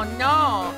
Oh no!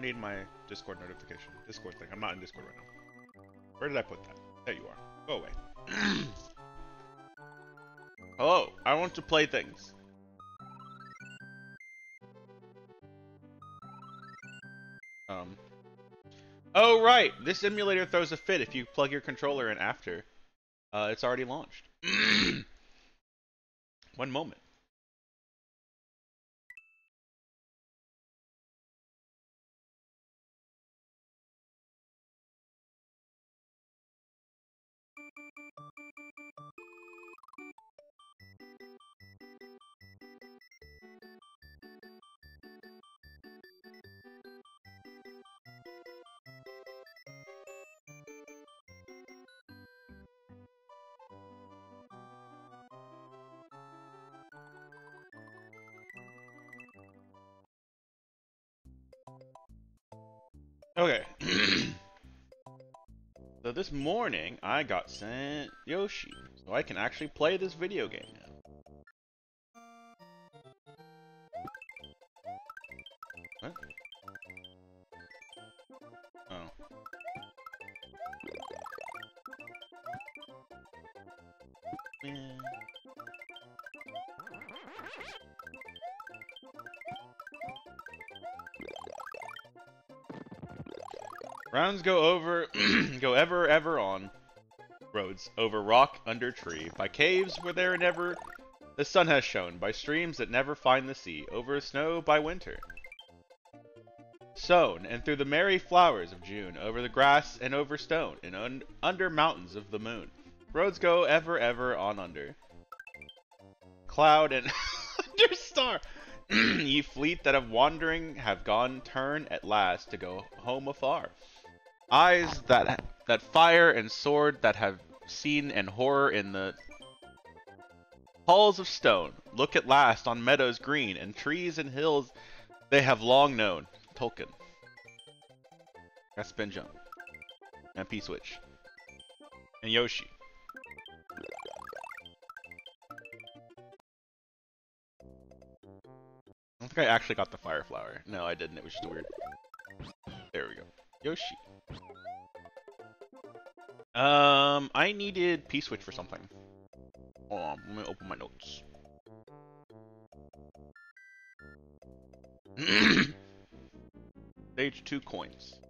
Don't need my Discord notification. Discord thing. I'm not in Discord right now. Where did I put that? There you are. Go away. Hello, I want to play things. Um. Oh, right! This emulator throws a fit if you plug your controller in after. Uh, it's already launched. One moment. Okay. so this morning, I got sent Yoshi, so I can actually play this video game Go over, go ever, ever on roads, over rock, under tree, by caves where there never the sun has shone, by streams that never find the sea, over snow by winter. Sown, and through the merry flowers of June, over the grass and over stone, and un under mountains of the moon. Roads go ever, ever on under. Cloud and under star. Ye fleet that of wandering have gone turn at last to go home afar. Eyes that that fire and sword that have seen and horror in the halls of stone. Look at last on meadows green and trees and hills they have long known. Tolkien. That's Spin Jump. And P-Switch. And Yoshi. I don't think I actually got the fire flower. No, I didn't. It was just weird. There we go. Yoshi. Um, I needed P-Switch for something. Hold on, let me open my notes. Stage 2 coins.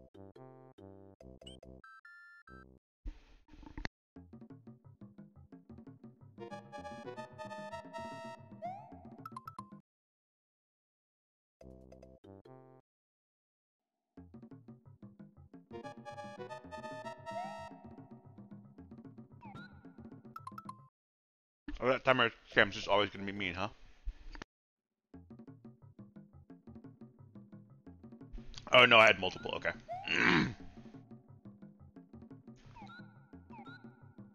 Oh, that timer scam's just always gonna be mean, huh? Oh no, I had multiple, okay.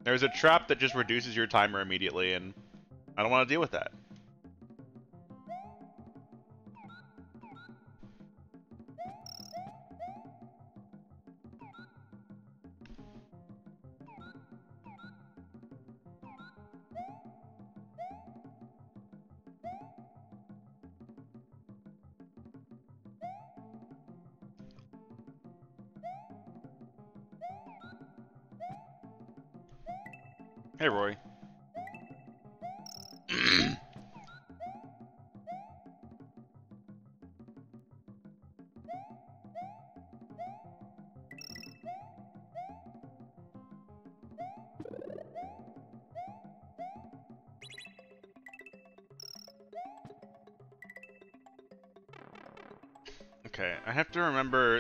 There's a trap that just reduces your timer immediately, and I don't want to deal with that.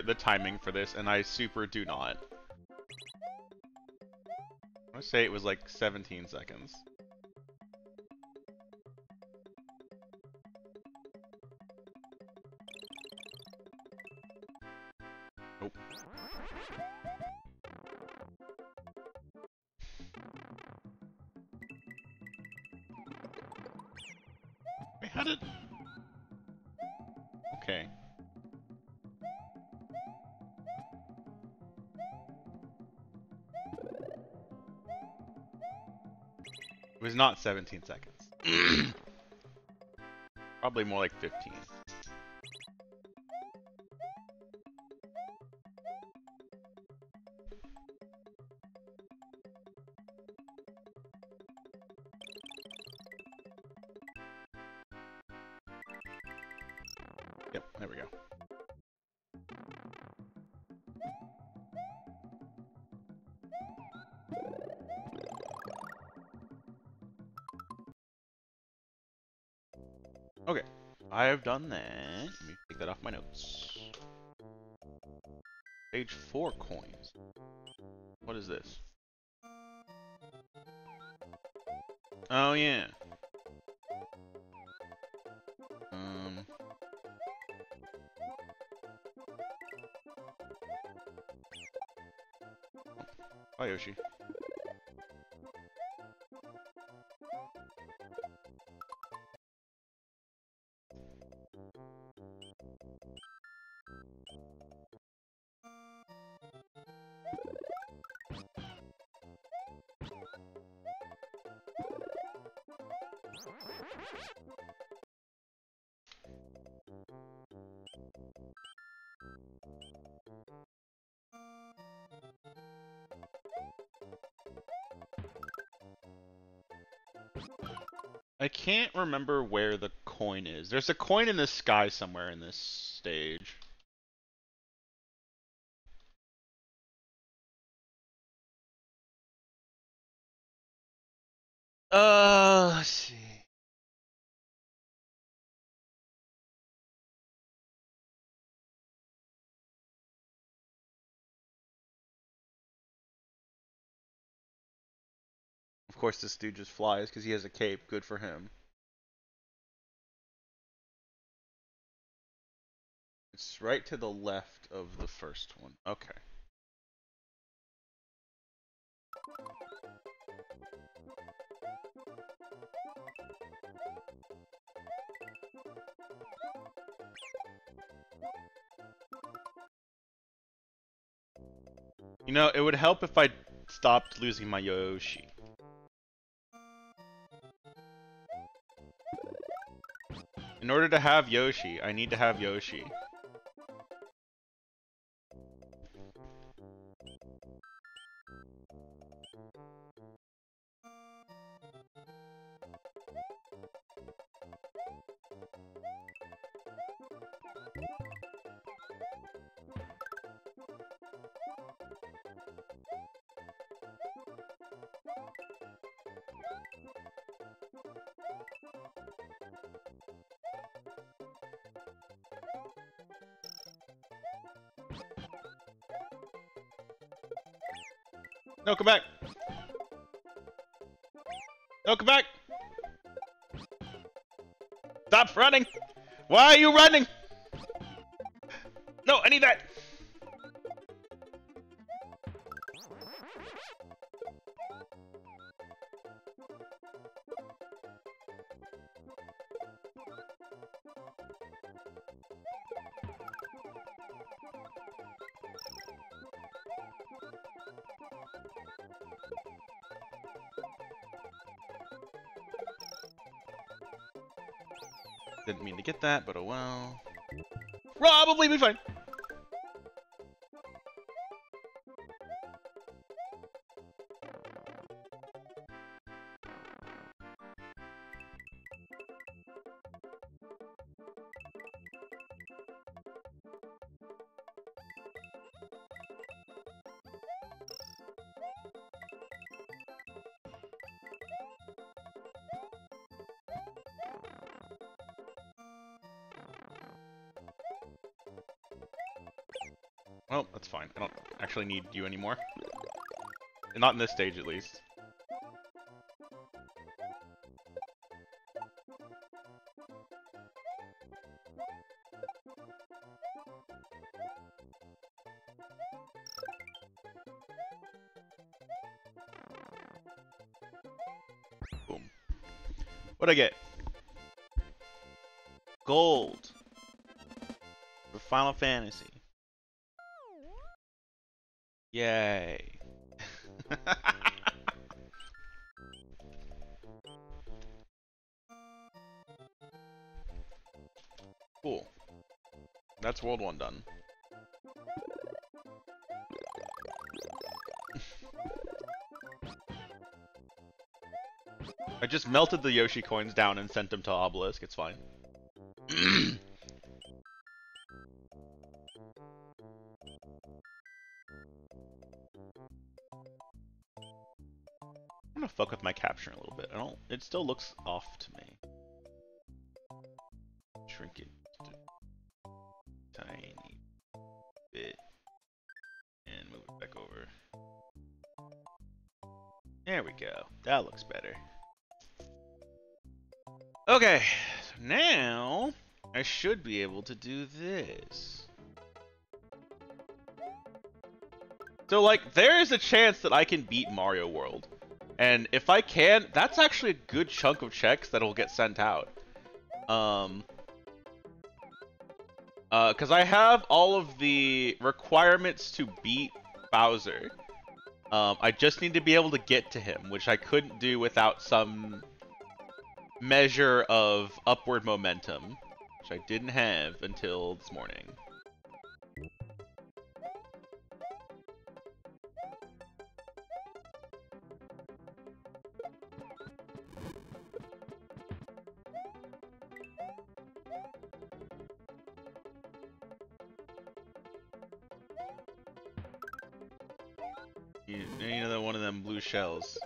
The timing for this, and I super do not. I say it was like 17 seconds. Was not 17 seconds. Probably more like 15. Done that. Let me take that off my notes. Page 4 coins. What is this? Oh, yeah. Remember where the coin is. There's a coin in the sky somewhere in this stage. Uh, let's see. Of course, this dude just flies because he has a cape. Good for him. It's right to the left of the first one. Okay. You know, it would help if I stopped losing my Yoshi. In order to have Yoshi, I need to have Yoshi. No, come back! No, come back! Stop running! Why are you running? No, I need that! That, but oh well. Probably be fine. I don't actually need you anymore. Not in this stage, at least. Boom. What'd I get? Gold. For Final Fantasy. World 1 done. I just melted the Yoshi coins down and sent them to Obelisk, it's fine. I'm gonna fuck with my capturing a little bit. I don't. It still looks off to me. Should be able to do this. So like, there is a chance that I can beat Mario World. And if I can, that's actually a good chunk of checks that'll get sent out. Um, uh, cause I have all of the requirements to beat Bowser. Um, I just need to be able to get to him, which I couldn't do without some measure of upward momentum, which I didn't have until this morning. One of them blue shells.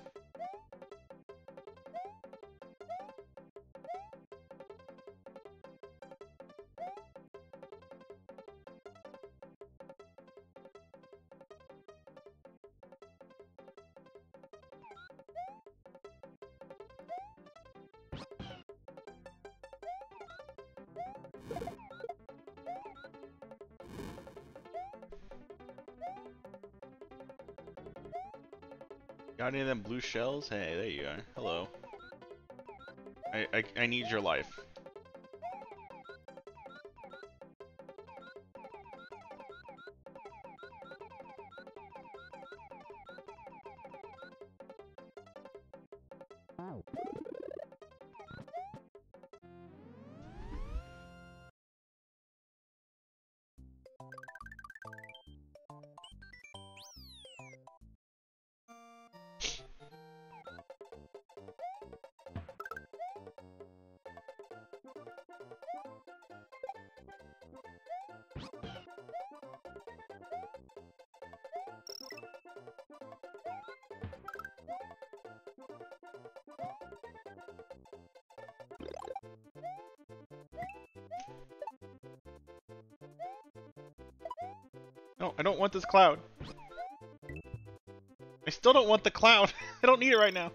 Got any of them blue shells? Hey, there you are. Hello. I, I, I need your life. I don't want this cloud. I still don't want the cloud. I don't need it right now.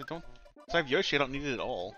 I don't. So I have Yoshi. I don't need it at all.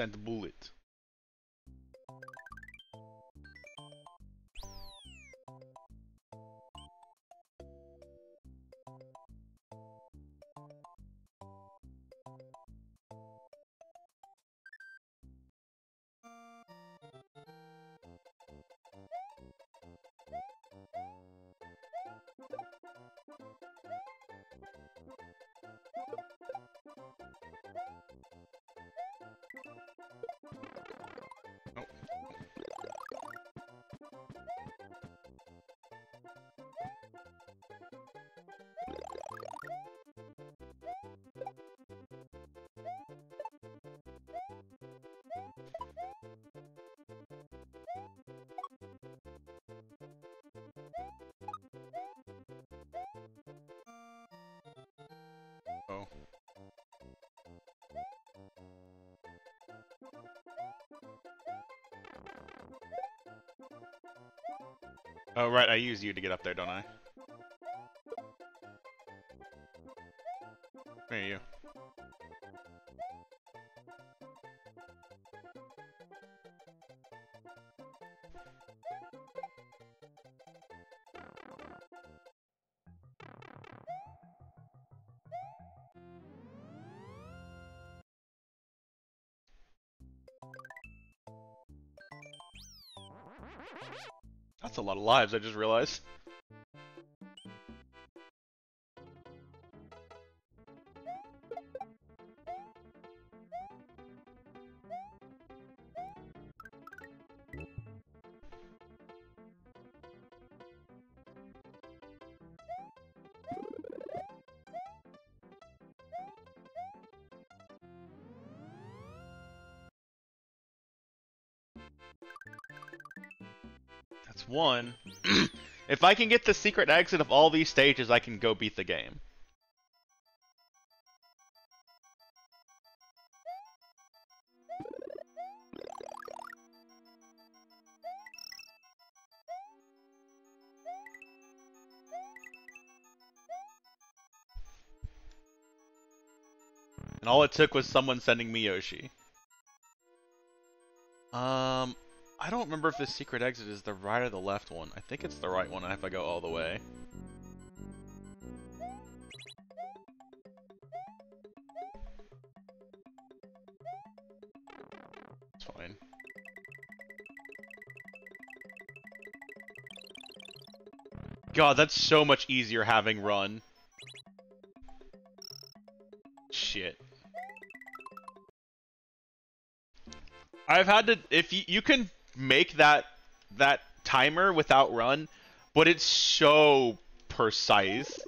Sent bullet. Oh, right, I use you to get up there, don't I? Where are you? That's a lot of lives, I just realized. One. if I can get the secret exit of all these stages, I can go beat the game. And all it took was someone sending me Yoshi. Um, I don't remember if the secret exit is the right or the left one. I think it's the right one if I go all the way. It's fine. God, that's so much easier having run. Shit. I've had to if you you can make that that timer without run, but it's so precise.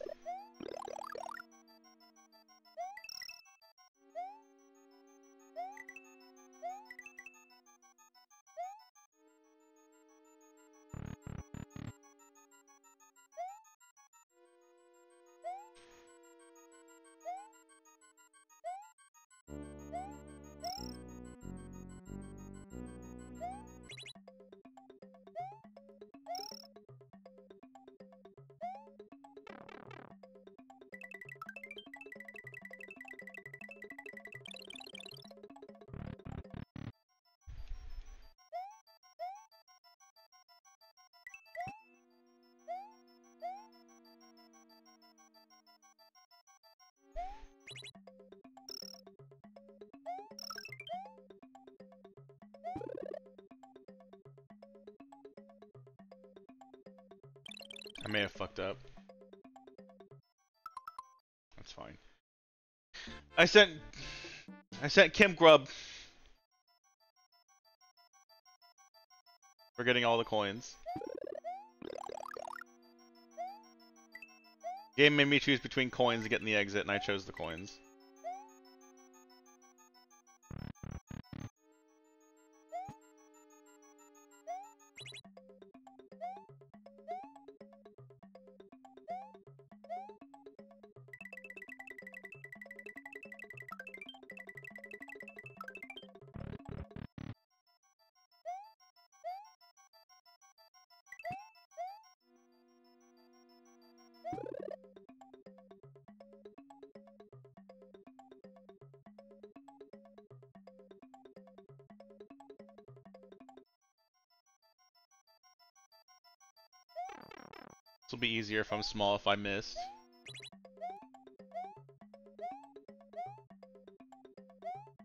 Sent I sent Kim Grub for getting all the coins. Game made me choose between coins and getting the exit, and I chose the coins. Will be easier if I'm small if I missed.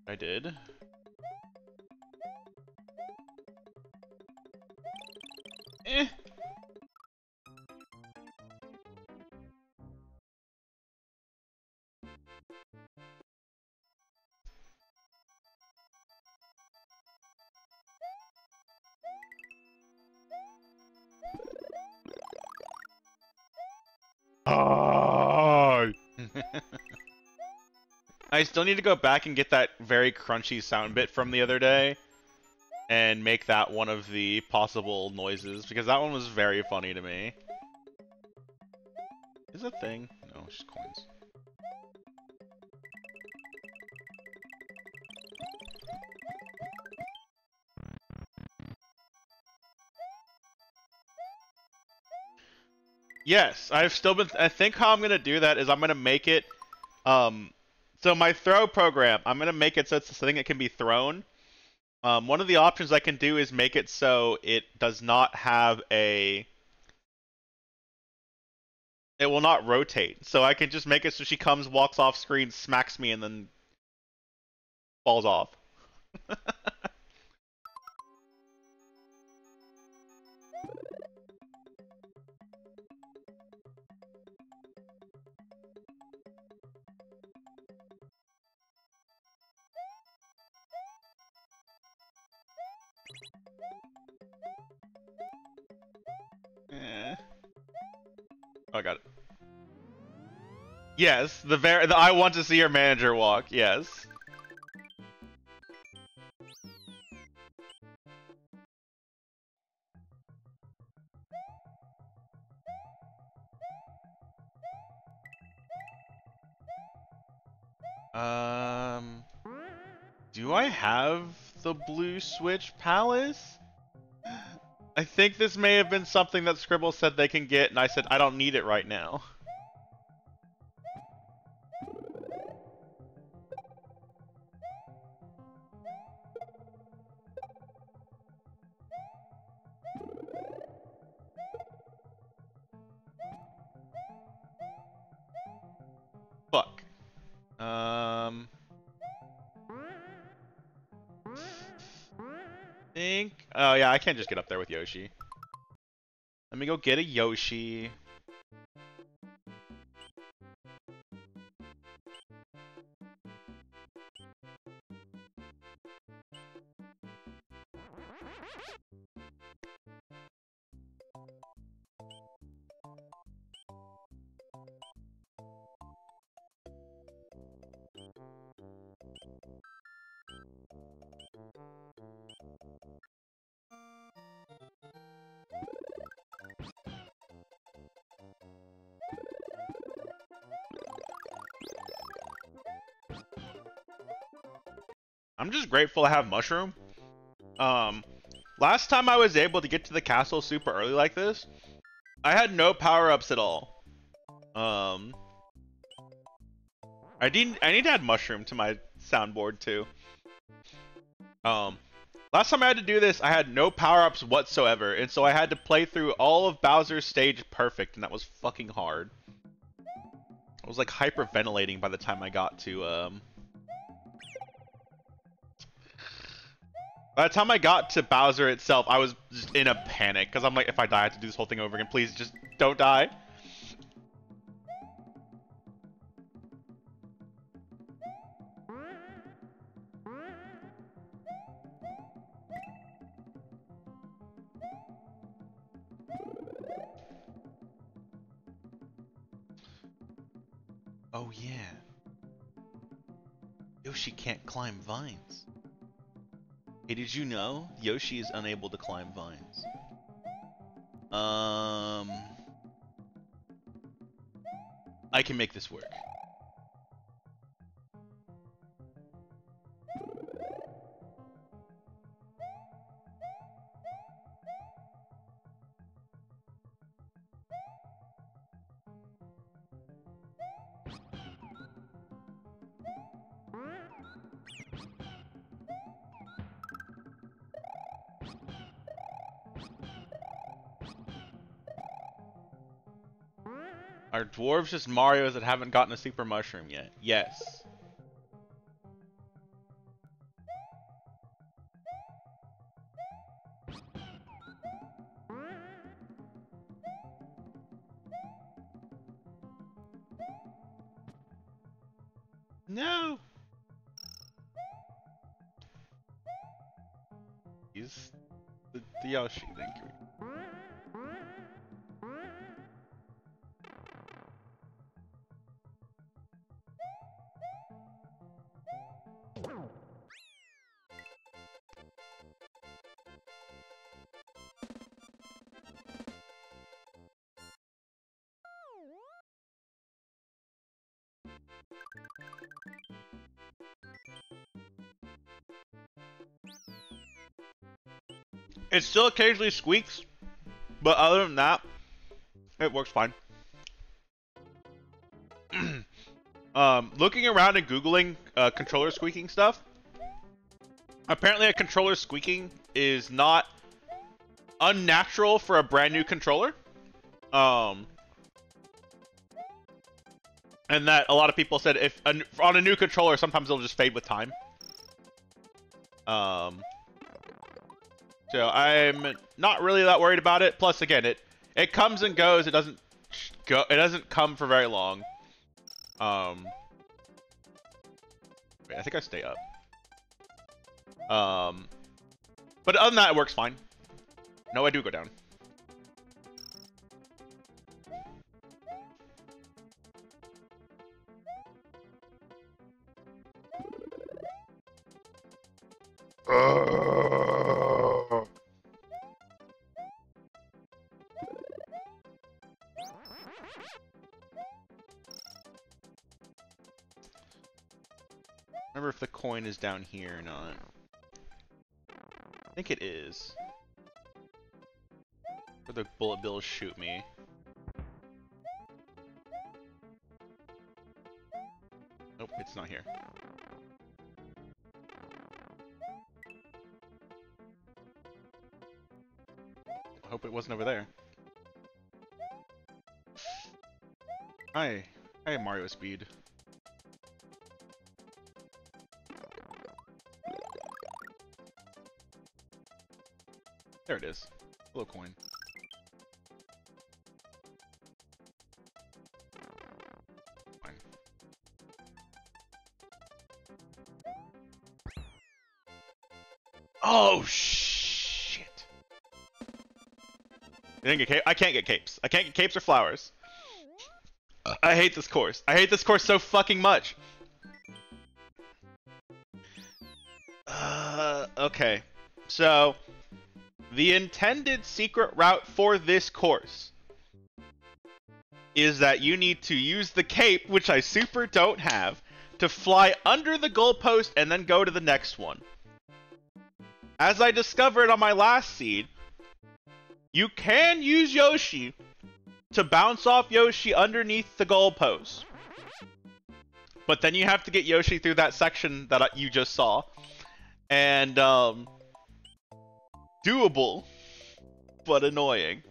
I did. I still need to go back and get that very crunchy sound bit from the other day and make that one of the possible noises because that one was very funny to me. Is a thing? No, it's just coins. Yes, I've still been. I think how I'm gonna do that is I'm gonna make it. Um, so my throw program, I'm gonna make it so it's something that can be thrown. Um, one of the options I can do is make it so it does not have a. It will not rotate, so I can just make it so she comes, walks off screen, smacks me, and then falls off. Yes, the very the I want to see your manager walk. Yes. Um, do I have the blue switch palace? I think this may have been something that Scribble said they can get, and I said I don't need it right now. Can't just get up there with Yoshi. Let me go get a Yoshi. I have Mushroom. Um, last time I was able to get to the castle super early like this, I had no power-ups at all. Um, I need I need to add Mushroom to my soundboard too. Um, last time I had to do this, I had no power-ups whatsoever, and so I had to play through all of Bowser's stage perfect, and that was fucking hard. I was like hyperventilating by the time I got to um, By the time I got to Bowser itself, I was just in a panic because I'm like, if I die, I have to do this whole thing over again. Please, just don't die. Oh yeah. Yoshi can't climb vines. Hey, did you know Yoshi is unable to climb vines? Um, I can make this work. Dwarves just Marios that haven't gotten a super mushroom yet? Yes. It still occasionally squeaks, but other than that, It works fine. um, looking around and googling uh, controller squeaking stuff. Apparently, a controller squeaking is not unnatural for a brand new controller. Um, and that a lot of people said if on a new controller, sometimes it'll just fade with time. Um, so I'm not really that worried about it. Plus, again, it it comes and goes. It doesn't go. It doesn't come for very long. Um, wait, I think I stay up. Um, but other than that, it works fine. No, I do go down. Remember coin is down here or not. I think it is. Or the bullet bills shoot me. Nope, it's not here. I hope it wasn't over there. Hi. Hi, Mario Speed. There it is. Little coin. Oh, shit. I didn't get. I can't get capes. I can't get capes or flowers. I hate this course. I hate this course so fucking much. Uh, okay. So, the intended secret route for this course is that you need to use the cape, which I super don't have, to fly under the goalpost and then go to the next one. As I discovered on my last seed, you can use Yoshi to bounce off Yoshi underneath the goalpost. But then you have to get Yoshi through that section that you just saw. And, um, doable, but annoying.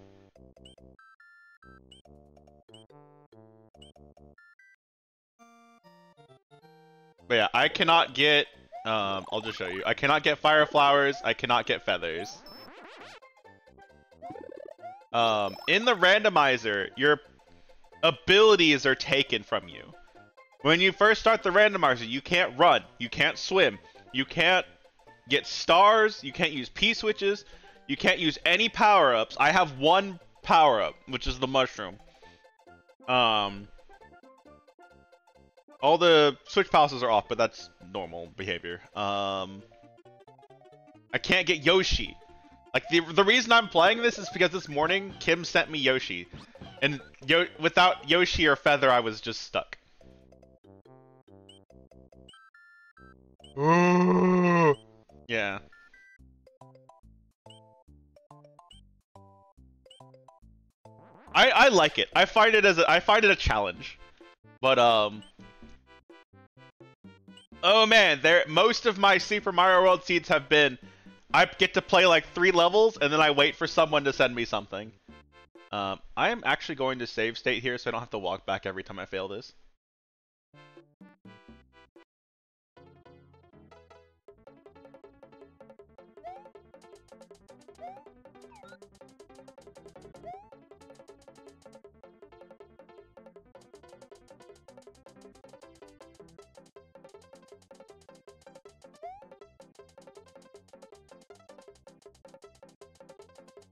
But yeah, I cannot get, um, I'll just show you. I cannot get fire flowers, I cannot get feathers. Um, in the randomizer, your abilities are taken from you. When you first start the randomizer, you can't run, you can't swim, you can't get stars, you can't use P-switches, you can't use any power-ups. I have one power-up, which is the mushroom. Um, all the switch palaces are off, but that's normal behavior. Um, I can't get Yoshi. Like, the, the reason I'm playing this is because this morning, Kim sent me Yoshi. And Yo without Yoshi or Feather, I was just stuck. Yeah. I I like it. I find it as a, I find it a challenge. But um Oh man, there most of my Super Mario World seeds have been I get to play like 3 levels and then I wait for someone to send me something. Um I am actually going to save state here so I don't have to walk back every time I fail this.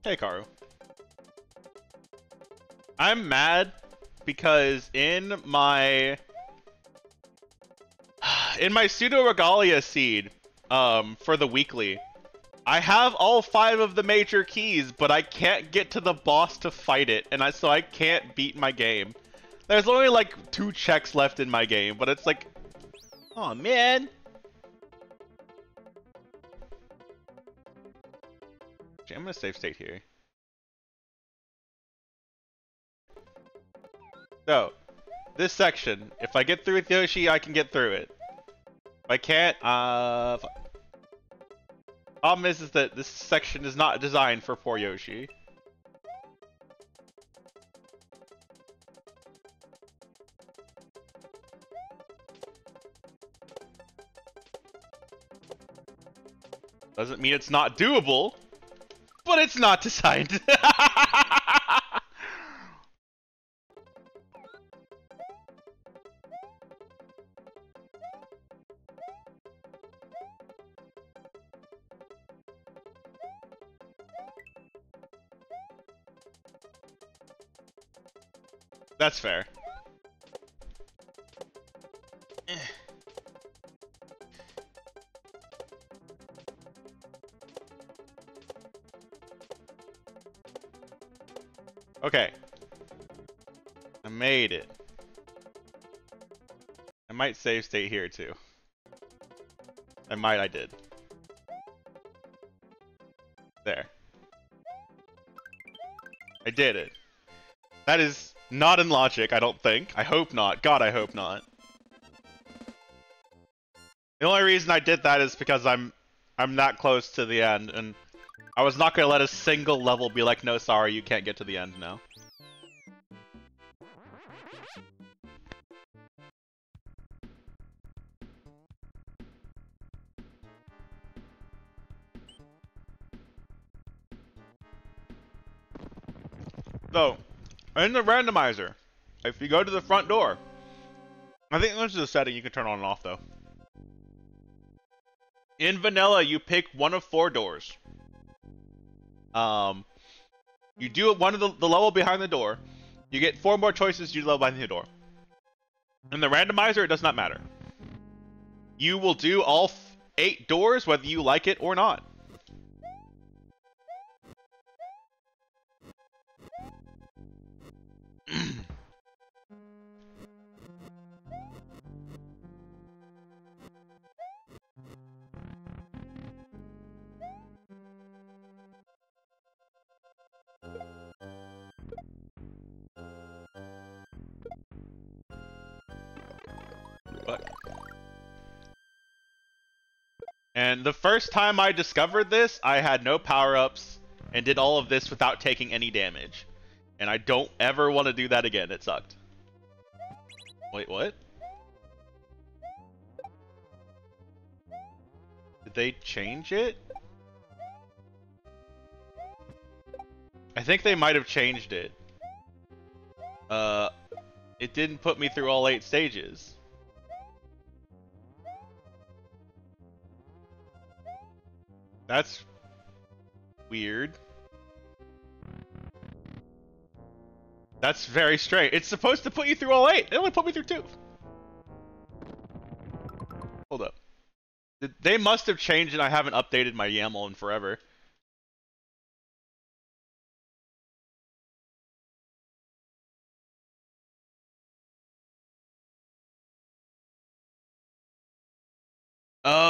Hey, Karu. I'm mad because in my in my Pseudoregalia seed um for the weekly I have all five of the major keys but I can't get to the boss to fight it and I so I can't beat my game there's only like two checks left in my game but it's like oh man I'm gonna save state here. So, this section, if I get through with Yoshi, I can get through it. If I can't, uh... Problem is, is that this section is not designed for poor Yoshi. Doesn't mean it's not doable, but it's not designed. That's fair. Might save state here too. I might, I did. There. I did it. That is not in logic, I don't think. I hope not. God, I hope not. The only reason I did that is because I'm I'm that close to the end, and I was not gonna let a single level be like, no, sorry, you can't get to the end now. The randomizer, if you go to the front door, I think this is a setting you can turn on and off though. In vanilla, you pick one of four doors. Um, you do it one of the, the level behind the door. You get four more choices. You level behind the door. In the randomizer, it does not matter. You will do all eight doors, whether you like it or not. And the first time I discovered this, I had no power-ups and did all of this without taking any damage. And I don't ever want to do that again. It sucked. Wait, what? Did they change it? I think they might have changed it. Uh, it didn't put me through all eight stages. That's weird. That's very strange. It's supposed to put you through all eight. It only put me through two. Hold up. They must have changed and I haven't updated my YAML in forever.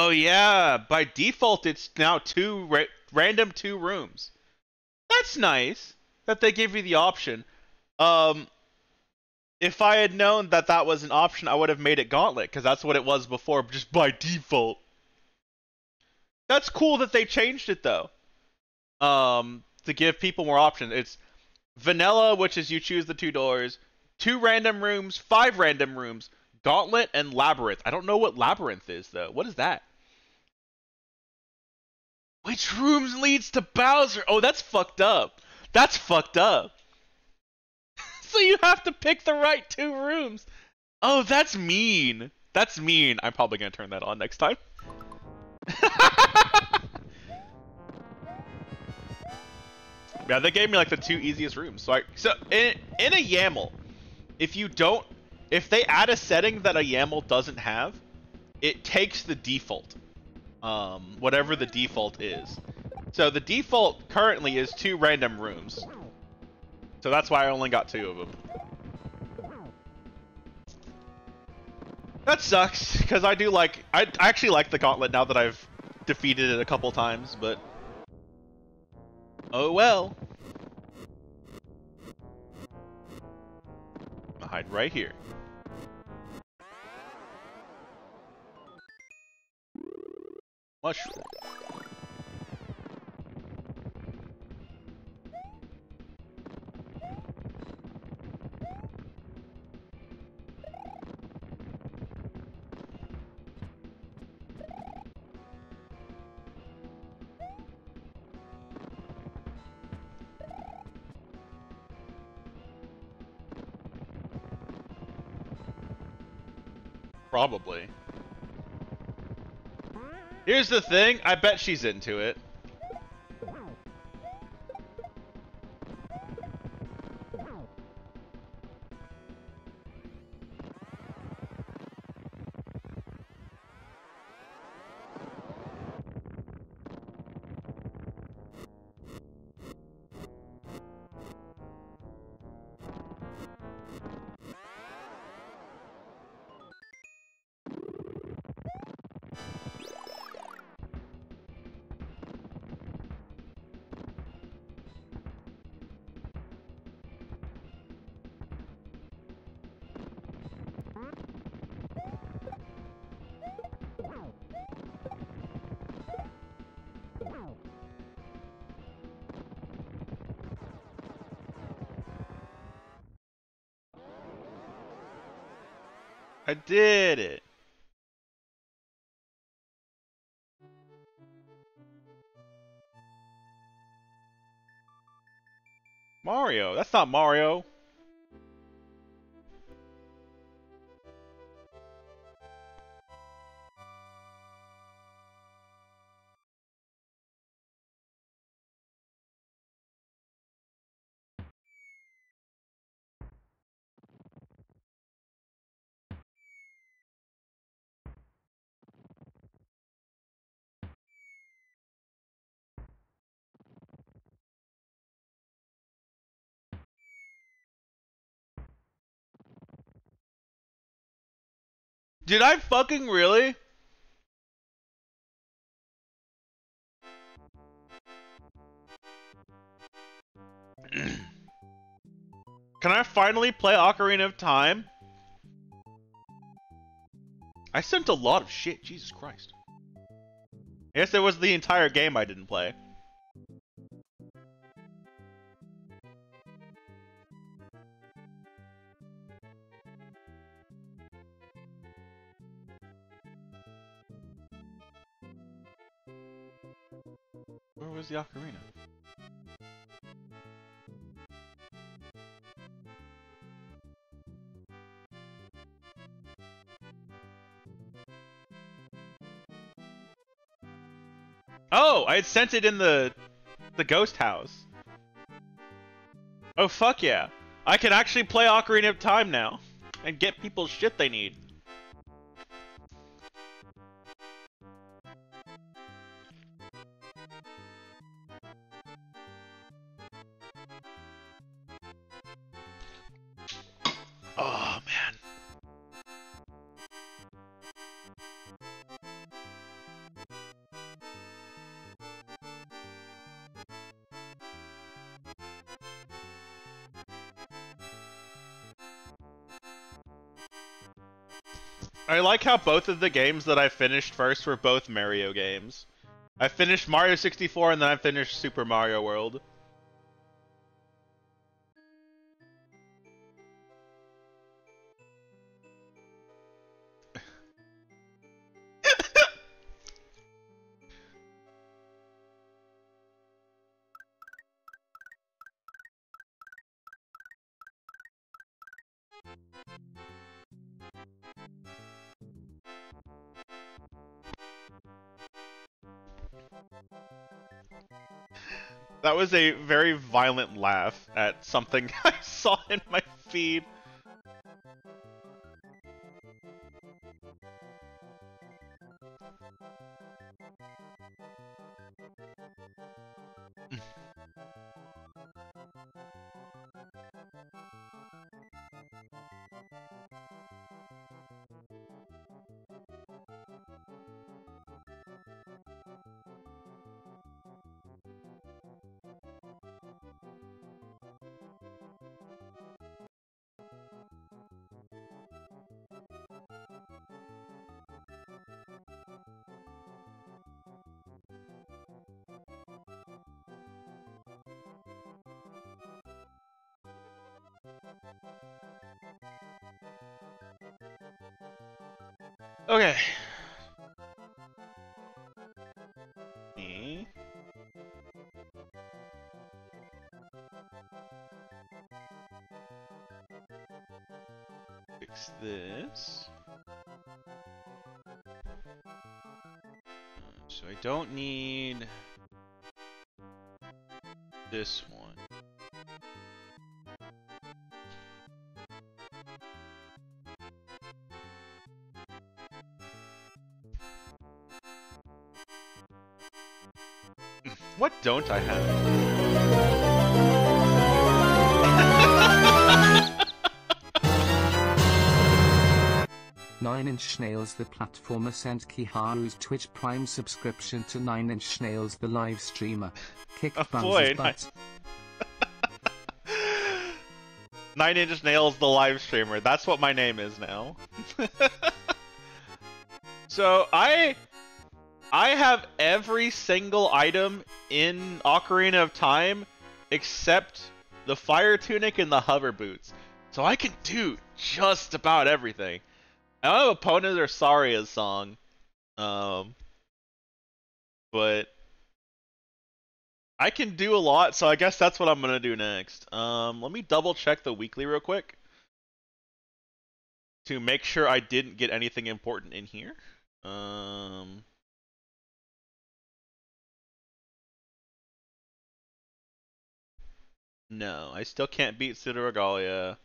Oh yeah, by default it's now two ra random two rooms. That's nice that they give you the option. Um, if I had known that that was an option, I would have made it Gauntlet because that's what it was before, just by default. That's cool that they changed it though. Um, to give people more options. It's vanilla, which is you choose the two doors, two random rooms, five random rooms, Gauntlet and Labyrinth. I don't know what Labyrinth is, though. What is that? Which rooms leads to Bowser? Oh, that's fucked up. That's fucked up. so you have to pick the right two rooms. Oh, that's mean. That's mean. I'm probably going to turn that on next time. yeah, they gave me like the two easiest rooms. So I, so in in a YAML, if you don't if they add a setting that a YAML doesn't have, it takes the default. Um, whatever the default is. So the default currently is two random rooms. So that's why I only got two of them. That sucks, because I do like... I, I actually like the Gauntlet now that I've defeated it a couple times, but... Oh well. hide right here. Mushroom. Probably. Here's the thing, I bet she's into it. I did it. Mario, that's not Mario. Did I fucking really? Can I finally play Ocarina of Time? I sent a lot of shit, Jesus Christ. I guess it was the entire game I didn't play. Was the ocarina? Oh, I had sent it in the the ghost house. Oh fuck yeah. I can actually play Ocarina of Time now and get people shit they need. How both of the games that I finished first were both Mario games. I finished Mario 64 and then I finished Super Mario World. That was a very violent laugh at something I saw in my feed. Okay. Fix this. So I don't need this one. Don't I have? Nine Inch Nails the platformer sent Kiharu's Twitch Prime subscription to Nine Inch Nails the live streamer. Kicked Oh, boy, butt. Nine Inch Nails, the live streamer. That's what my name is now. so I, I have every single item in Ocarina of Time except the fire tunic and the hover boots. So I can do just about everything. I don't have Epona's or Saria's song, um, but I can do a lot, so I guess that's what I'm gonna do next. Um, let me double check the weekly real quick to make sure I didn't get anything important in here. Um, no, I still can't beat Pseudo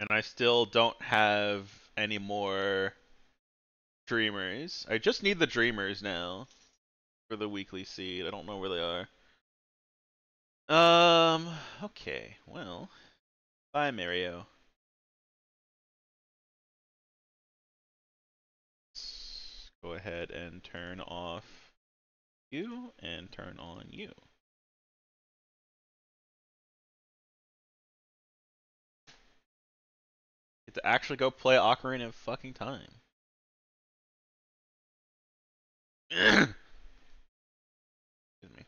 and I still don't have any more dreamers. I just need the dreamers now for the weekly seed. I don't know where they are. Um, okay, well. Bye, Mario. Let's go ahead and turn off you and turn on you. To actually go play Ocarina of fucking Time. Excuse me.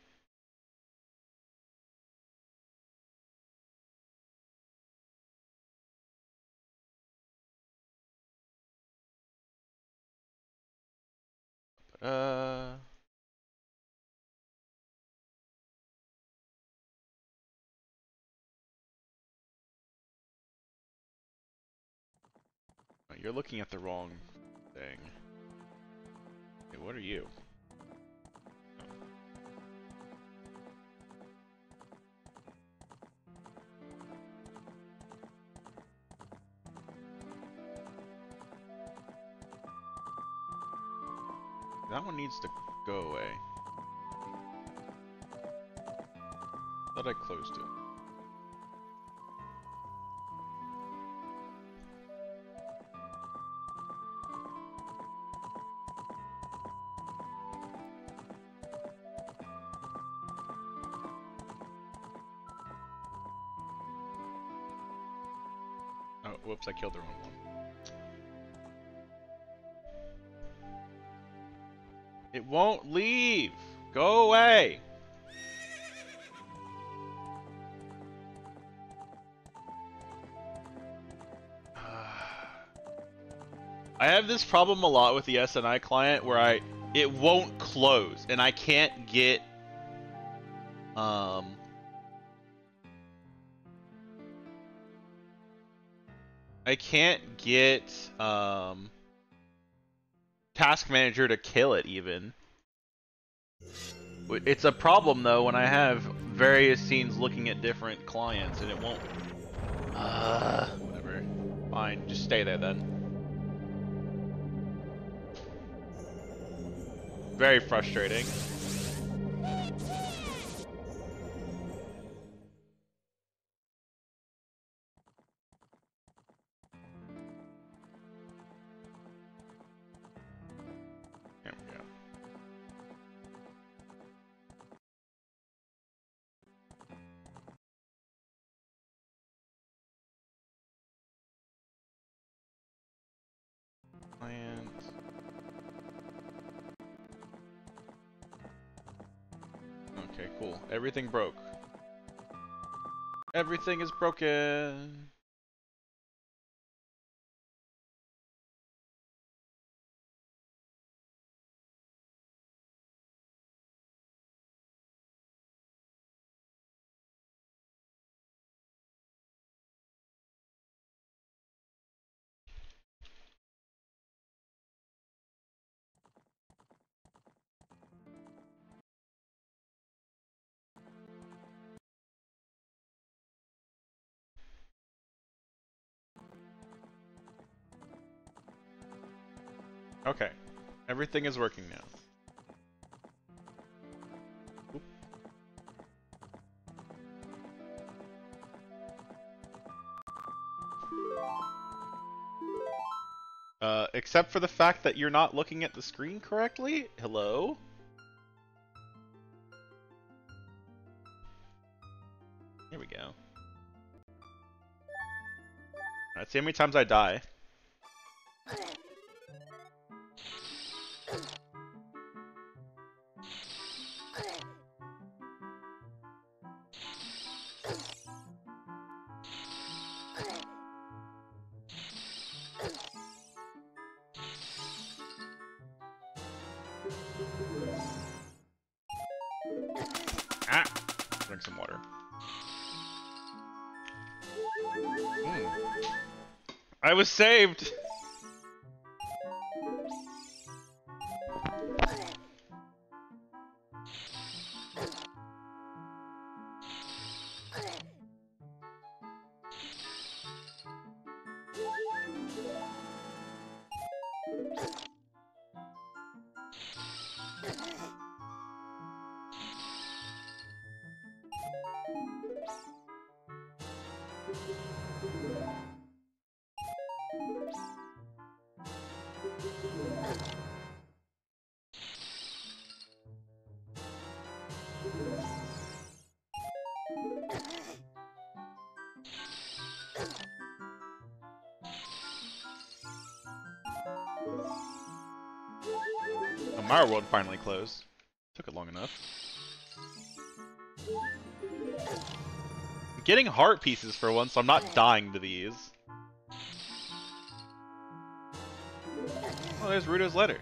Uh. You're looking at the wrong thing. Hey, what are you? That one needs to go away. Thought I closed it. Whoops, I killed the wrong one. It won't leave! Go away! I have this problem a lot with the SNI client where I it won't close and I can't get um I can't get um task manager to kill it even. It's a problem though when I have various scenes looking at different clients and it won't. Uh, whatever. Fine, just stay there then. Very frustrating. Everything is broken. Okay. Everything is working now. Uh, except for the fact that you're not looking at the screen correctly? Hello? Here we go. Alright, see how many times I die. Saved! Mario World finally closed. Took it long enough. I'm getting heart pieces for once, so I'm not dying to these. Oh, there's Ruto's letter.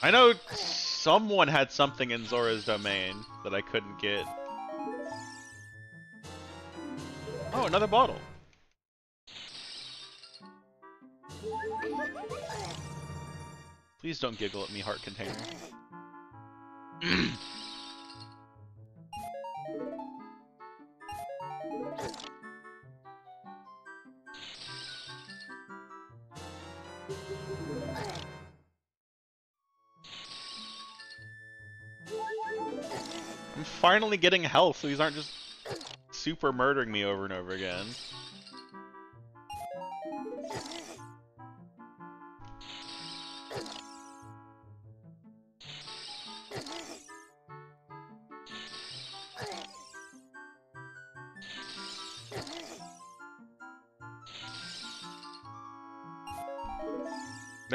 I know someone had something in Zora's domain that I couldn't get. Oh, another bottle. Please don't giggle at me, heart container. I'm finally getting health, so these aren't just super murdering me over and over again.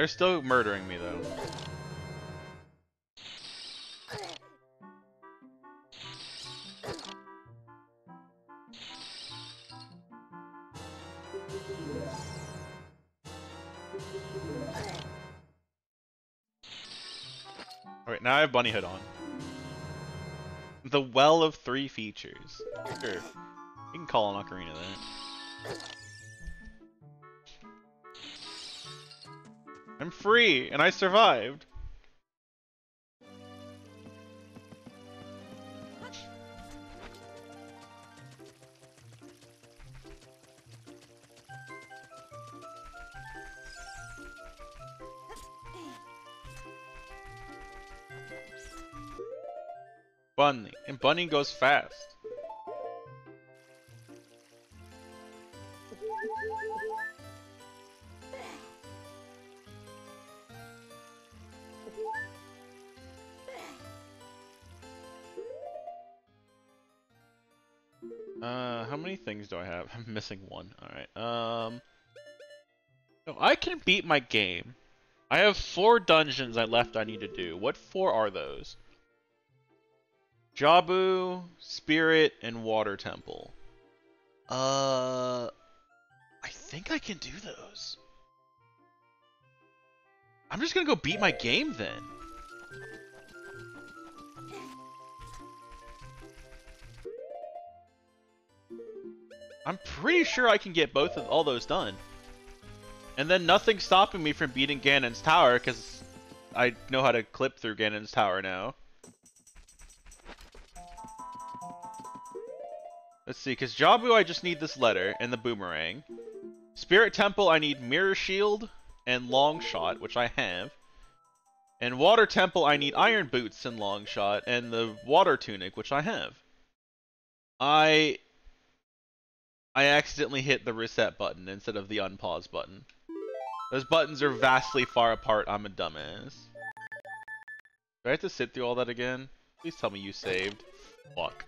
They're still murdering me though. Alright, now I have Bunny Hood on. The Well of Three Features. Sure. You can call an Ocarina that. Free, and I survived. Bunny, and Bunny goes fast. Do I have? I'm missing one. Alright, um... No, I can beat my game. I have four dungeons I left I need to do. What four are those? Jabu, Spirit, and Water Temple. Uh... I think I can do those. I'm just gonna go beat my game then. I'm pretty sure I can get both of all those done. And then nothing's stopping me from beating Ganon's tower, because I know how to clip through Ganon's tower now. Let's see, because Jabu, I just need this letter and the boomerang. Spirit Temple, I need Mirror Shield and Long Shot, which I have. And Water Temple, I need Iron Boots and Long Shot, and the Water Tunic, which I have. I... I accidentally hit the reset button instead of the unpause button. Those buttons are vastly far apart, I'm a dumbass. Do I have to sit through all that again? Please tell me you saved. Fuck.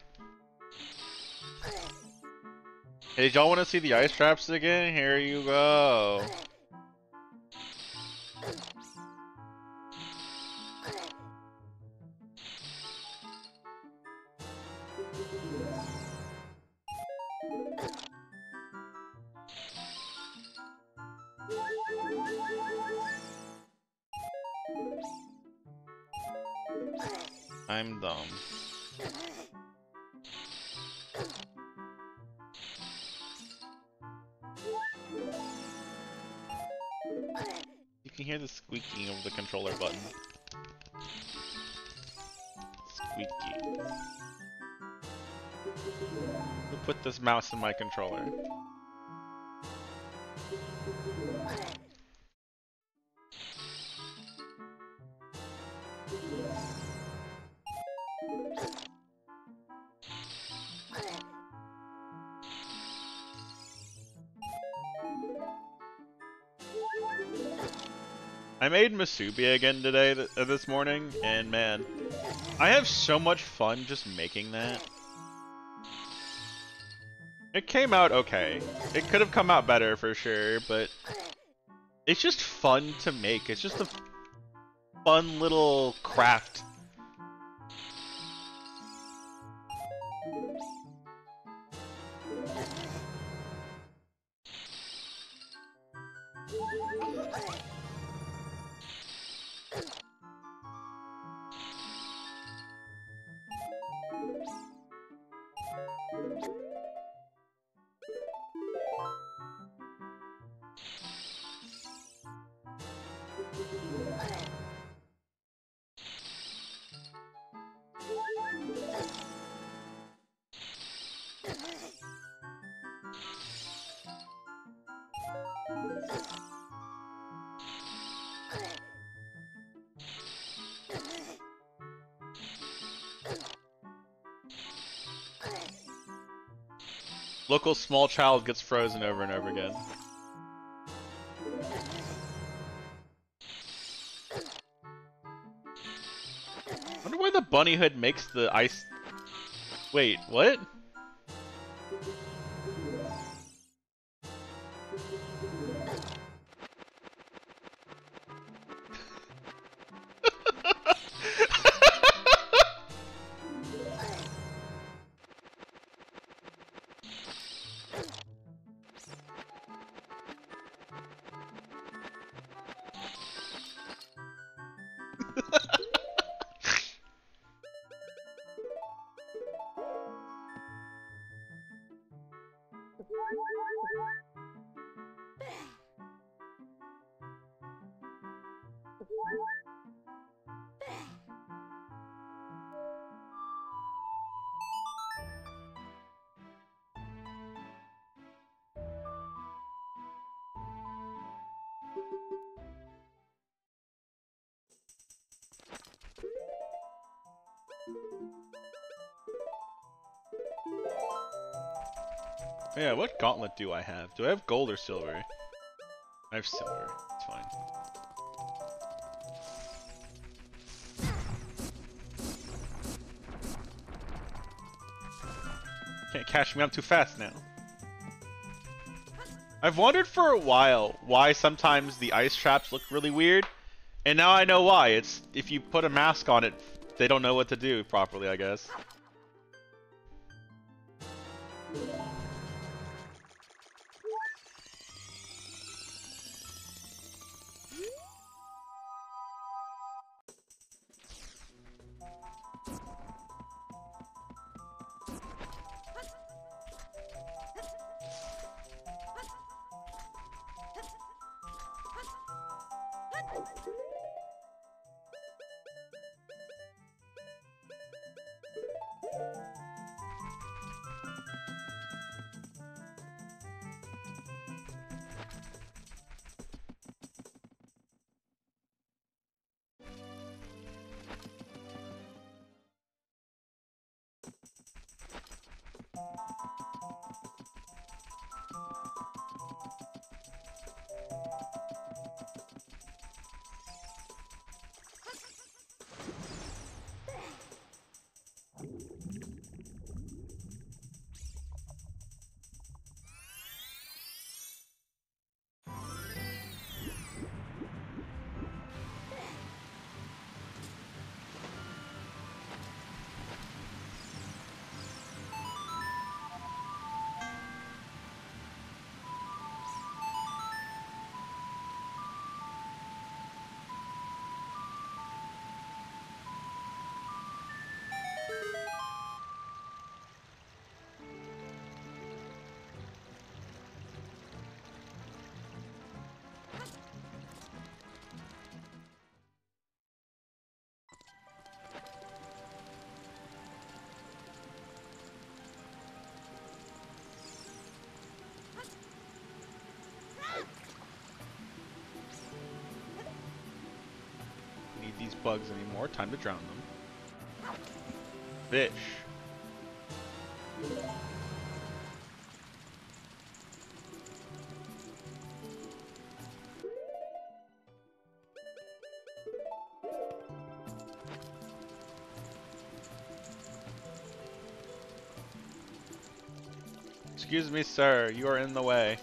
Hey, y'all want to see the ice traps again? Here you go. I'm dumb. You can hear the squeaking of the controller button. Squeaky. Who put this mouse in my controller? I made Musubi again today, th uh, this morning, and man, I have so much fun just making that. It came out okay. It could have come out better for sure, but it's just fun to make. It's just a fun little craft. Local small child gets frozen over and over again. wonder why the bunny hood makes the ice... Wait, what? Yeah, what gauntlet do I have? Do I have gold or silver? I have silver. It's fine. Can't catch me, I'm too fast now. I've wondered for a while why sometimes the ice traps look really weird, and now I know why. It's if you put a mask on it, they don't know what to do properly, I guess. Bugs anymore. Time to drown them. Fish. Excuse me, sir. You are in the way.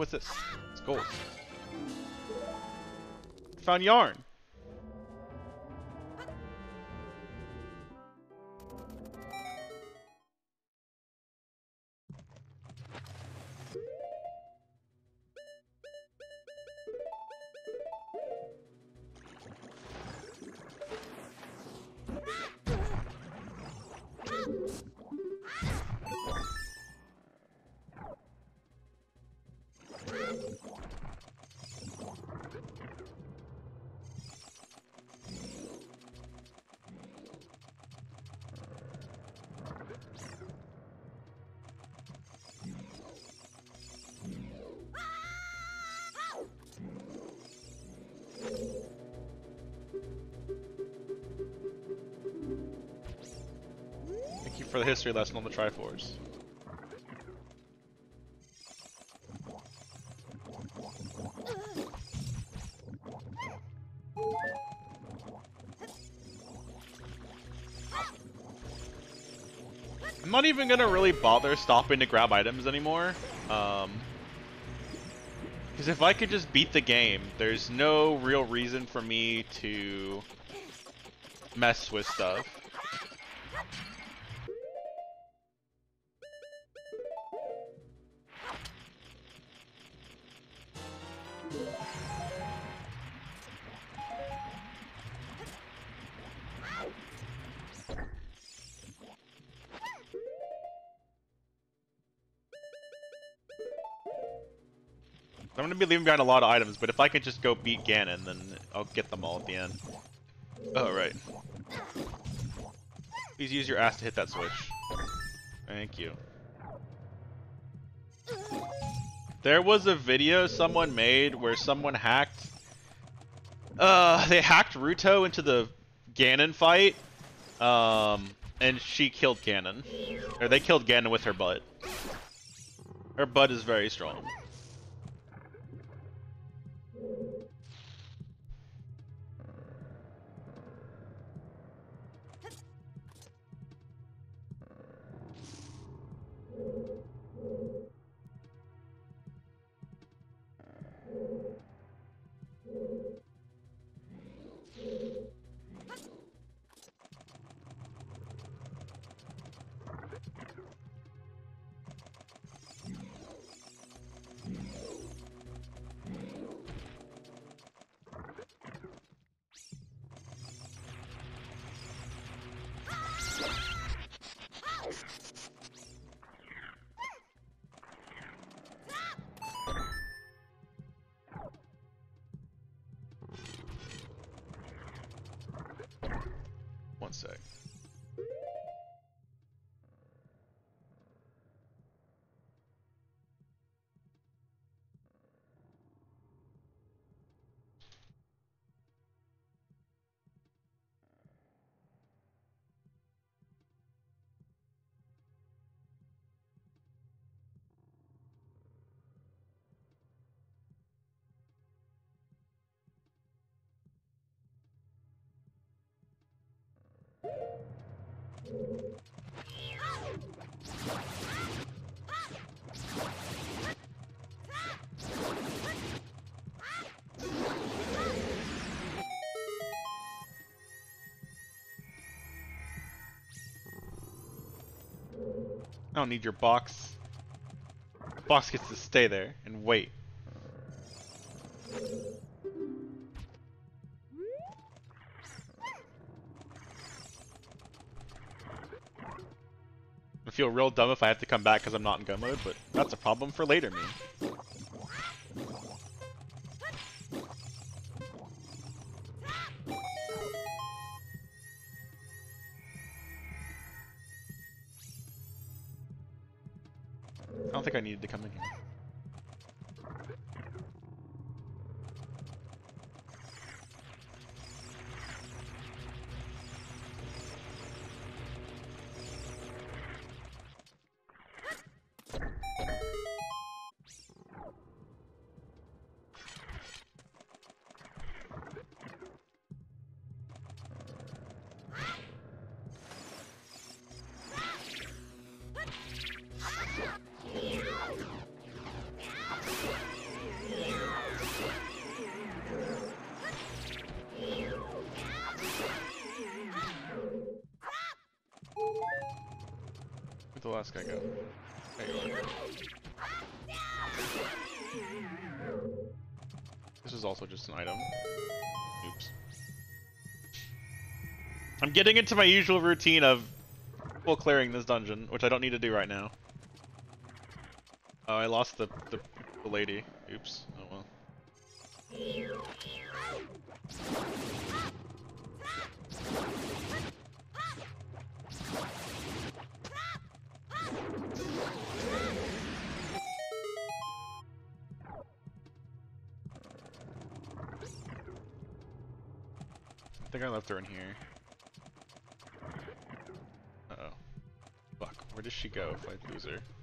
What's this? It's gold. Found yarn. History lesson on the Triforce. I'm not even gonna really bother stopping to grab items anymore. Um, because if I could just beat the game, there's no real reason for me to mess with stuff. Leaving behind a lot of items, but if I could just go beat Ganon, then I'll get them all at the end. Oh, right. Please use your ass to hit that switch. Thank you. There was a video someone made where someone hacked... Uh, they hacked Ruto into the Ganon fight, um, and she killed Ganon. Or they killed Ganon with her butt. Her butt is very strong. I don't need your box. Box gets to stay there and wait. Feel real dumb if I have to come back because I'm not in gun mode, but that's a problem for later me. I don't think I needed to come in I'm getting into my usual routine of full clearing this dungeon, which I don't need to do right now. Oh, I lost the, the, the lady. Oops. Oh well. I think I left her in here. She go if I lose her?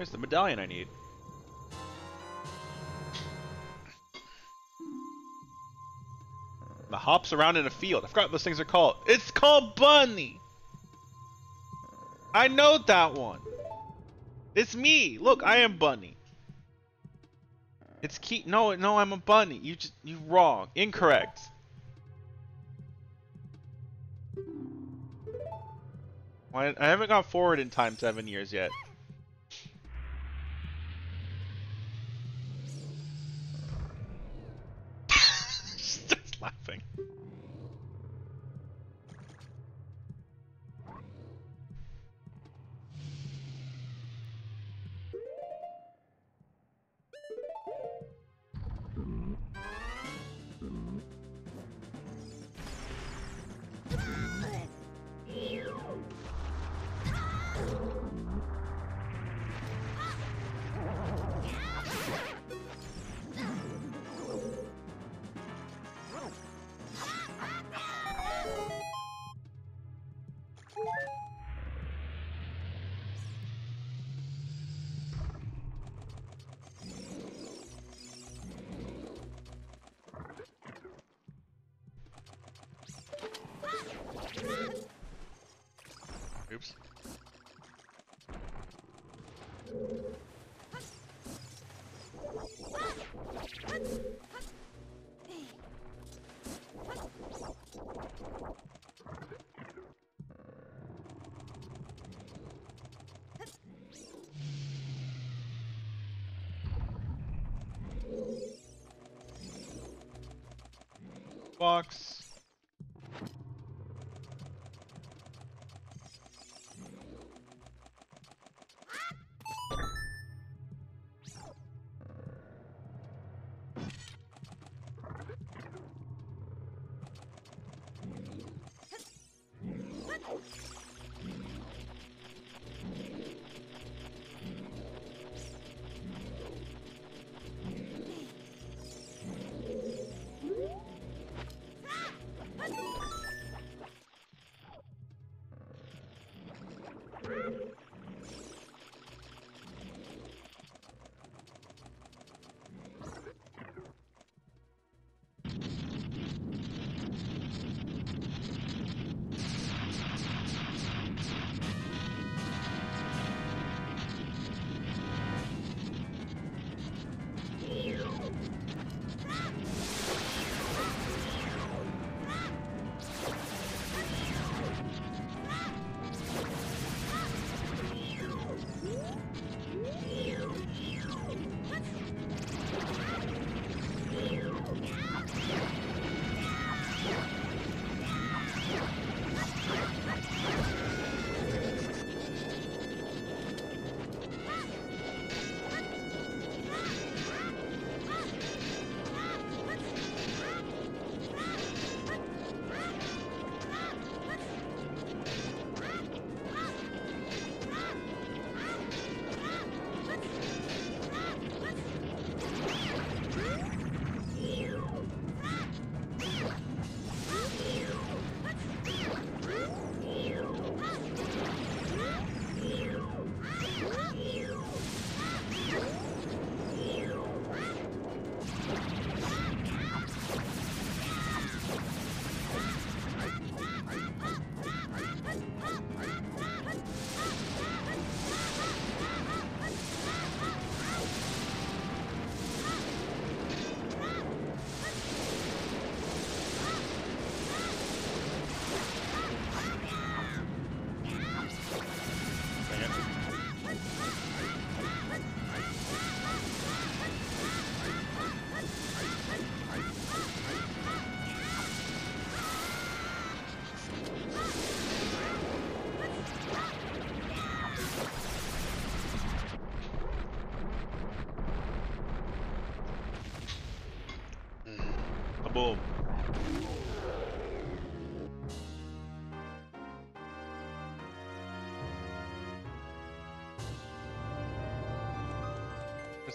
There's the medallion I need. The hops around in a field. I forgot what those things are called. It's called bunny. I know that one. It's me. Look, I am bunny. It's key. No, no, I'm a bunny. You just you wrong. Incorrect. Why I haven't got forward in time seven years yet.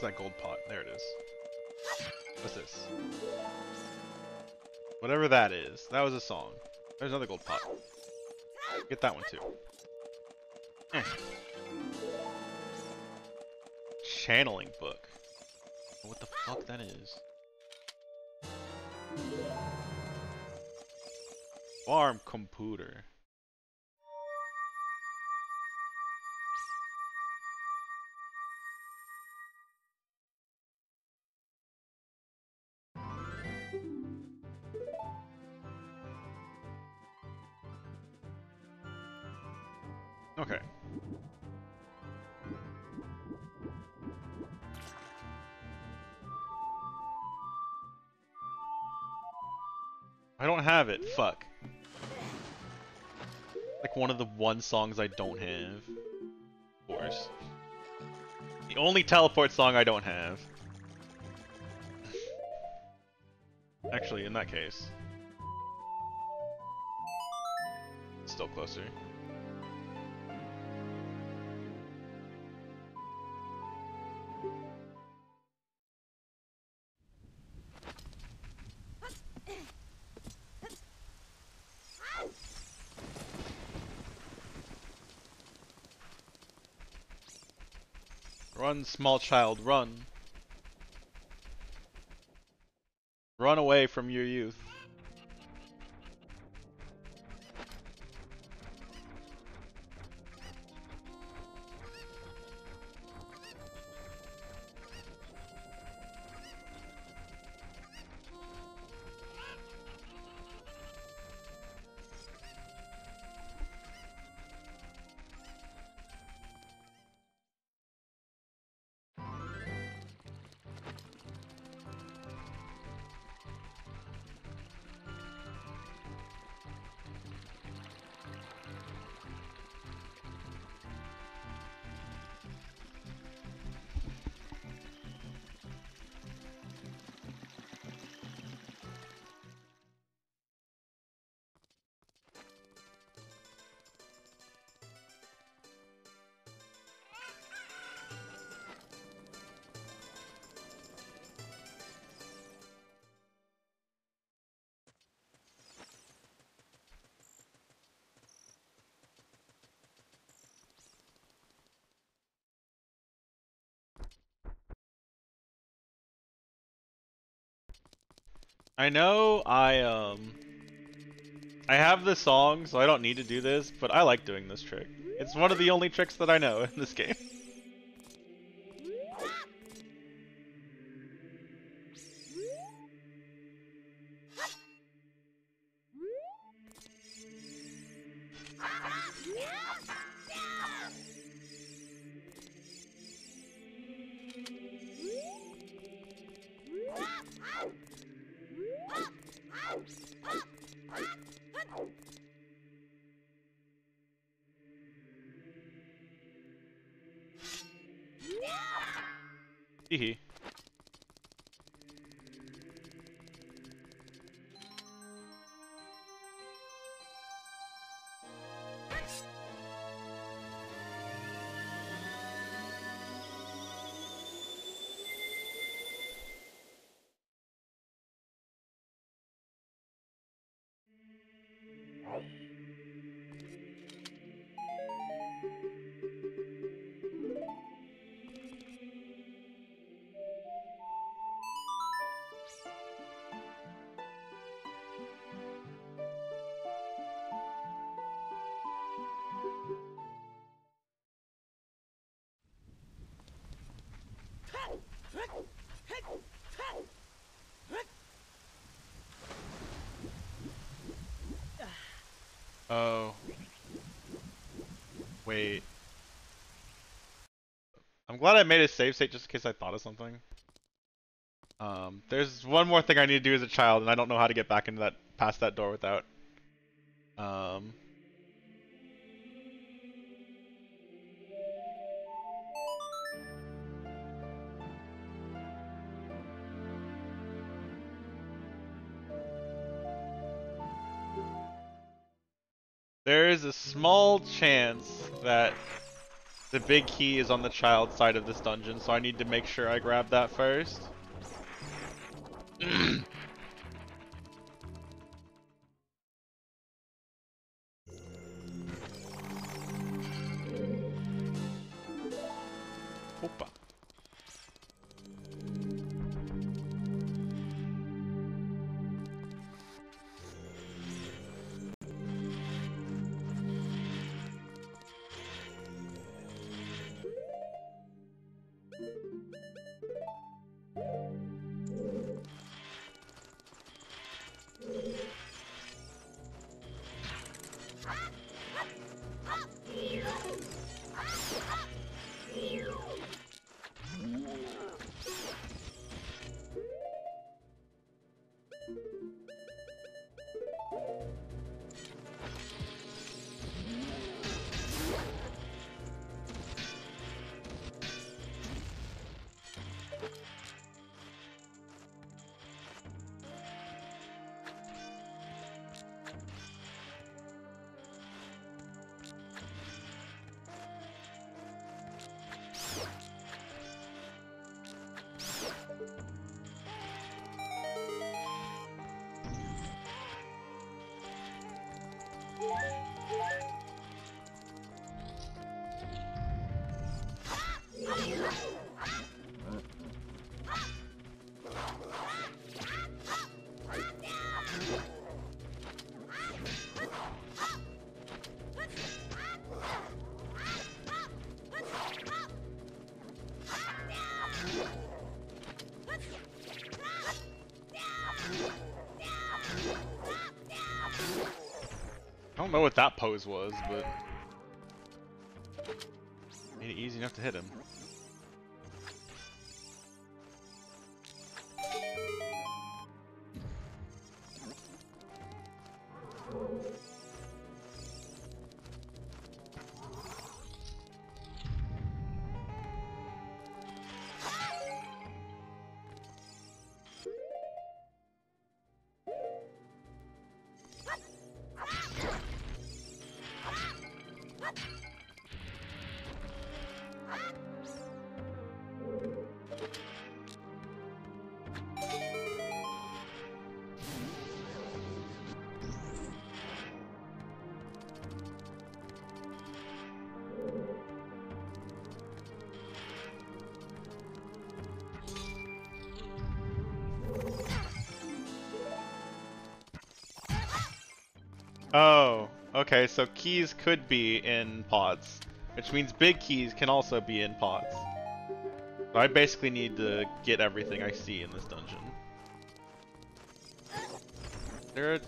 That gold pot? There it is. What's this? Whatever that is. That was a song. There's another gold pot. Get that one too. Eh. Channeling book. What the fuck that is? Farm computer. Fuck. Like one of the one songs I don't have. Of course. The only teleport song I don't have. Actually, in that case. Still closer. Small child, run. Run away from your youth. I know I um I have the song, so I don't need to do this, but I like doing this trick. It's one of the only tricks that I know in this game. Oh. Wait. I'm glad I made a save state just in case I thought of something. Um, there's one more thing I need to do as a child, and I don't know how to get back into that, past that door without. Um. Small chance that the big key is on the child side of this dungeon, so I need to make sure I grab that first. what that pose was, but made it easy enough to hit him. Okay, so keys could be in pods, which means big keys can also be in pods. So I basically need to get everything I see in this dungeon. There a...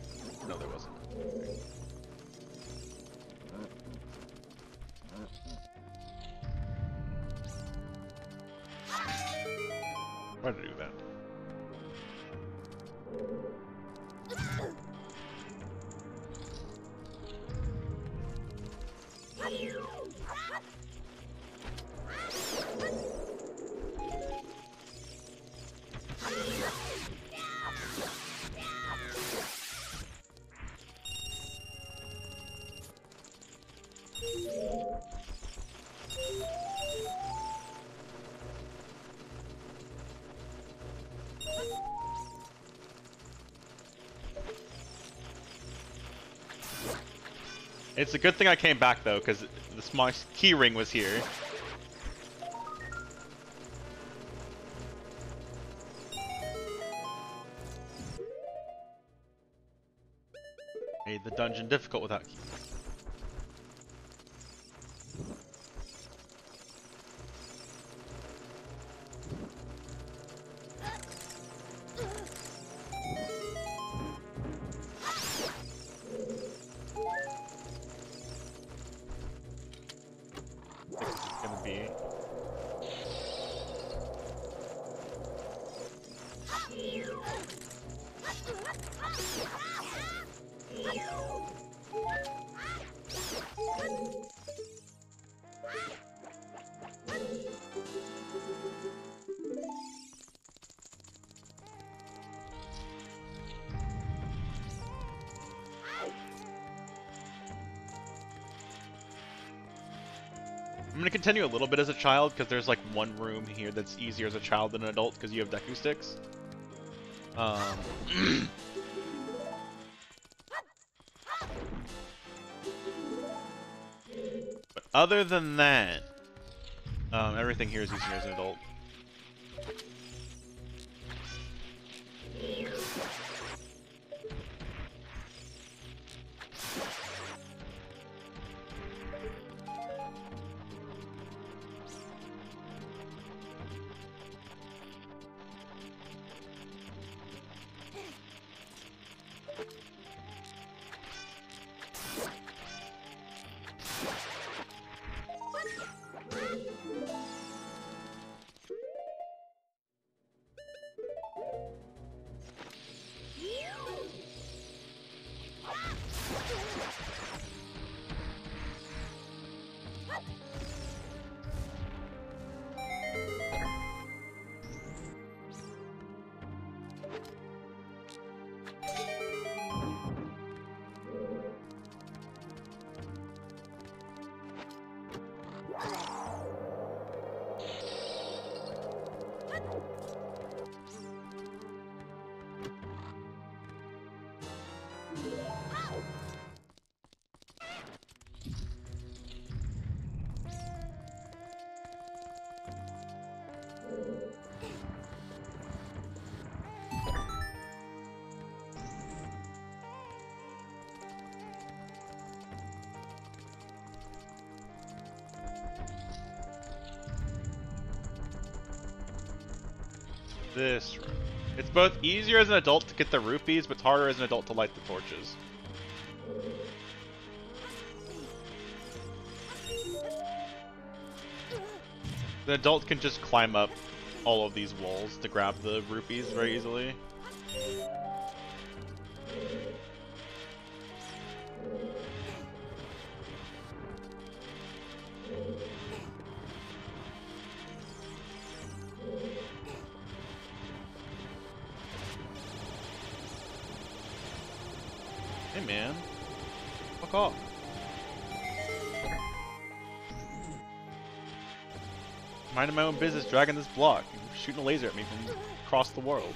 No, there wasn't. It's a good thing I came back though, because this my key ring was here. Made the dungeon difficult without keys. Continue a little bit as a child because there's like one room here that's easier as a child than an adult because you have Deku sticks. Um, but other than that, um, everything here is easier as an adult. Both easier as an adult to get the rupees, but harder as an adult to light the torches. The adult can just climb up all of these walls to grab the rupees very easily. Minding my own business, dragging this block, shooting a laser at me from across the world.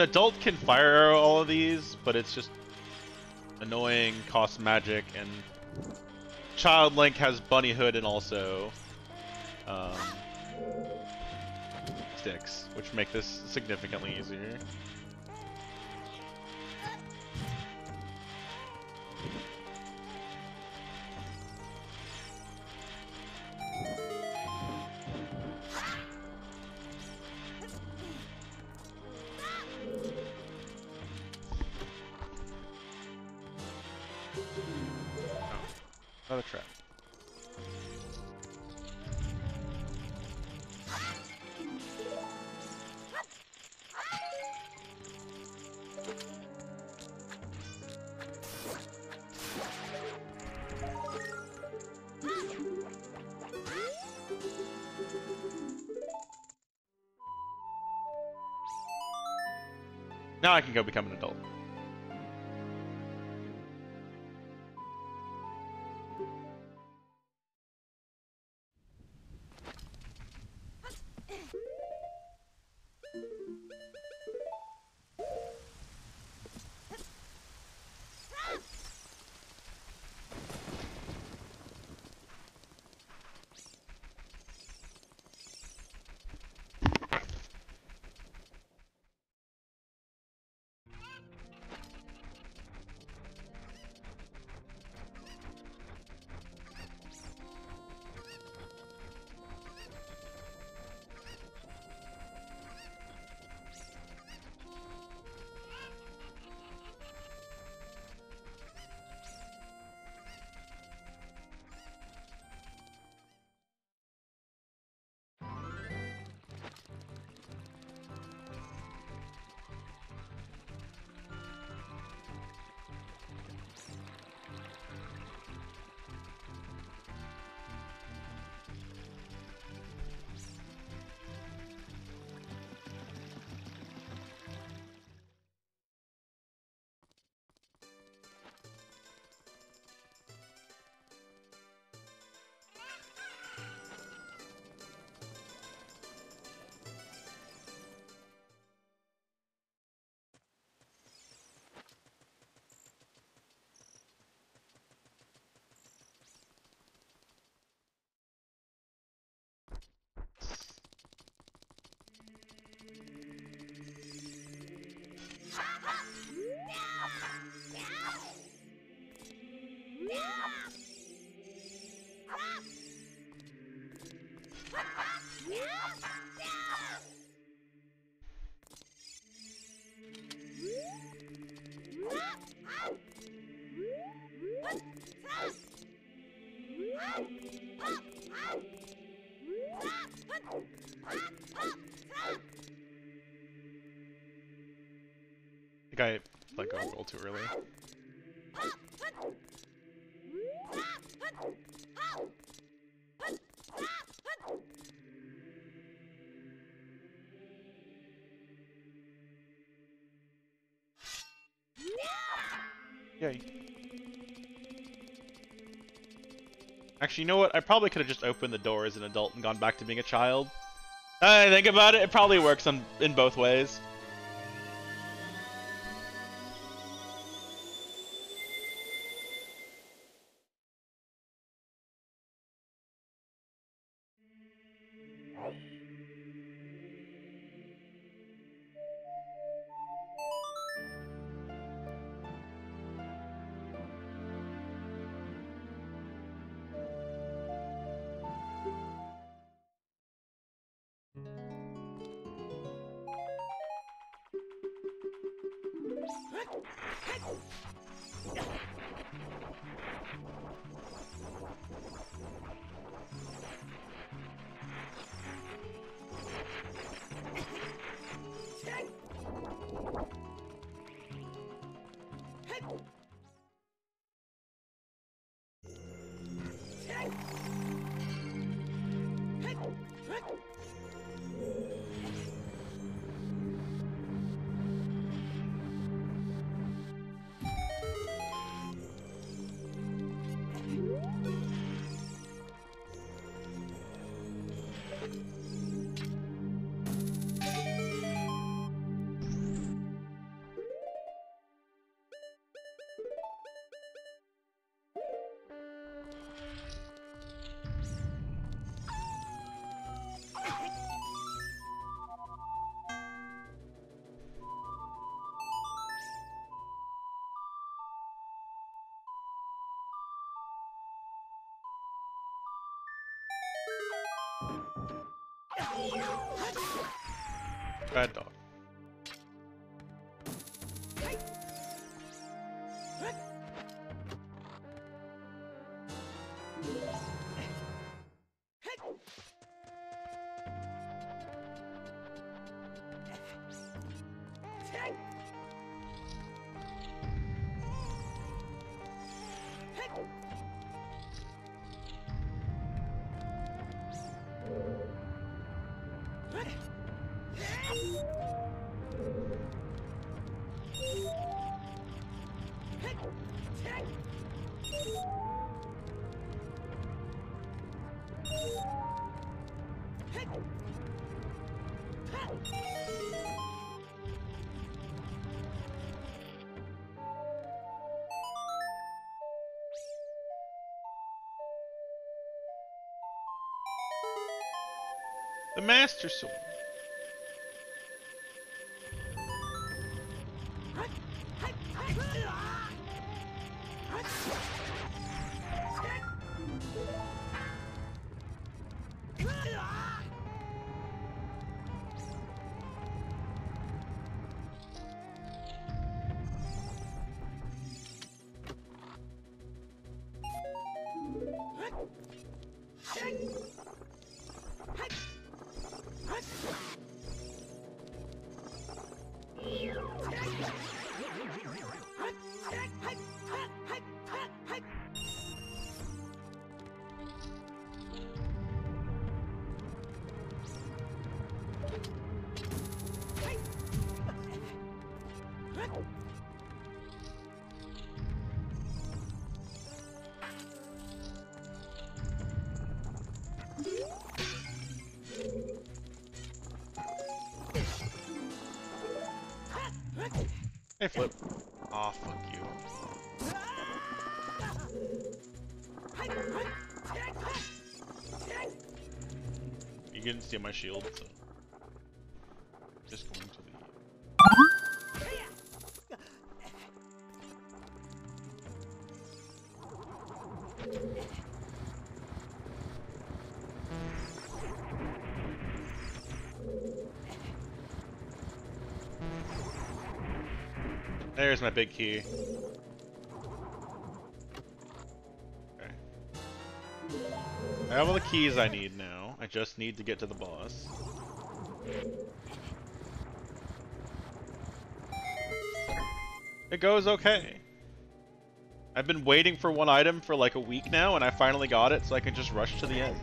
An adult can fire arrow all of these, but it's just annoying, costs magic, and Child Link has Bunny Hood and also um, sticks, which make this significantly easier. Yay. Actually, you know what? I probably could have just opened the door as an adult and gone back to being a child. I think about it, it probably works on, in both ways. Bad The Master Sword. Steal my shield, so... Just going to the... There's my big key. Okay. I have all the keys I need now. Just need to get to the boss. It goes okay. I've been waiting for one item for like a week now, and I finally got it, so I can just rush to the end.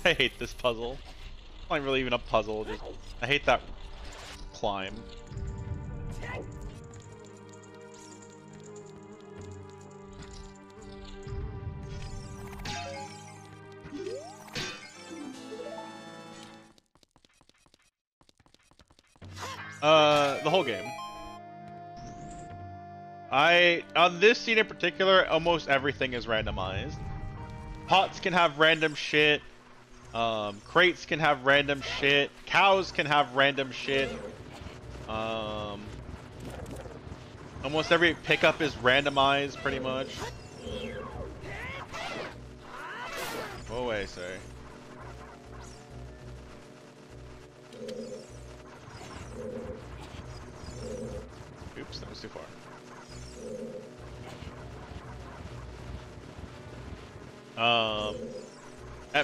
I hate this puzzle. Not really even a puzzle, just I hate that climb. Uh, the whole game. I, on this scene in particular, almost everything is randomized. Pots can have random shit. Um, crates can have random shit. Cows can have random shit. Um, almost every pickup is randomized, pretty much. Go away, sorry.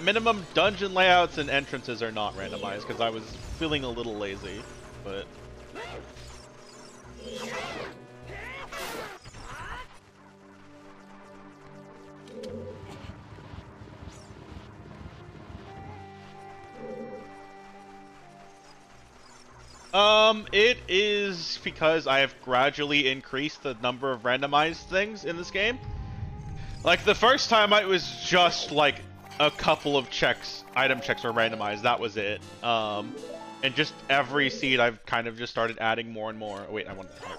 Minimum, dungeon layouts and entrances are not randomized because I was feeling a little lazy, but... Um, it is because I have gradually increased the number of randomized things in this game. Like, the first time I was just, like, a couple of checks, item checks were randomized. That was it. Um, and just every seed, I've kind of just started adding more and more. Oh, wait, I want that. Here.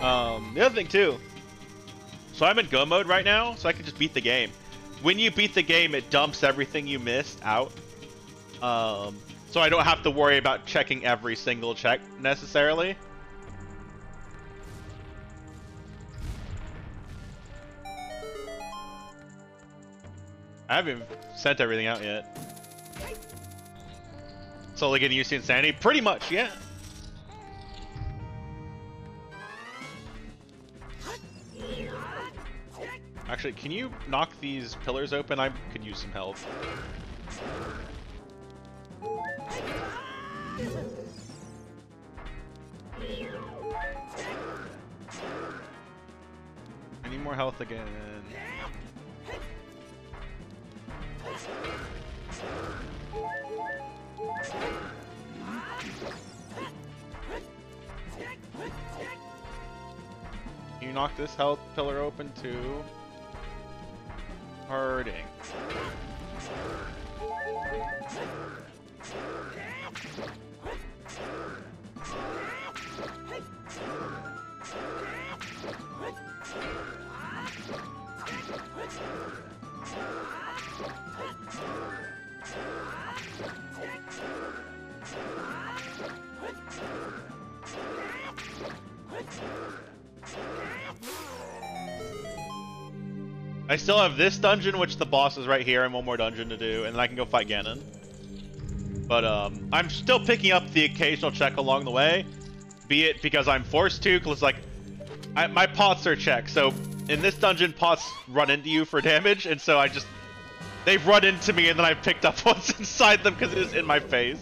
Um, the other thing too, so I'm in go mode right now, so I can just beat the game. When you beat the game, it dumps everything you missed out. Um, so I don't have to worry about checking every single check necessarily. I haven't sent everything out yet. Slowly getting used to insanity? Pretty much, yeah. Actually, can you knock these pillars open? I could use some help. I need more health again. You knock this health pillar open too? Hurting. Still have this dungeon, which the boss is right here, and one more dungeon to do, and then I can go fight Ganon. But um, I'm still picking up the occasional check along the way, be it because I'm forced to, because like, I, my pots are checked, so in this dungeon, pots run into you for damage, and so I just, they've run into me, and then I picked up what's inside them because it is in my face.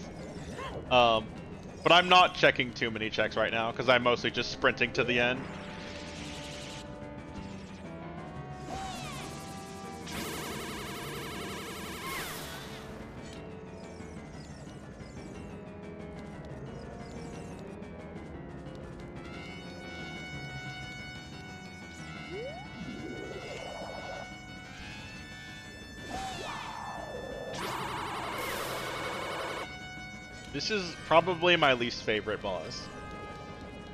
Um, but I'm not checking too many checks right now, because I'm mostly just sprinting to the end. This is probably my least favorite boss.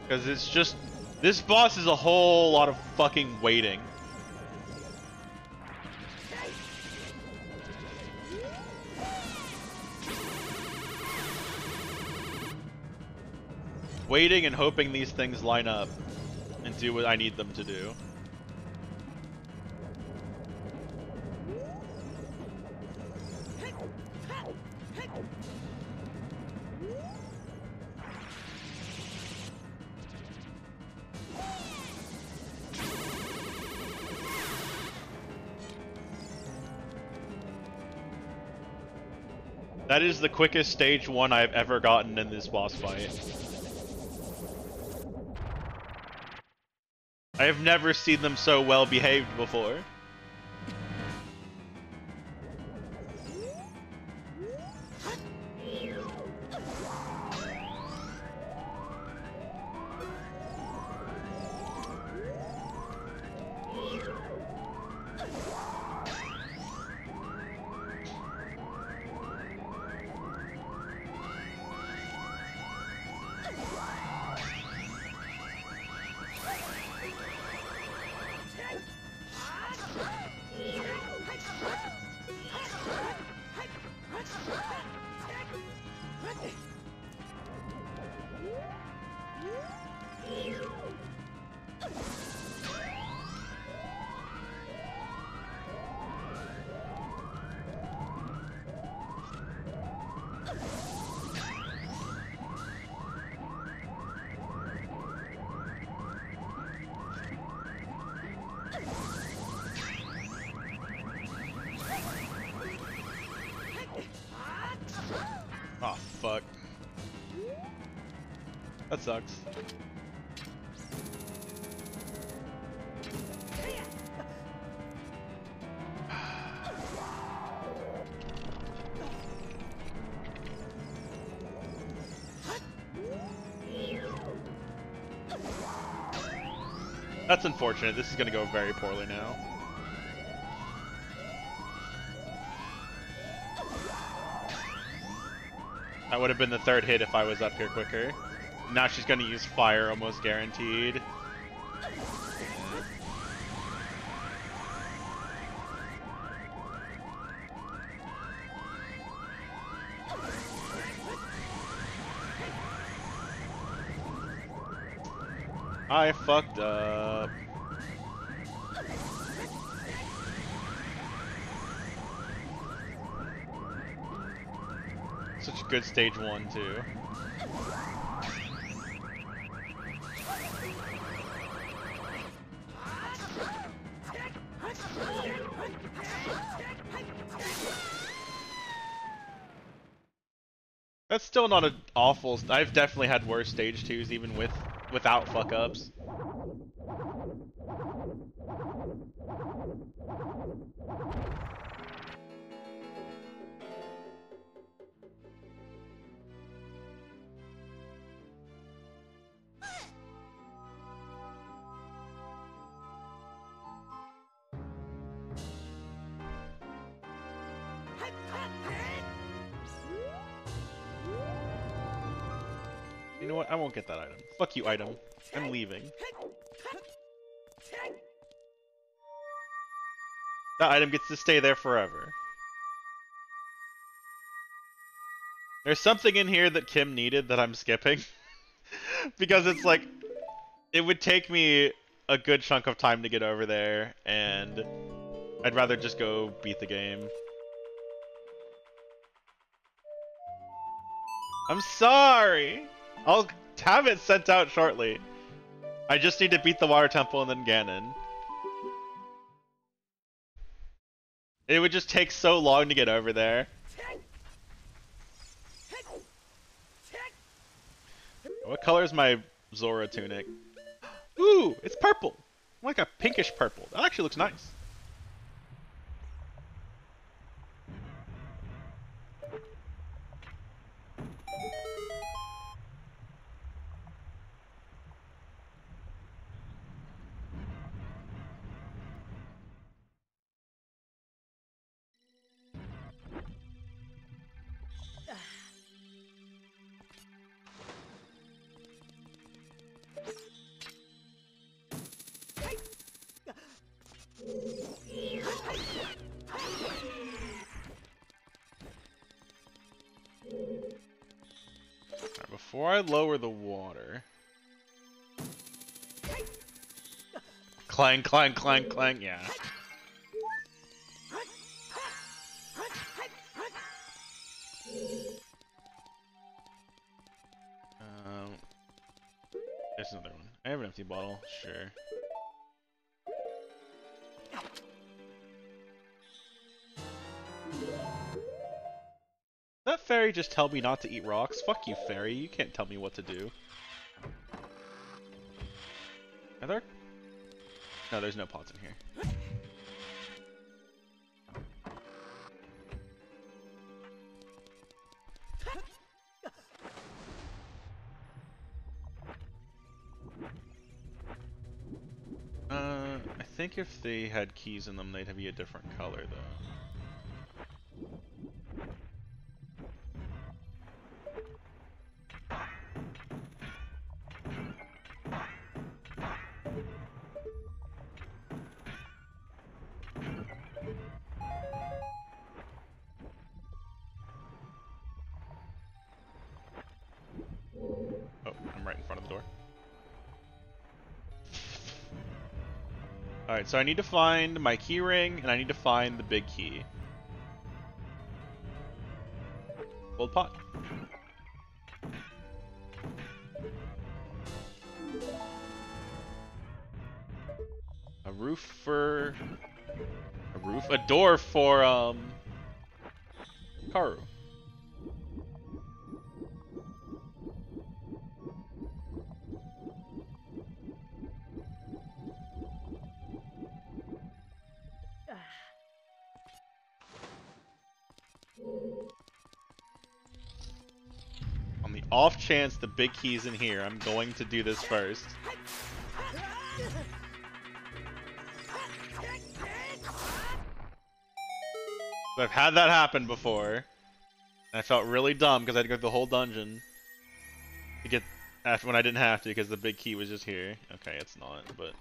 Because it's just... This boss is a whole lot of fucking waiting. Waiting and hoping these things line up and do what I need them to do. Is the quickest stage one I've ever gotten in this boss fight. I have never seen them so well behaved before. Sucks. That's unfortunate. This is going to go very poorly now. That would have been the third hit if I was up here quicker. Now she's gonna use fire, almost guaranteed. I fucked up. Such a good stage one, too. Still not an awful. I've definitely had worse stage twos, even with without fuck ups. Fuck you, item. I'm leaving. That item gets to stay there forever. There's something in here that Kim needed that I'm skipping. because it's like, it would take me a good chunk of time to get over there, and I'd rather just go beat the game. I'm sorry! I'll have it sent out shortly. I just need to beat the Water Temple and then Ganon. It would just take so long to get over there. What color is my Zora tunic? Ooh, it's purple! Like a pinkish purple. That actually looks nice. Before lower the water. Clang, clang, clang, clang, yeah. Um, there's another one. I have an empty bottle, sure. Fairy just tell me not to eat rocks? Fuck you, fairy. You can't tell me what to do. Are there? No, there's no pots in here. Uh, I think if they had keys in them, they'd be a different color, though. Alright, so I need to find my key ring, and I need to find the big key. Gold pot. A roof for... A roof? A door for, um... off chance the big key's in here, I'm going to do this first. I've had that happen before. I felt really dumb because I had to go through the whole dungeon to get after when I didn't have to because the big key was just here. Okay, it's not, but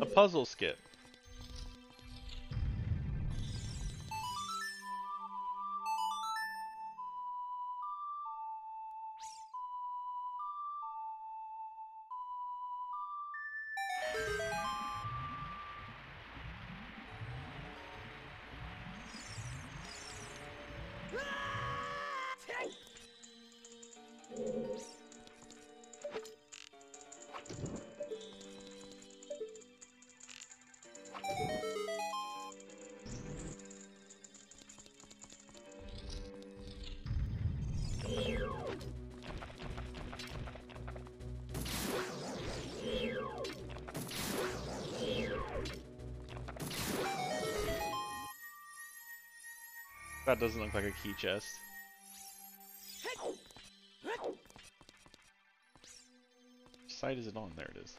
a puzzle skip. Doesn't look like a key chest. Side is it on? There it is.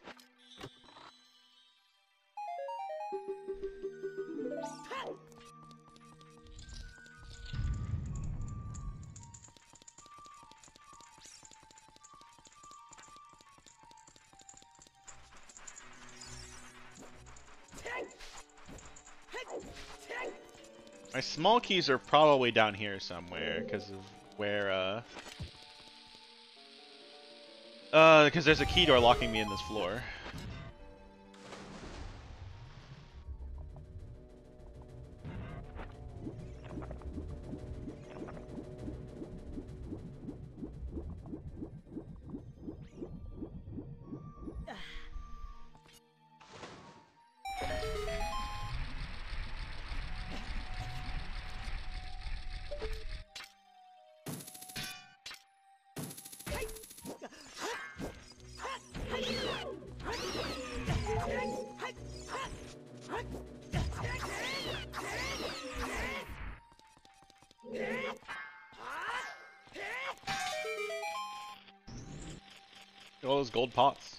Small keys are probably down here somewhere because of where, uh... Uh, because there's a key door locking me in this floor. Pots.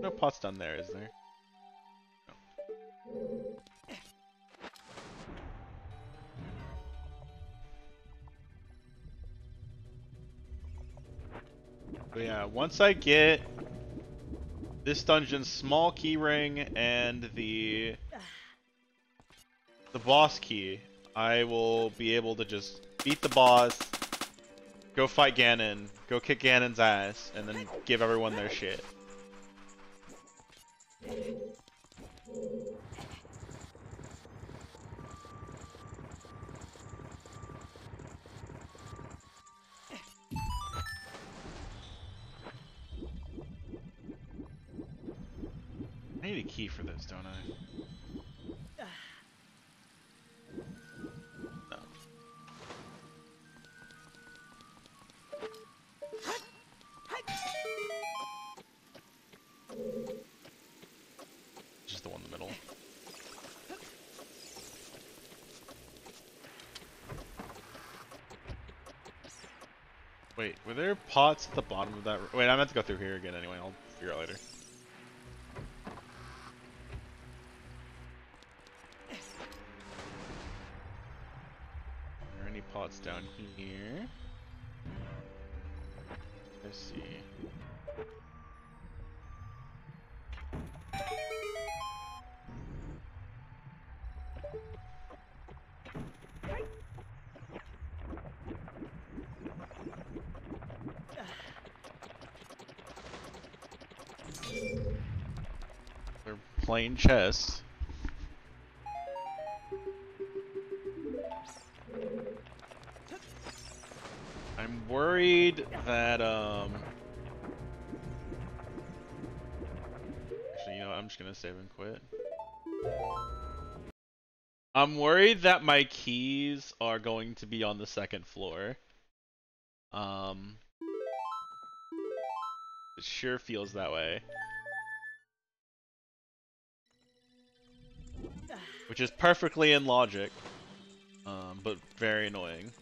No pots down there, is there? Once I get this dungeon's small key ring and the the boss key, I will be able to just beat the boss, go fight Ganon, go kick Ganon's ass, and then give everyone their shit. There pots at the bottom of that? Wait, I meant to go through here again anyway. I'll figure out later. Plain chests. I'm worried that, um... Actually, you know what? I'm just gonna save and quit. I'm worried that my keys are going to be on the second floor. Um... It sure feels that way. Which is perfectly in logic, um, but very annoying.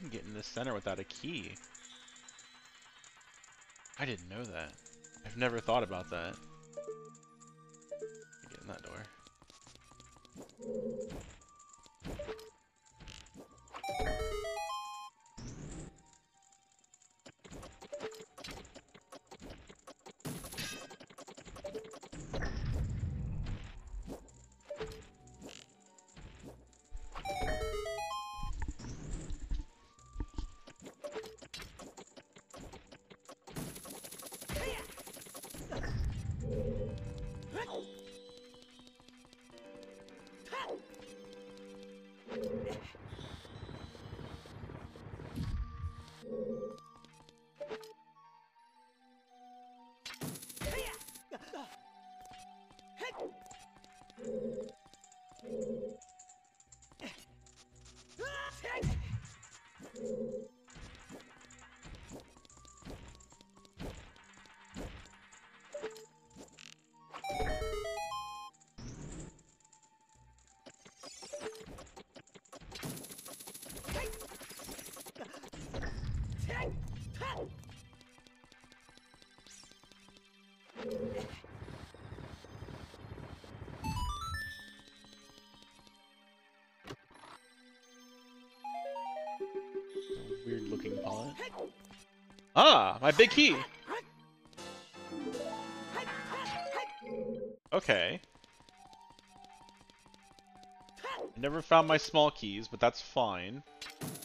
Can get in the center without a key. I didn't know that. I've never thought about that. Pot. Ah, my big key! Okay. I never found my small keys, but that's fine.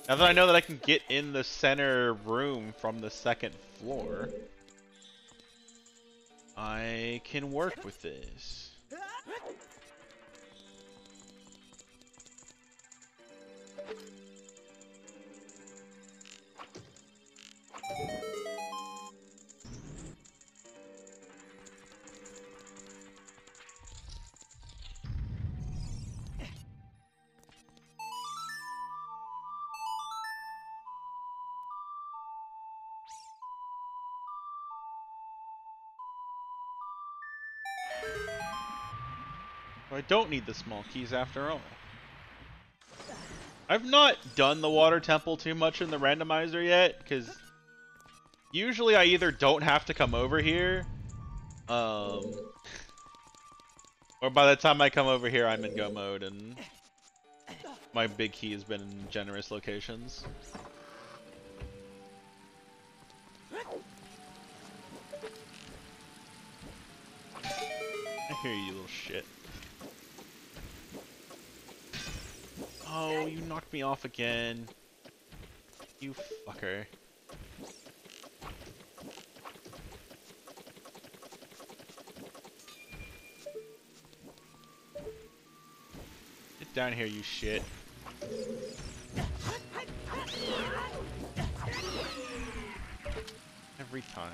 Now that I know that I can get in the center room from the second floor, I can work with this. Don't need the small keys after all. I've not done the water temple too much in the randomizer yet, because usually I either don't have to come over here, um, or by the time I come over here I'm in go mode and my big key has been in generous locations. I hear you, little shit. Oh, you knocked me off again. You fucker. Get down here, you shit. Every time.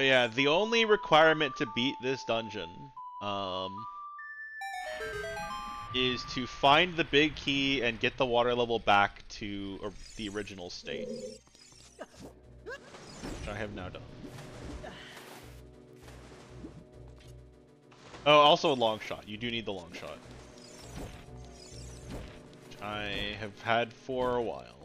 But yeah, the only requirement to beat this dungeon, um, is to find the big key and get the water level back to the original state. Which I have now done. Oh, also a long shot. You do need the long shot. Which I have had for a while.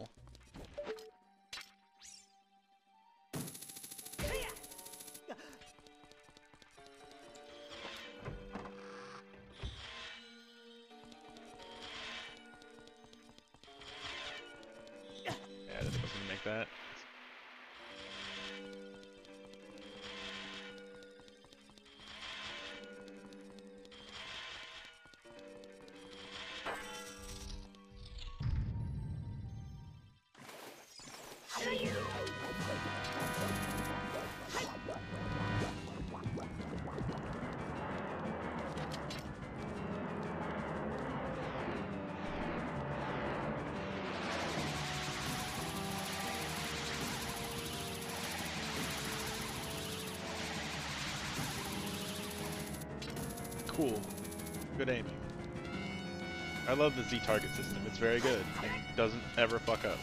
Love the Z target system. It's very good. It doesn't ever fuck up.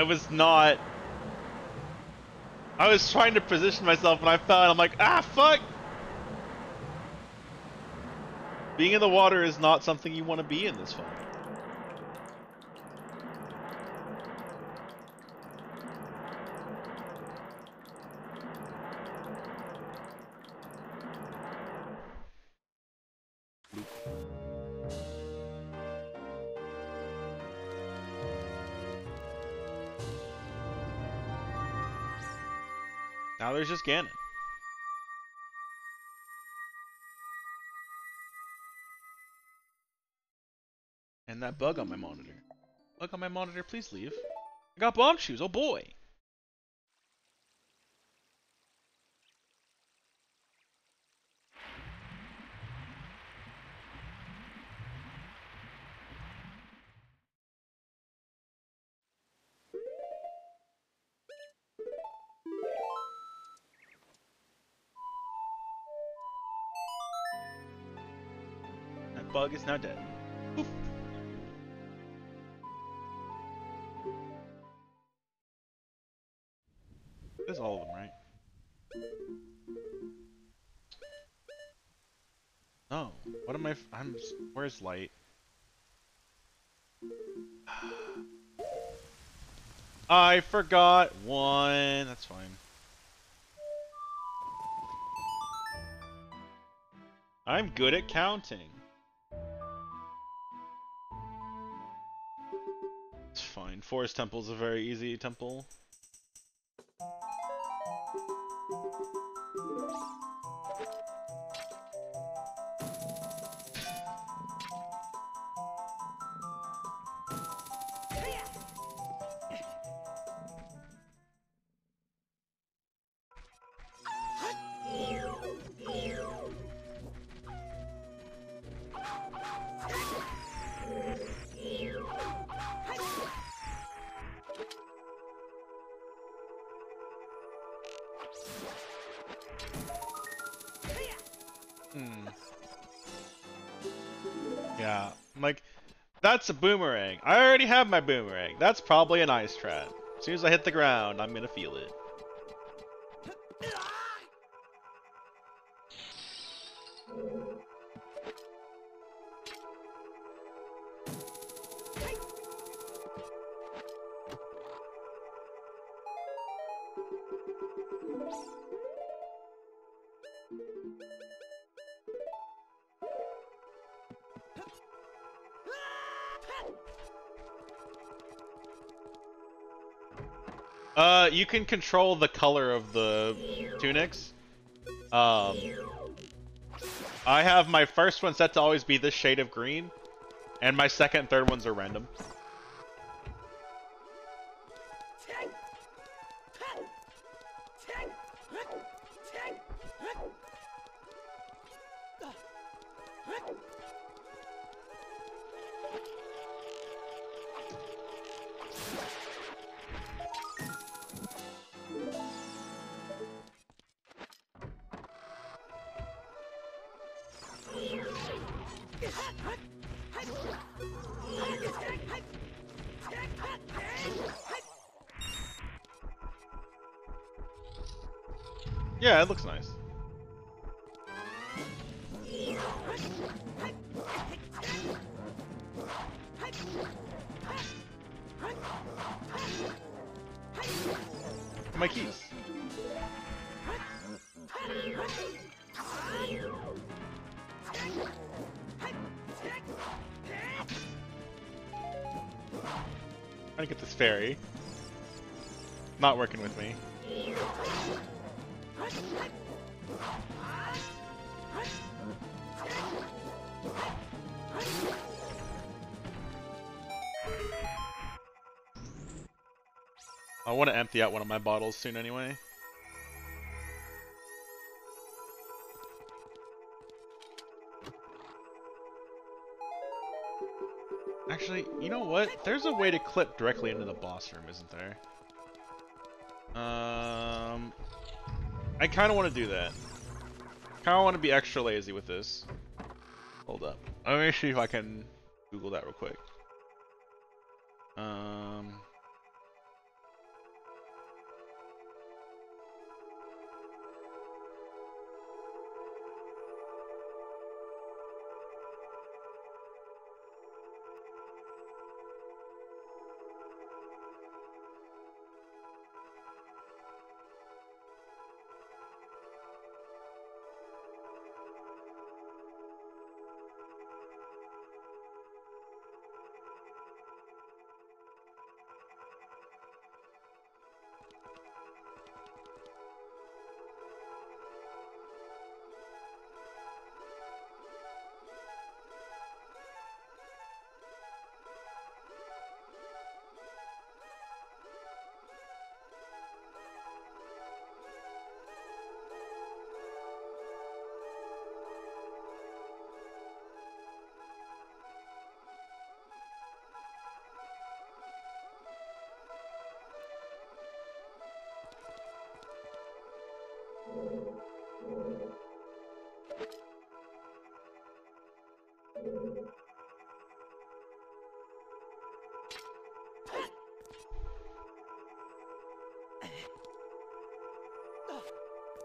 I was not. I was trying to position myself and I fell and I'm like, ah, fuck! Being in the water is not something you want to be in this fight. Just Ganon. And that bug on my monitor. Bug on my monitor, please leave. I got bombchus, oh boy! Is now dead. Poof. That's all of them, right? No. What am I? F I'm. Where's light? I forgot one. That's fine. I'm good at counting. It's temple is a very easy temple. That's a boomerang. I already have my boomerang. That's probably an ice trap. As soon as I hit the ground, I'm gonna feel it. You can control the color of the tunics. Um, I have my first one set to always be this shade of green, and my second and third ones are random. Empty out one of my bottles soon anyway. Actually, you know what? There's a way to clip directly into the boss room, isn't there? Um, I kind of want to do that. Kind of want to be extra lazy with this. Hold up. Let me see if I can Google that real quick.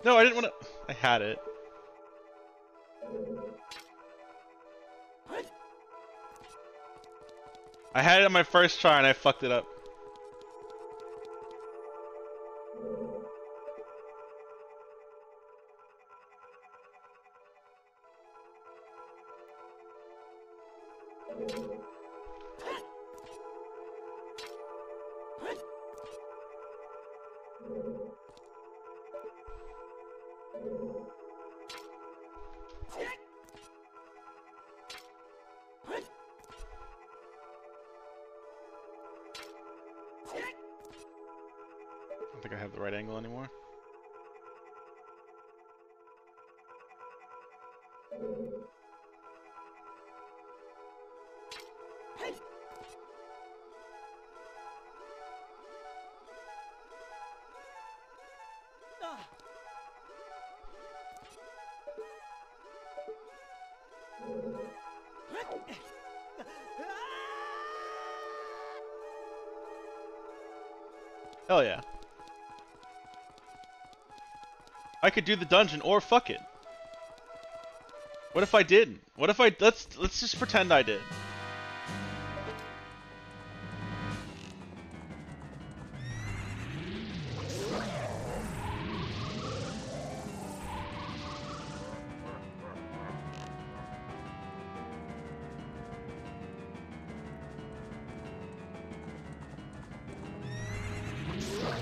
No, I didn't want to. I had it. I had it on my first try and I fucked it up. I don't think I have the right angle anymore. Could do the dungeon or fuck it. What if I didn't? What if I let's let's just pretend I did.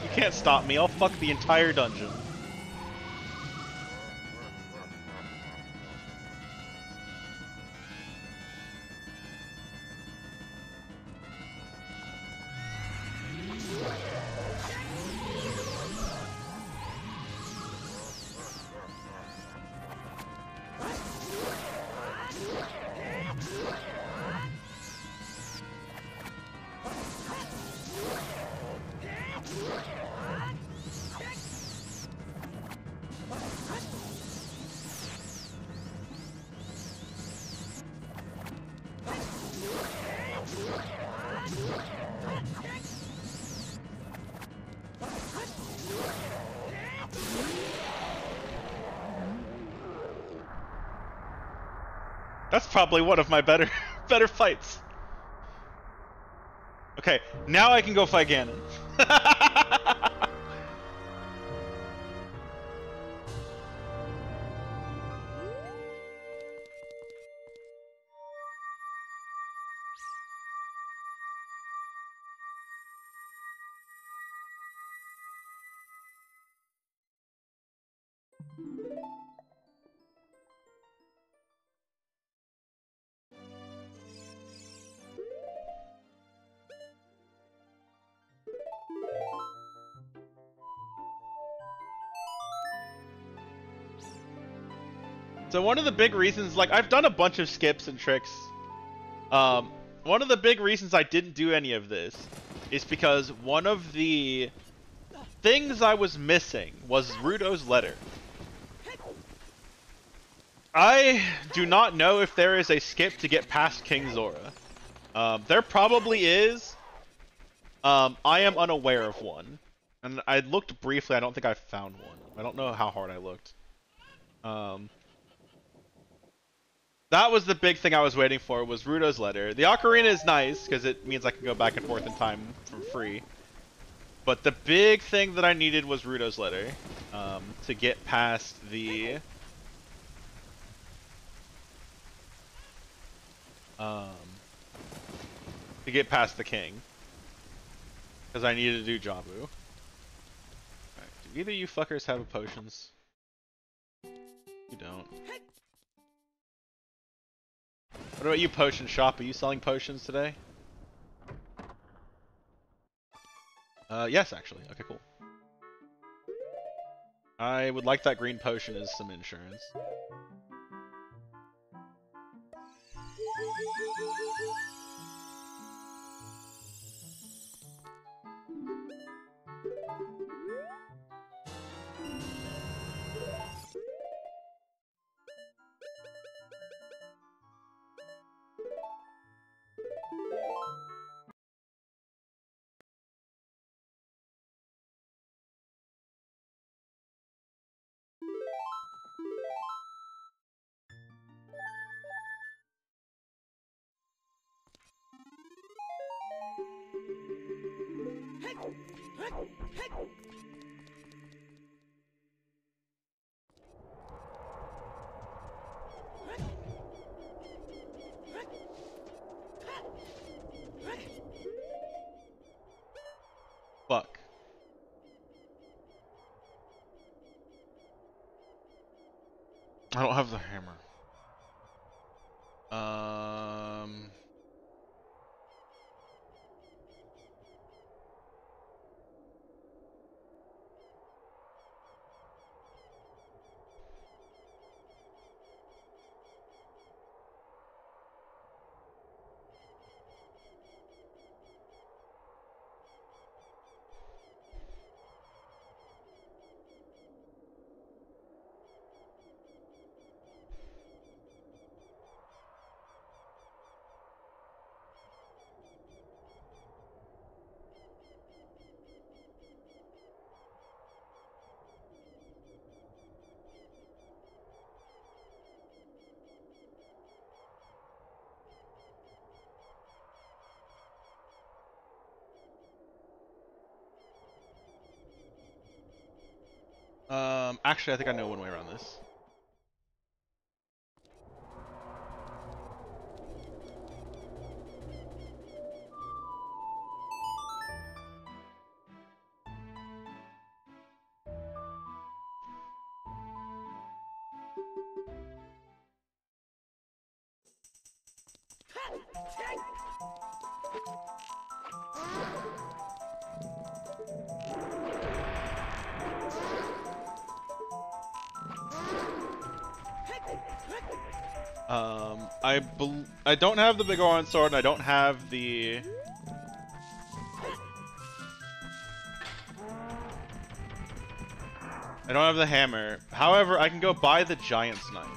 You can't stop me. I'll fuck the entire dungeon. Probably one of my better better fights. Okay, now I can go fight Ganon. So one of the big reasons, like I've done a bunch of skips and tricks. Um, one of the big reasons I didn't do any of this is because one of the things I was missing was Ruto's letter. I do not know if there is a skip to get past King Zora. Um, there probably is. Um, I am unaware of one. And I looked briefly, I don't think I found one. I don't know how hard I looked. Um, that was the big thing I was waiting for, was Ruto's letter. The Ocarina is nice, because it means I can go back and forth in time for free. But the big thing that I needed was Ruto's letter, um, to get past the... Um, to get past the king. Because I needed to do Jabu. Right, do either you fuckers have potions? You don't. What about you, potion shop? Are you selling potions today? Uh, yes, actually. Okay, cool. I would like that green potion as some insurance. I don't have the hammer. Um, actually, I think I know one way around this. I don't have the big orange sword, and I don't have the. I don't have the hammer. However, I can go buy the giant's knife.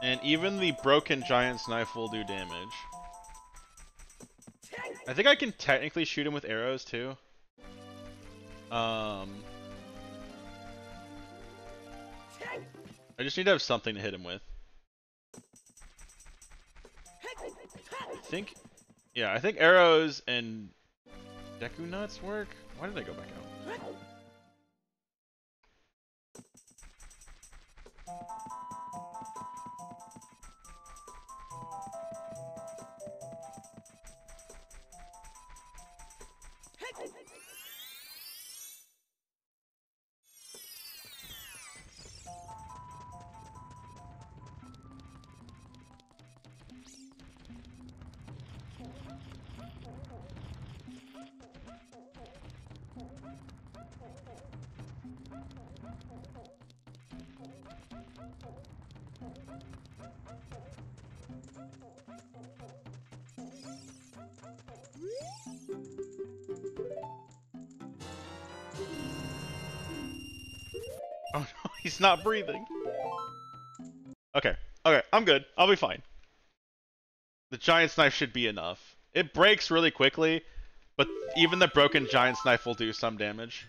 And even the broken giant's knife will do damage. I think I can technically shoot him with arrows too. Um, I just need to have something to hit him with. I think, yeah, I think arrows and Deku nuts work. Why did I go back out? He's not breathing. Okay, okay, I'm good. I'll be fine. The giant's knife should be enough. It breaks really quickly, but even the broken giant's knife will do some damage.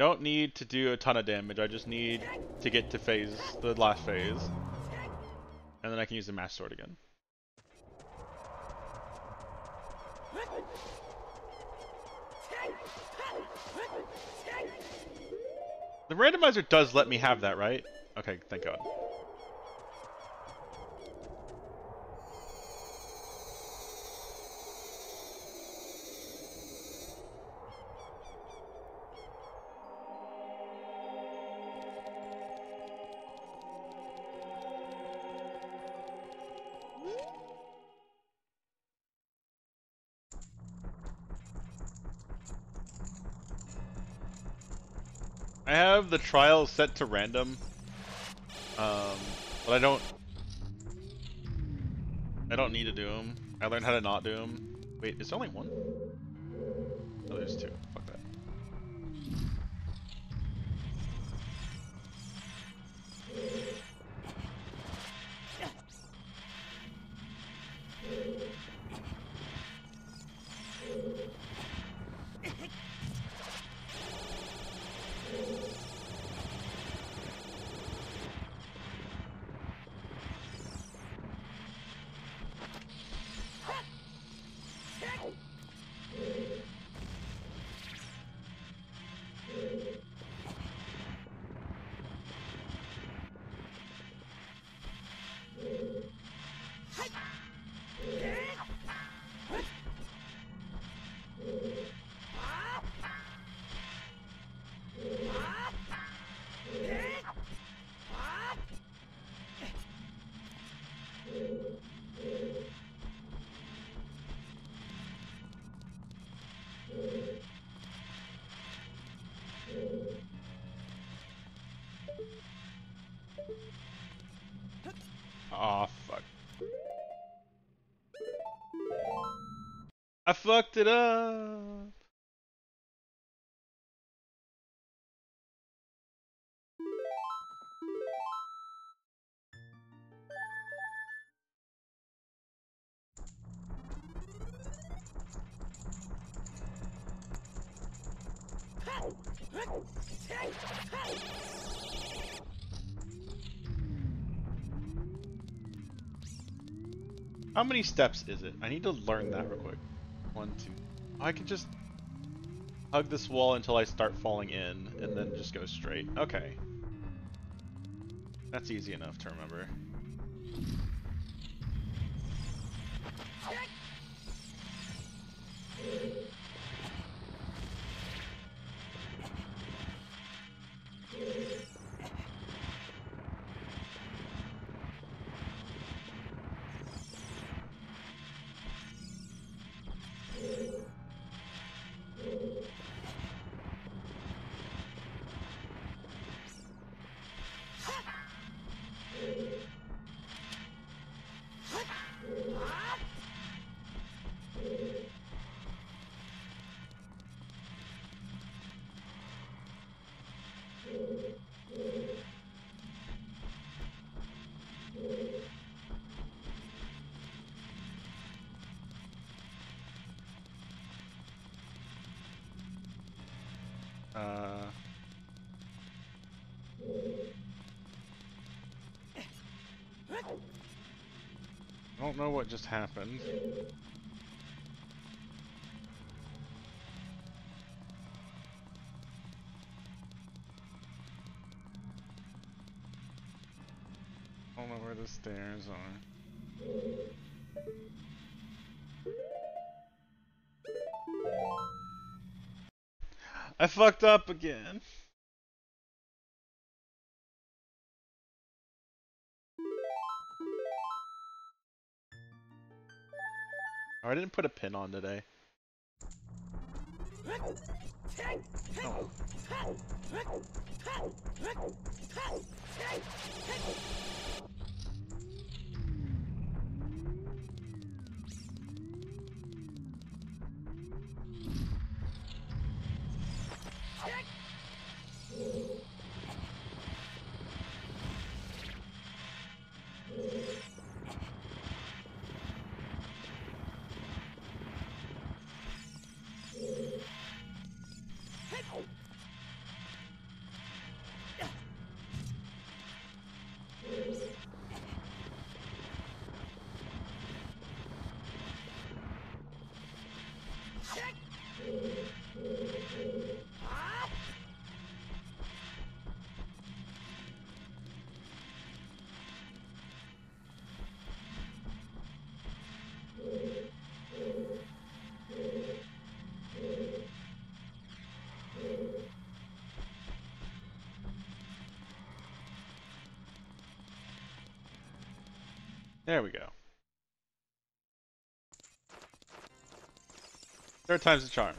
Don't need to do a ton of damage, I just need to get to phase, the last phase. And then I can use the Master Sword again. The randomizer does let me have that, right? Okay, thank god. The trial set to random, um, but I don't. I don't need to do them. I learned how to not do them. Wait, is there only one? Oh, there's two. fucked it up. How many steps is it? I need to learn that real quick. One, two. I can just hug this wall until I start falling in, and then just go straight. Okay. That's easy enough to remember. Know what just happened. I don't know where the stairs are. I fucked up again. I didn't put a pin on today. There we go. Third time's the charm.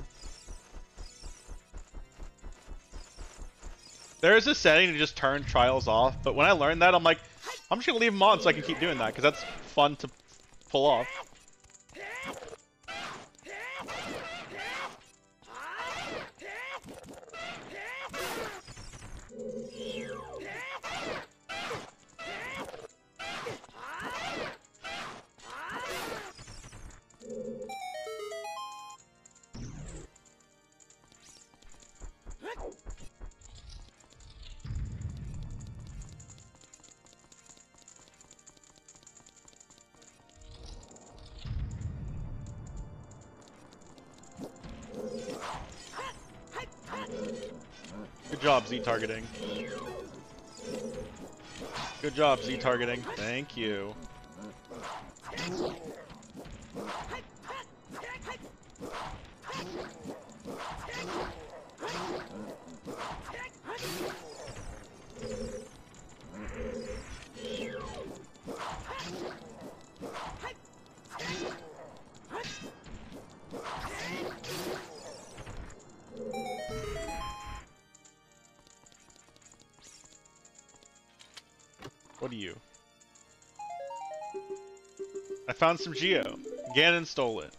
There is a setting to just turn trials off, but when I learned that, I'm like, I'm just gonna leave them on so I can keep doing that, because that's fun to pull off. Targeting. Good job, Z targeting. Thank you. Some Geo. Ganon stole it.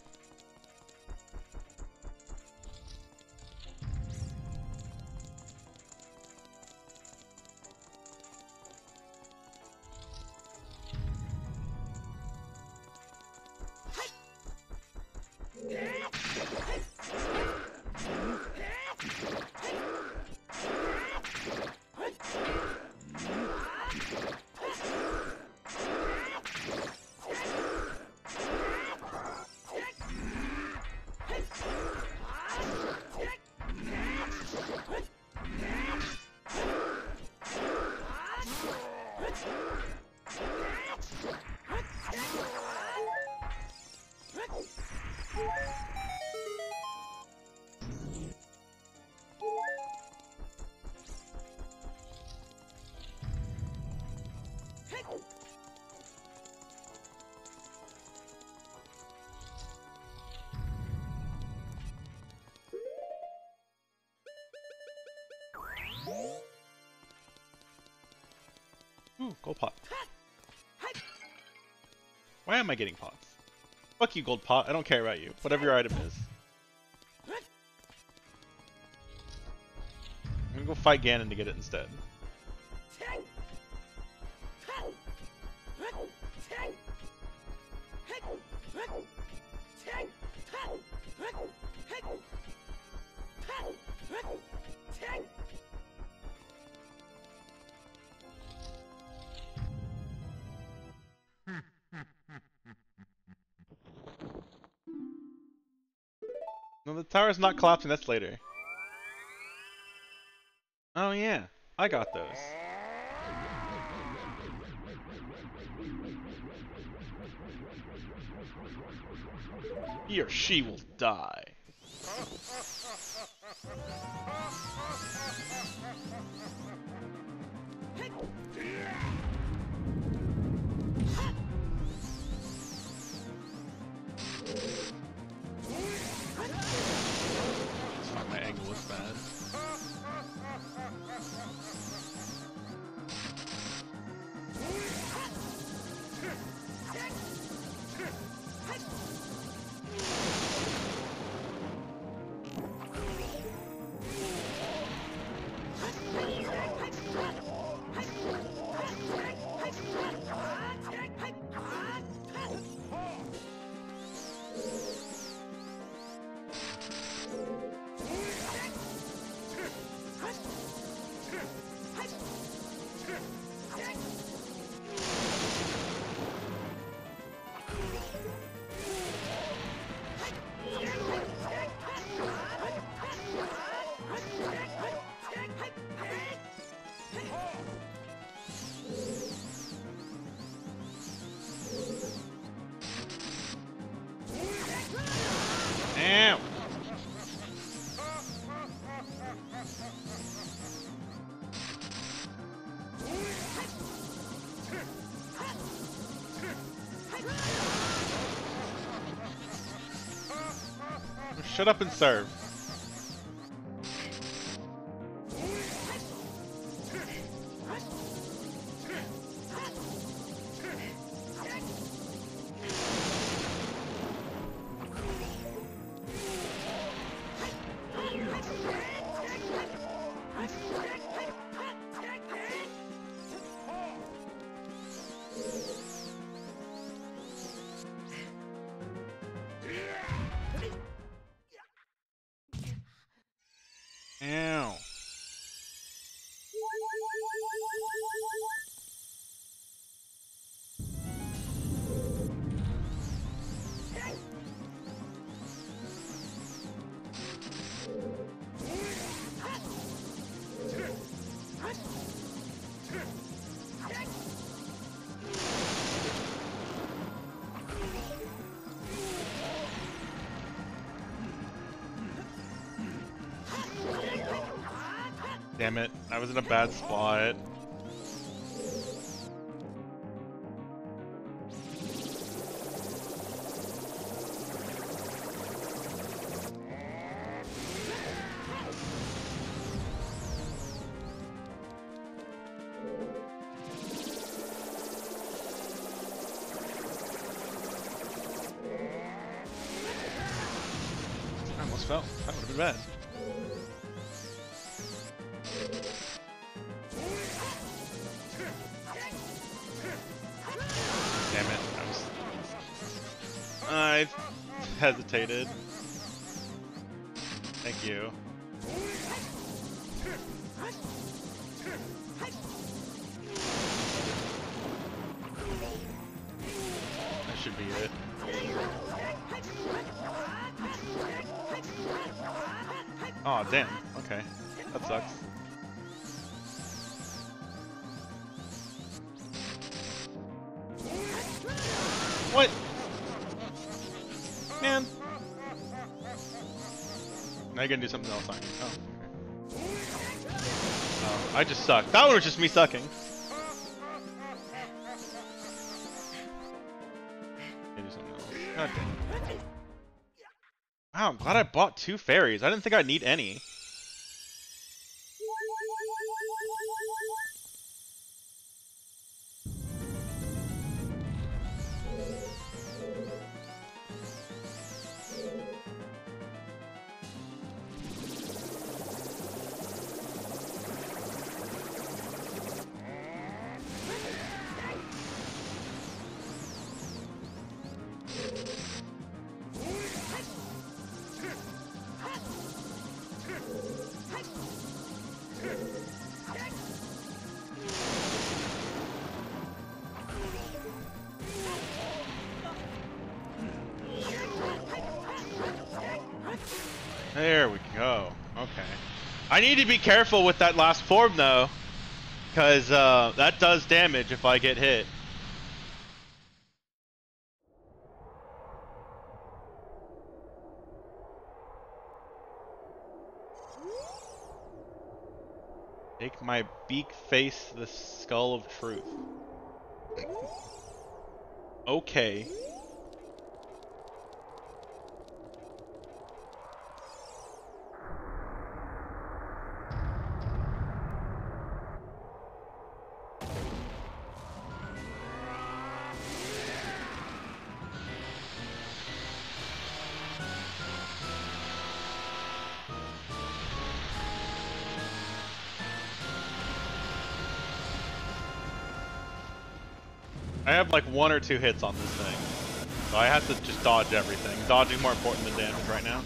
You, gold pot. I don't care about you. Whatever your item is. I'm gonna go fight Ganon to get it instead. Tower's not collapsing, that's later. Oh yeah, I got those. He or she will die. Shut up and serve. Damn it, I was in a bad spot. Hesitated. Thank you. That should be it. Oh damn. Okay. That sucks. You're gonna do something else, you? Oh. Oh, I just suck. That one was just me sucking. Wow, I'm glad I bought two fairies. I didn't think I'd need any. Need to be careful with that last form though, because uh, that does damage if I get hit. Make my beak face the skull of truth. Okay. One or two hits on this thing. So I have to just dodge everything. Dodging more important than damage right now.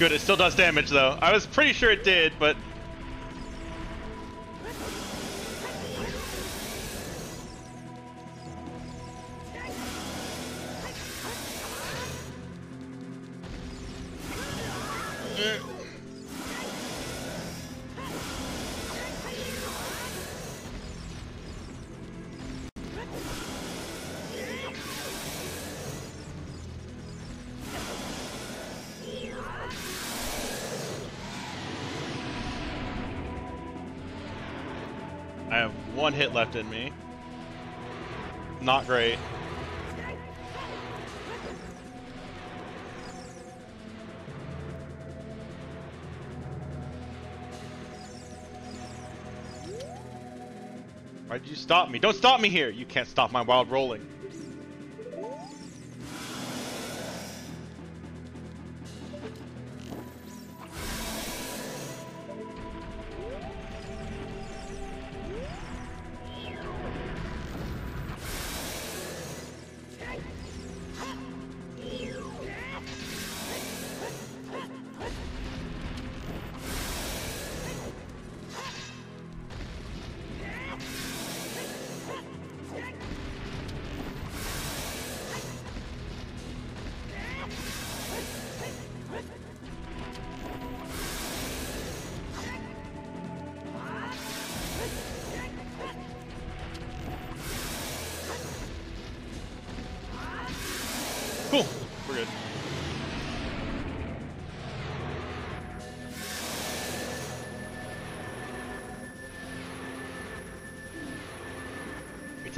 Good, it still does damage though. I was pretty sure it did, but... hit left in me. Not great. Why'd you stop me? Don't stop me here! You can't stop my wild rolling.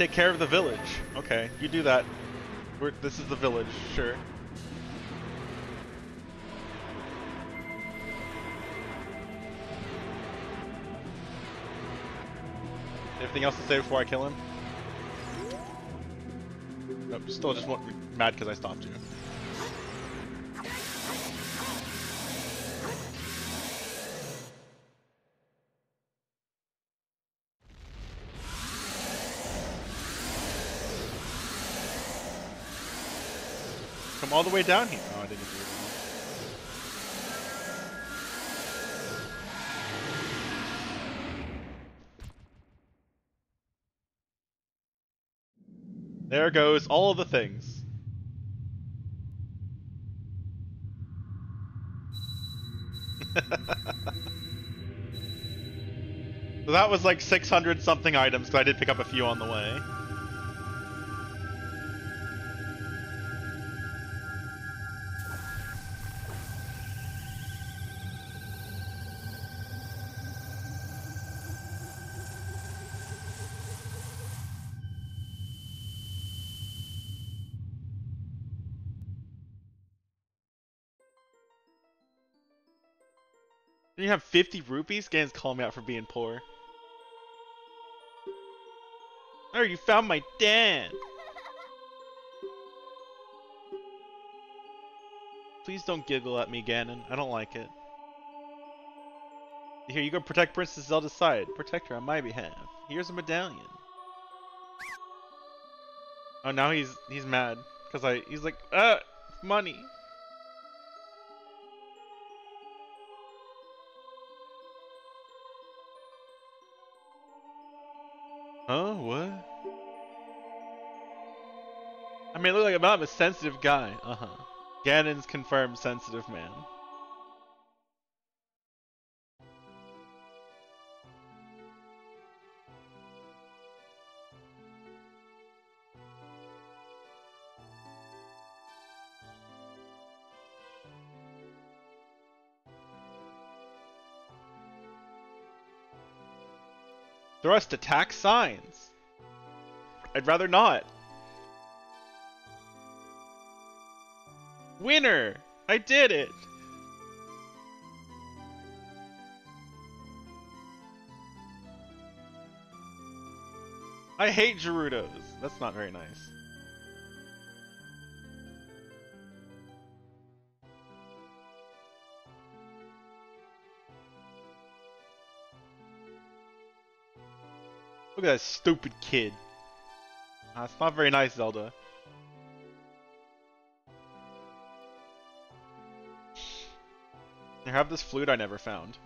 Take care of the village. Okay, you do that. We're, this is the village, sure. Anything else to say before I kill him? Nope, still just mad because I stopped you. Way down here. Oh, I didn't do it. There goes all of the things. so that was like 600 something items, because I did pick up a few on the way. Have 50 rupees? Gan's calling me out for being poor. Oh, you found my Dan! Please don't giggle at me, Ganon. I don't like it. Here, you go protect Princess Zelda's side. Protect her on my behalf. Here's a medallion. Oh, now he's he's mad. Because I, he's like, uh, money. Huh? What? I mean, look like I'm not a sensitive guy. Uh huh. Ganon's confirmed sensitive man. Thrust attack signs. I'd rather not. Winner! I did it! I hate Gerudos. That's not very nice. Look at that stupid kid. That's not very nice, Zelda. I have this flute I never found.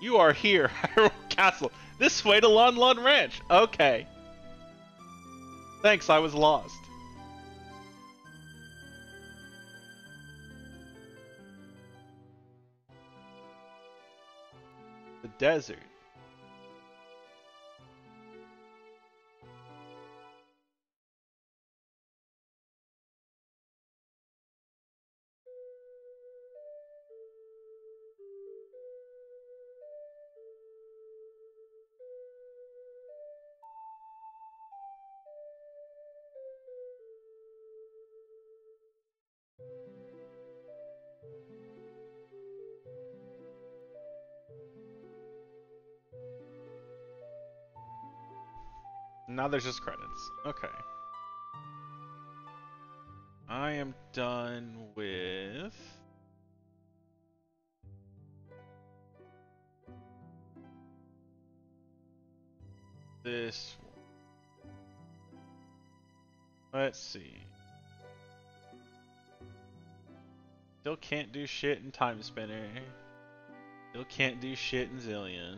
You are here, Hyrule Castle. This way to Lon Lon Ranch. Okay. Thanks, I was lost. Desert. Now there's just credits. Okay. I am done with... This one. Let's see. Still can't do shit in Timespinner. Still can't do shit in Zillion.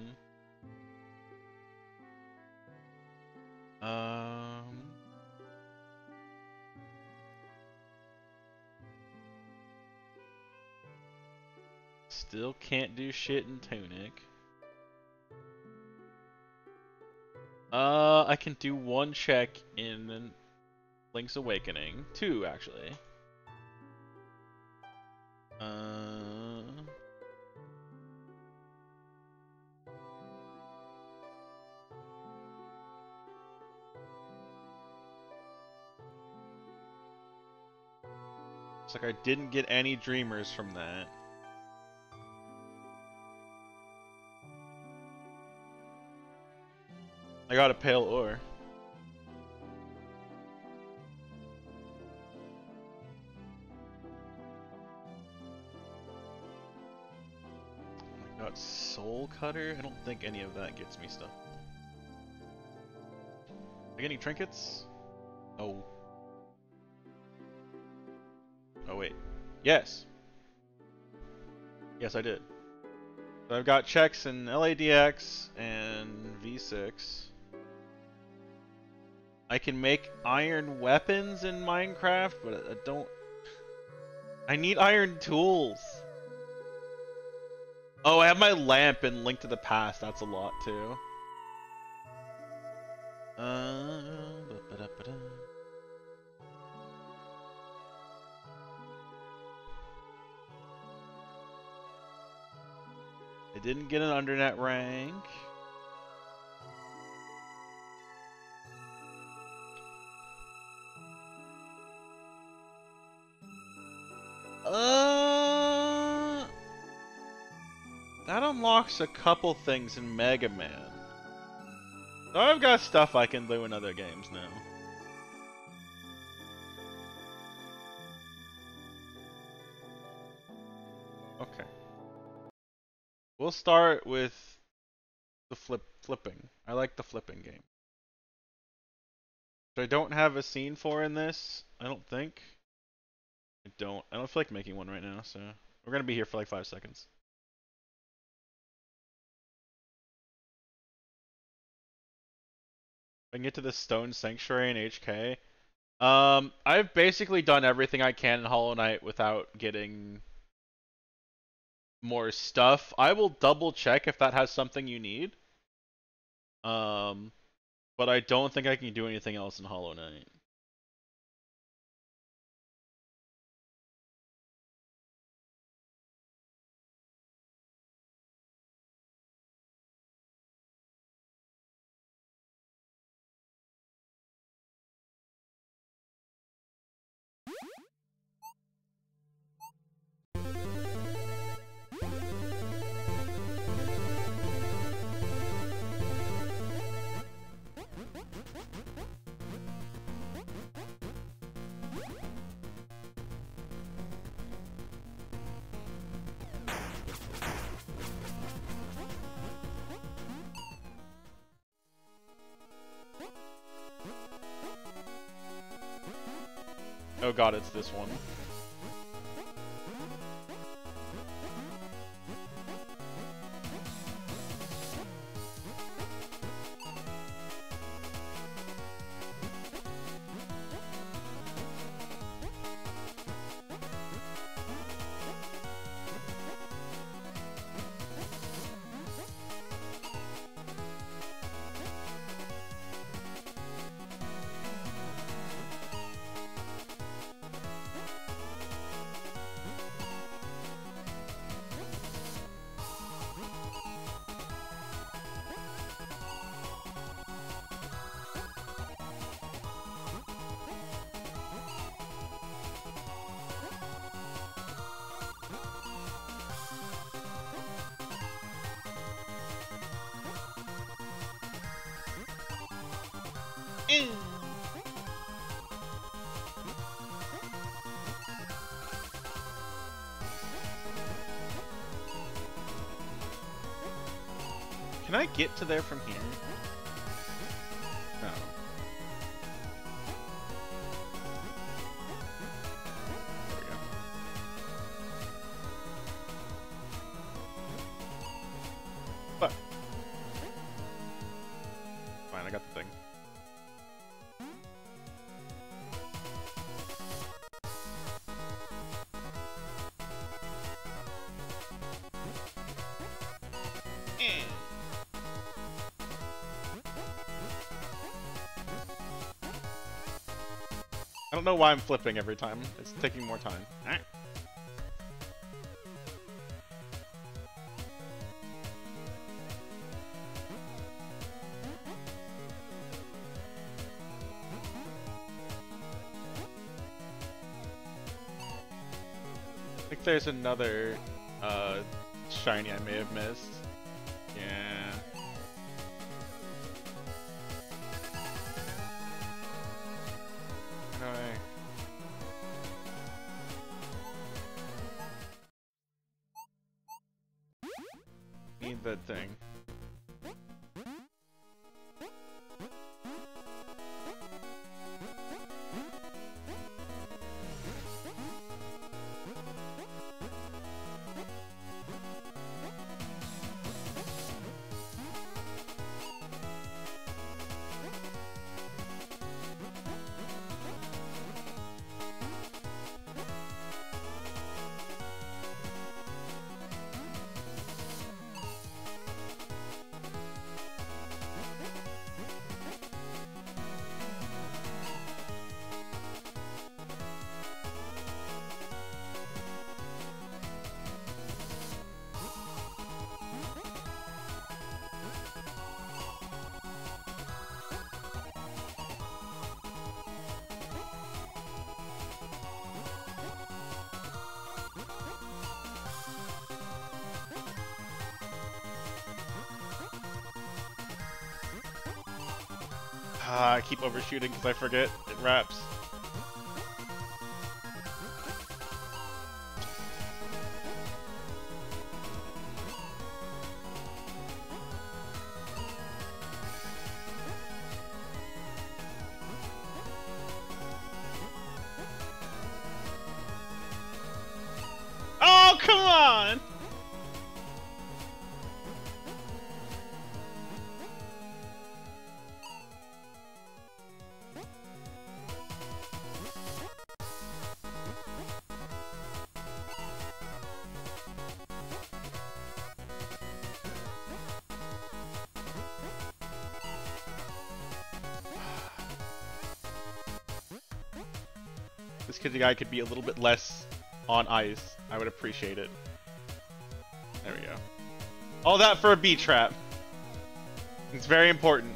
Still can't do shit in Tunic. Uh, I can do one check in Link's Awakening. Two, actually. Uh... It's like I didn't get any dreamers from that. I got a pale ore. Oh I got soul cutter? I don't think any of that gets me stuff. Get any trinkets? Oh. Oh wait. Yes. Yes, I did. So I've got checks in LADX and V6. I can make iron weapons in Minecraft, but I don't... I need iron tools. Oh, I have my lamp in Link to the Past. That's a lot, too. Uh, I didn't get an undernet rank. Uh, that unlocks a couple things in Mega Man. So I've got stuff I can do in other games now. Okay. We'll start with the flip flipping. I like the flipping game. I don't have a scene for in this, I don't think. I don't. I don't feel like making one right now, so we're gonna be here for like five seconds. I can get to the Stone Sanctuary in HK. Um, I've basically done everything I can in Hollow Knight without getting more stuff. I will double check if that has something you need. Um, but I don't think I can do anything else in Hollow Knight. God, it's this one. Can I get to there from here? Know why I'm flipping every time. It's taking more time. I think there's another uh, shiny I may have missed. Overshooting because I forget it wraps. Guy could be a little bit less on ice. I would appreciate it. There we go. All that for a bee trap. It's very important.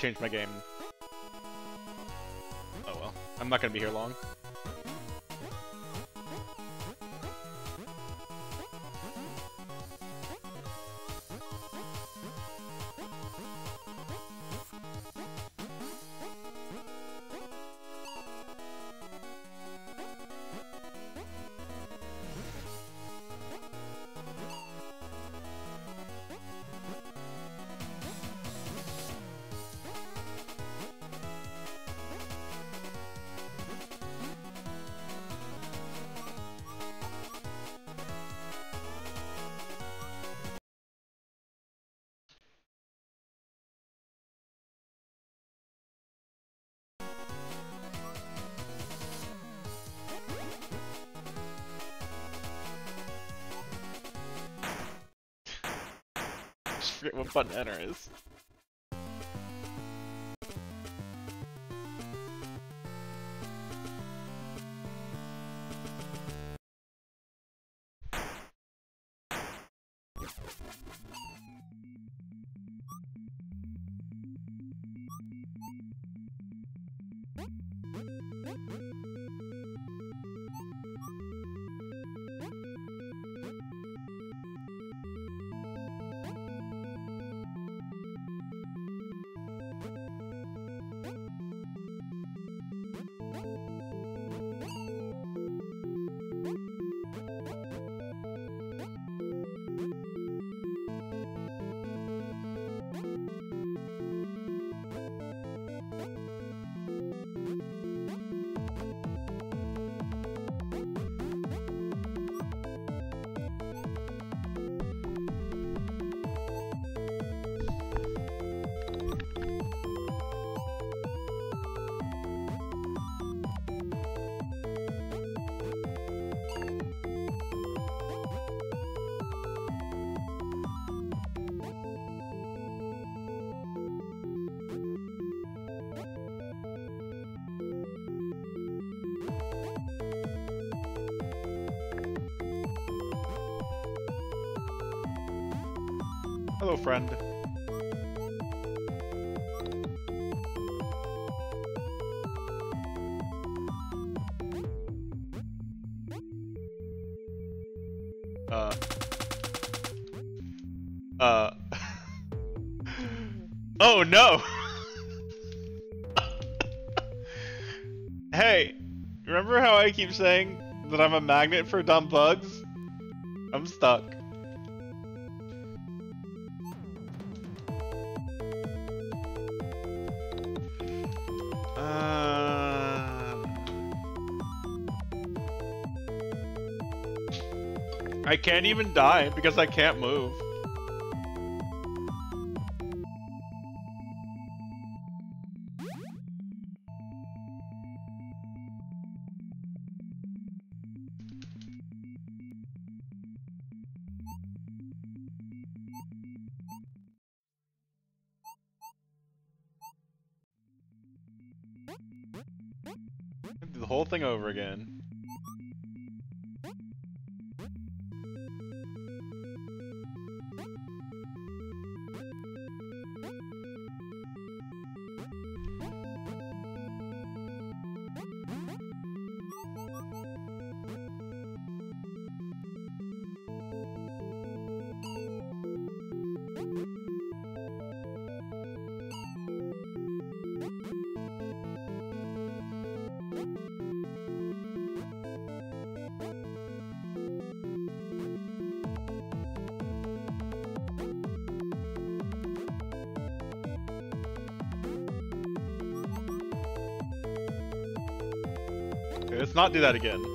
Change my game. Hmm? Oh well. I'm not gonna be here long. Button enter is. Uh. Uh. oh no! hey, remember how I keep saying that I'm a magnet for dumb bugs? I'm stuck. I can't even die because I can't move. Not do that again.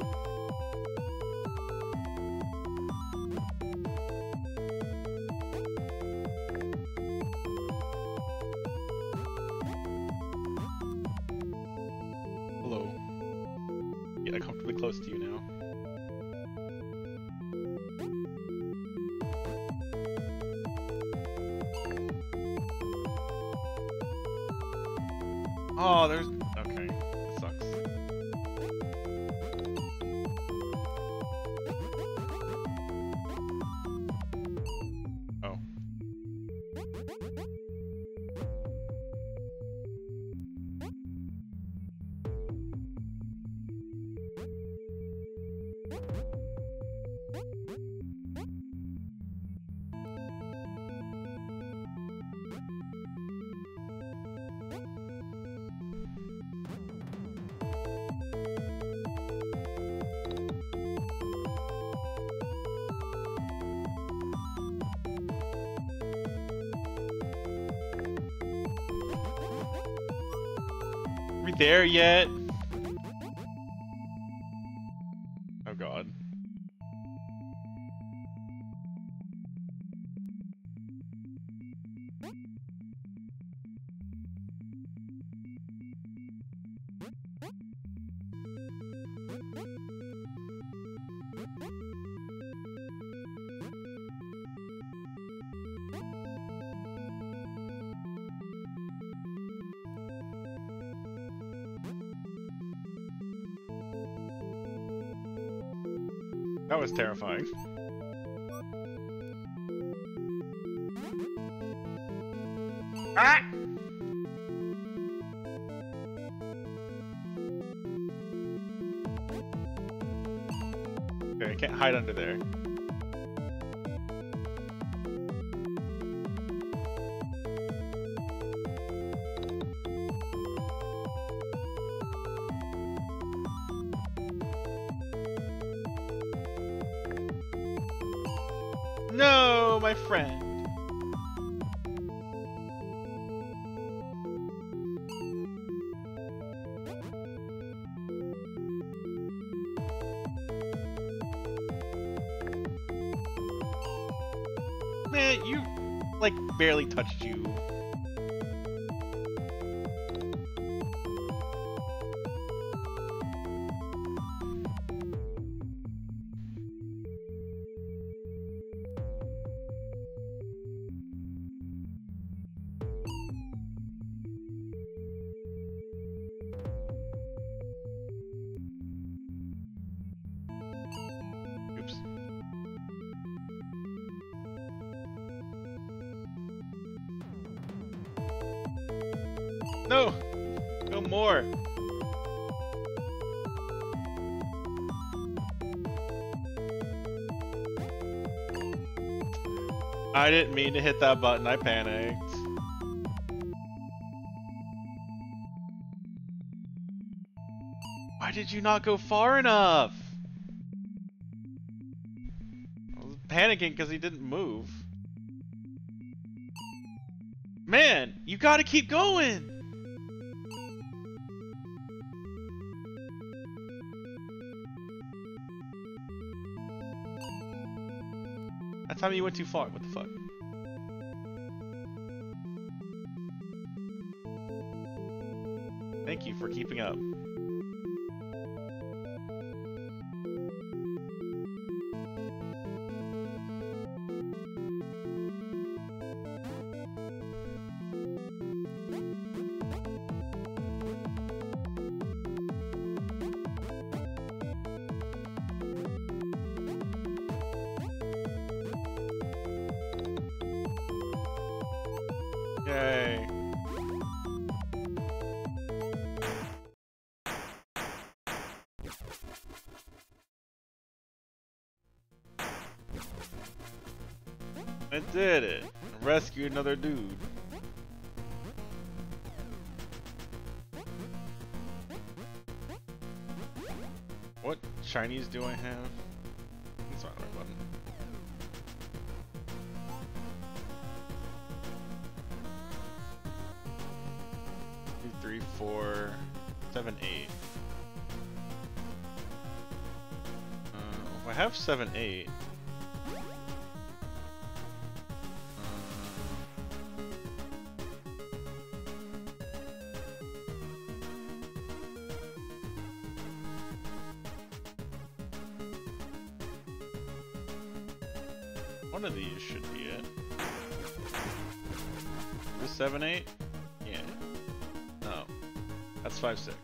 We terrifying. Touched you. Didn't mean to hit that button, I panicked. Why did you not go far enough? I was panicking because he didn't move. Man, you gotta keep going! That time you went too far, what the fuck? You for keeping up. Another dude. What Chinese do I have? That's not the button. Two, three, four, seven, eight. Uh, if I have seven, eight. One of these should be it. This seven eight? Yeah. No. That's five six.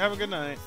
Have a good night.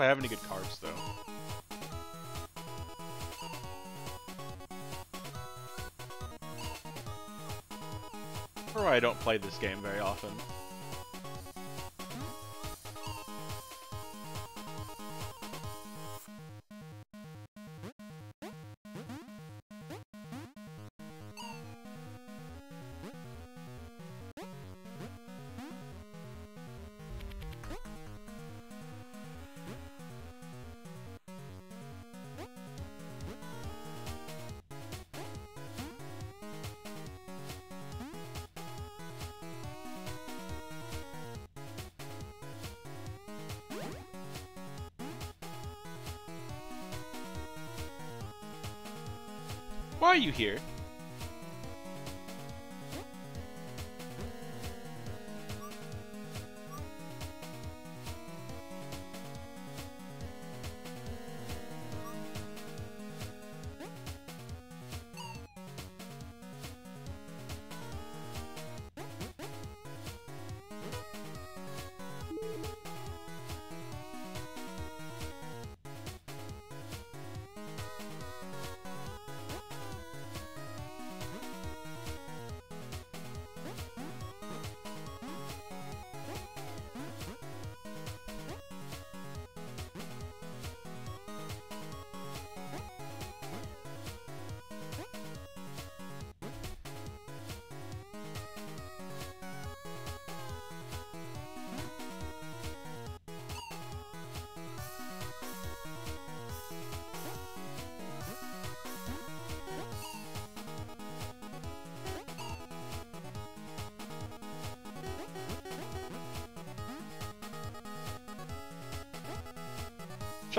I have any good cards, though. Probably I don't play this game very often. You here?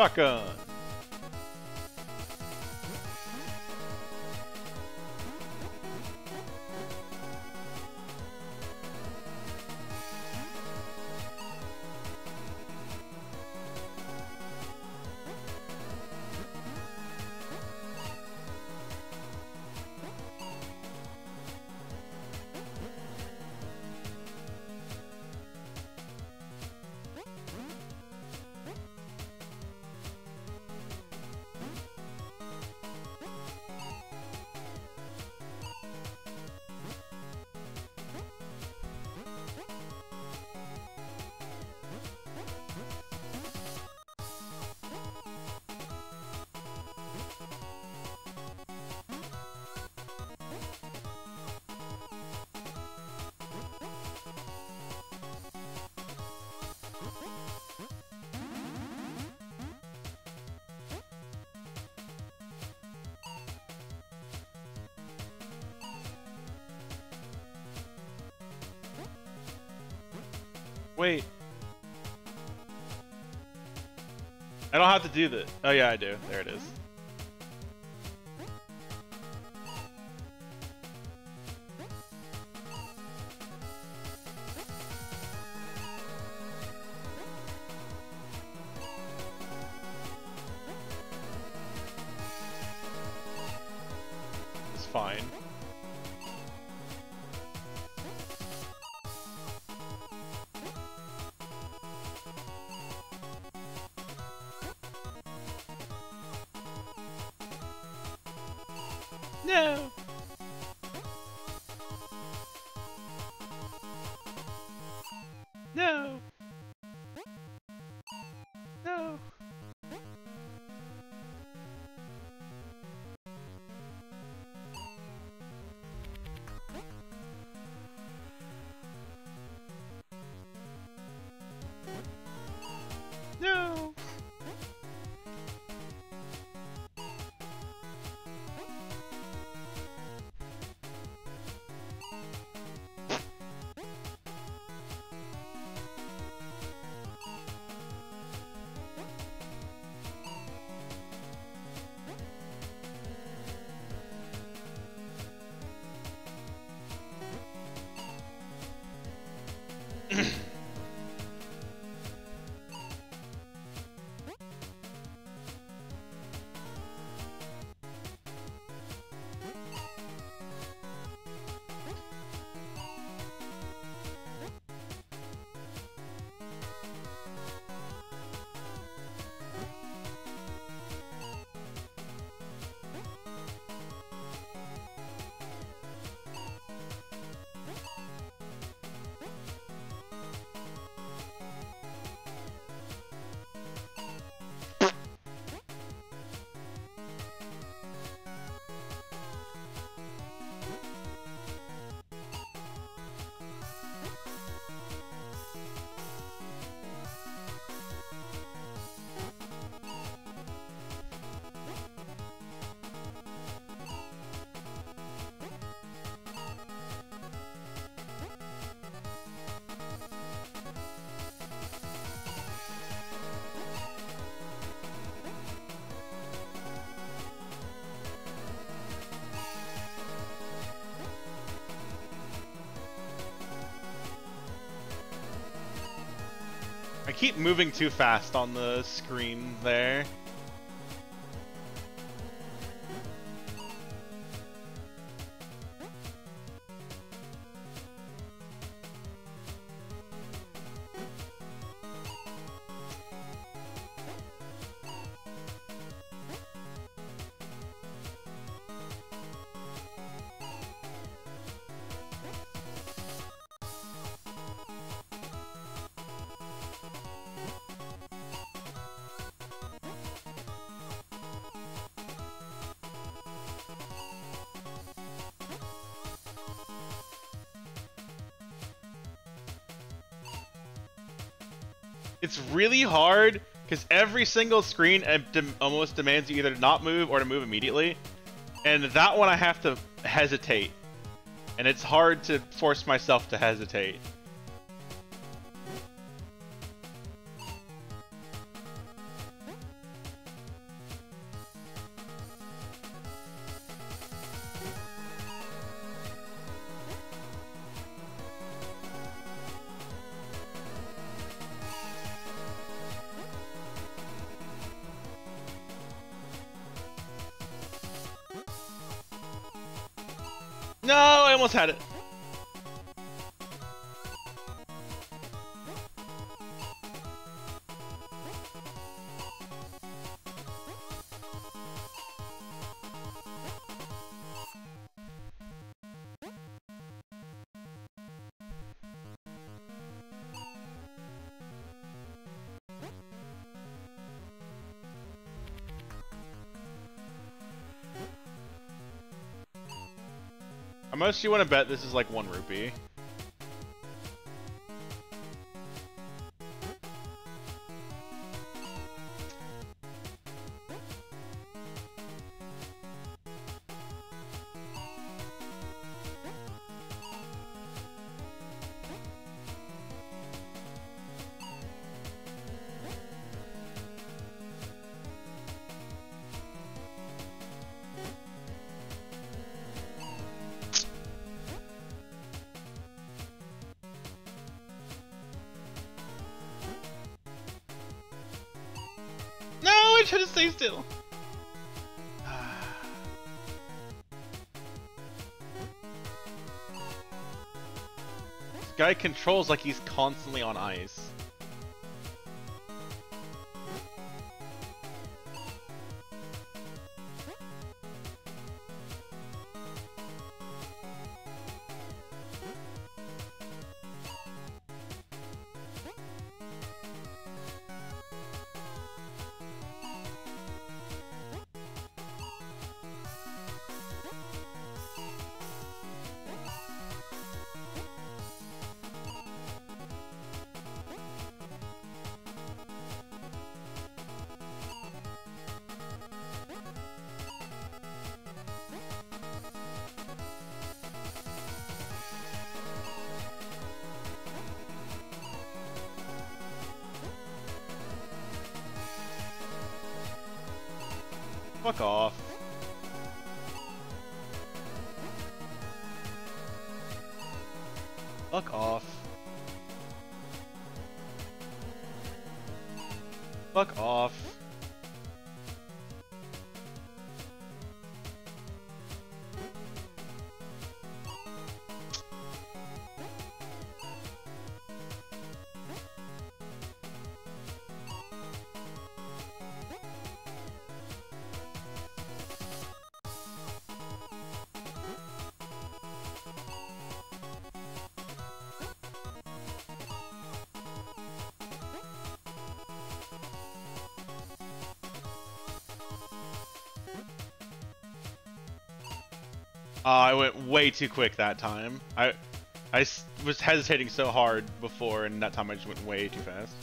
Shotgun. Wait. I don't have to do this. Oh yeah, I do. There it is. Moving too fast on the screen there. It's really hard because every single screen almost demands you either not move or to move immediately. And that one I have to hesitate. And it's hard to force myself to hesitate. Much do you want to bet this is like one rupee? Guy controls like he's constantly on ice. Uh, I went way too quick that time. I, I was hesitating so hard before, and that time I just went way too fast.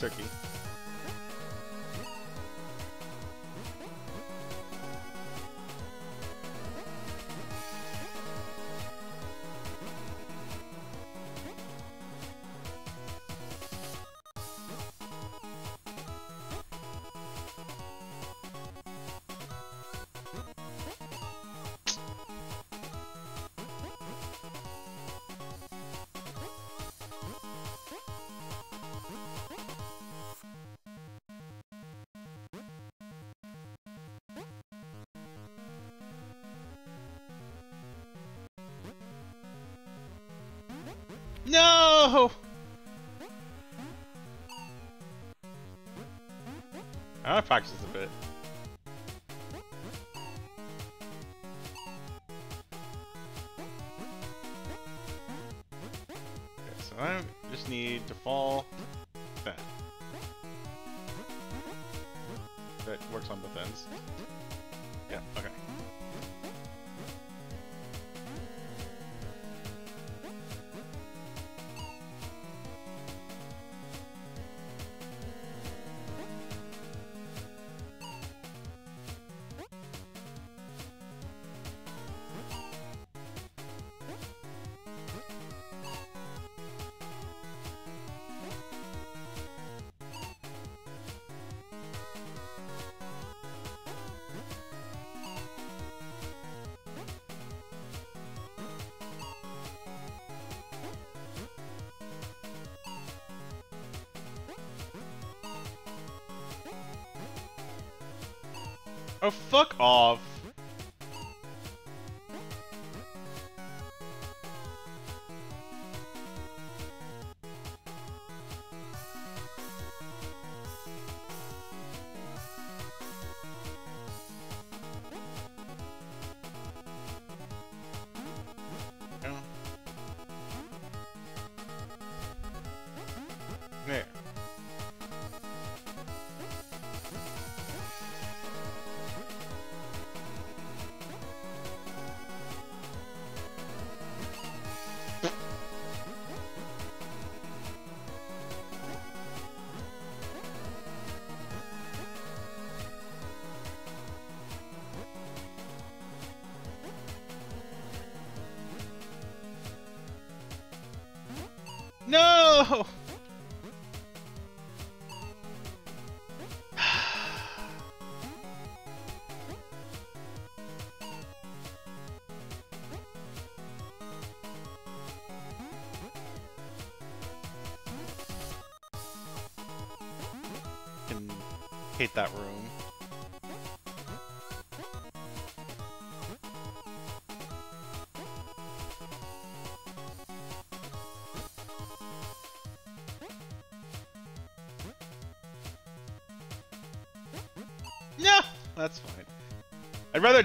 Hey, I Oh, fuck off. No! Hate that room.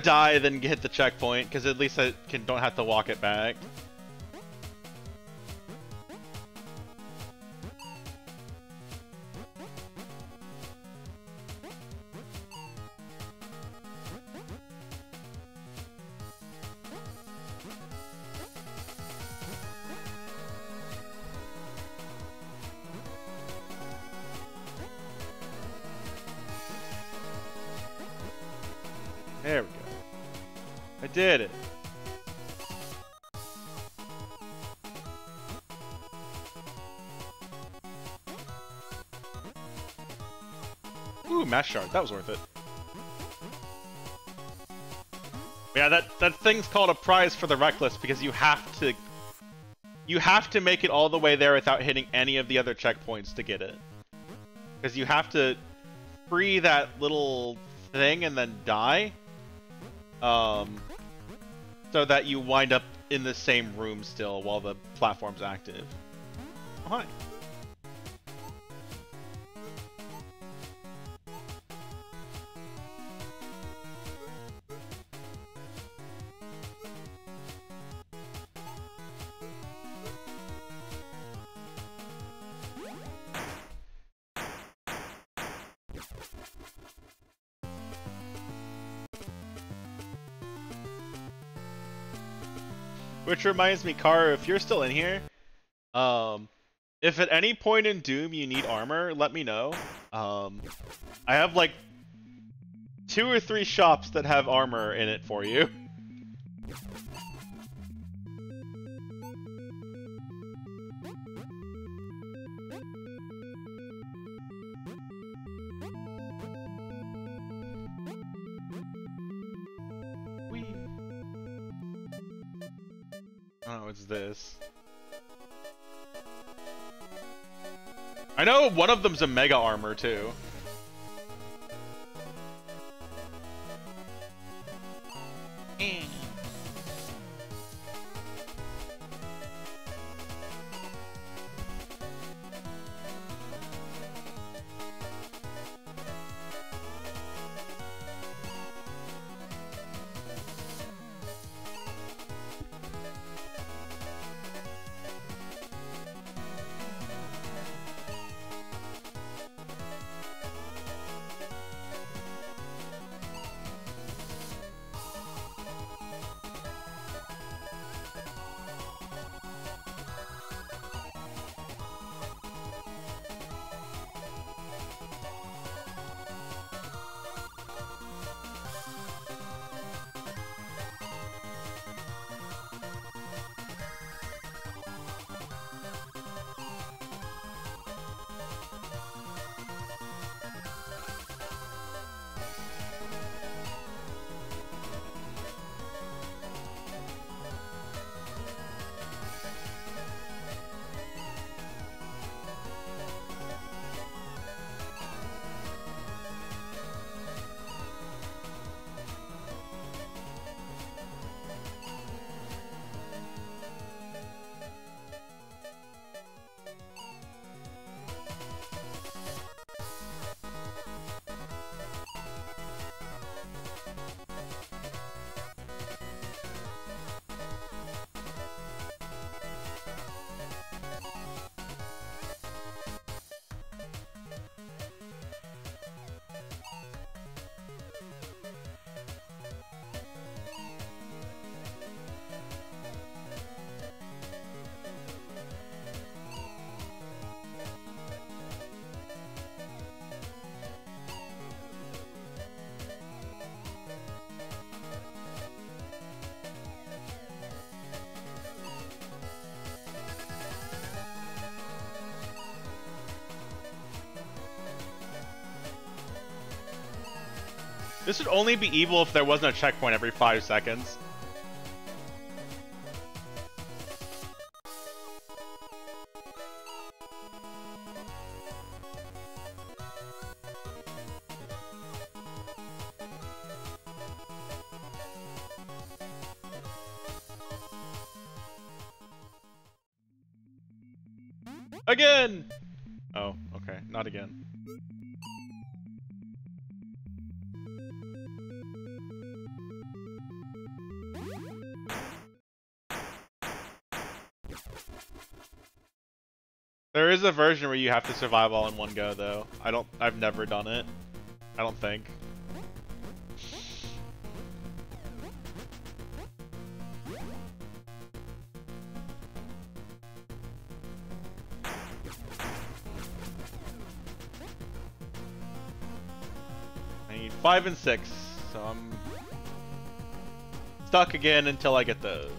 Die than hit the checkpoint because at least I can don't have to walk it back. Shard. That was worth it. Yeah, that that thing's called a prize for the reckless because you have to you have to make it all the way there without hitting any of the other checkpoints to get it. Because you have to free that little thing and then die. Um, so that you wind up in the same room still while the platform's active. Oh, hi. Which reminds me, Kara, if you're still in here, um, if at any point in Doom you need armor, let me know. Um, I have like two or three shops that have armor in it for you. I know one of them's a mega armor too. Only be evil if there wasn't a checkpoint every five seconds. Is a version where you have to survive all in one go, though. I don't. I've never done it. I don't think. I need five and six, so I'm stuck again until I get those.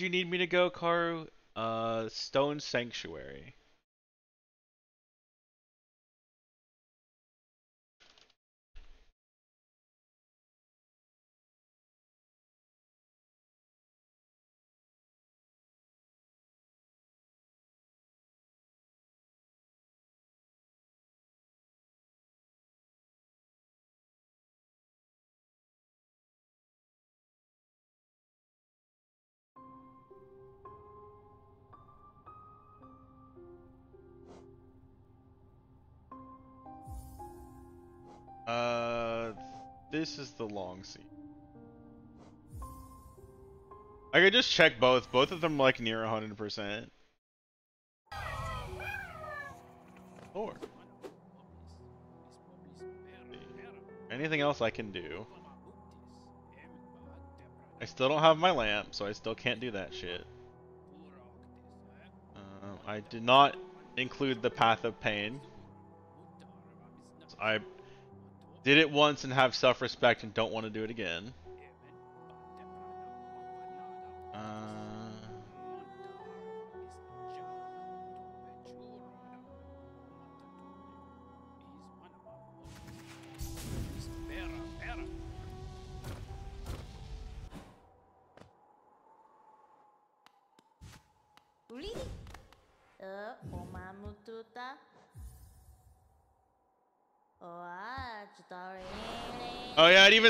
You need me to go, Karu? Uh, Stone Sanctuary. This is the long seat. I could just check both. Both of them like near 100%. Four. Anything else I can do? I still don't have my lamp, so I still can't do that shit. Uh, I did not include the Path of Pain. I did it once and have self-respect and don't want to do it again.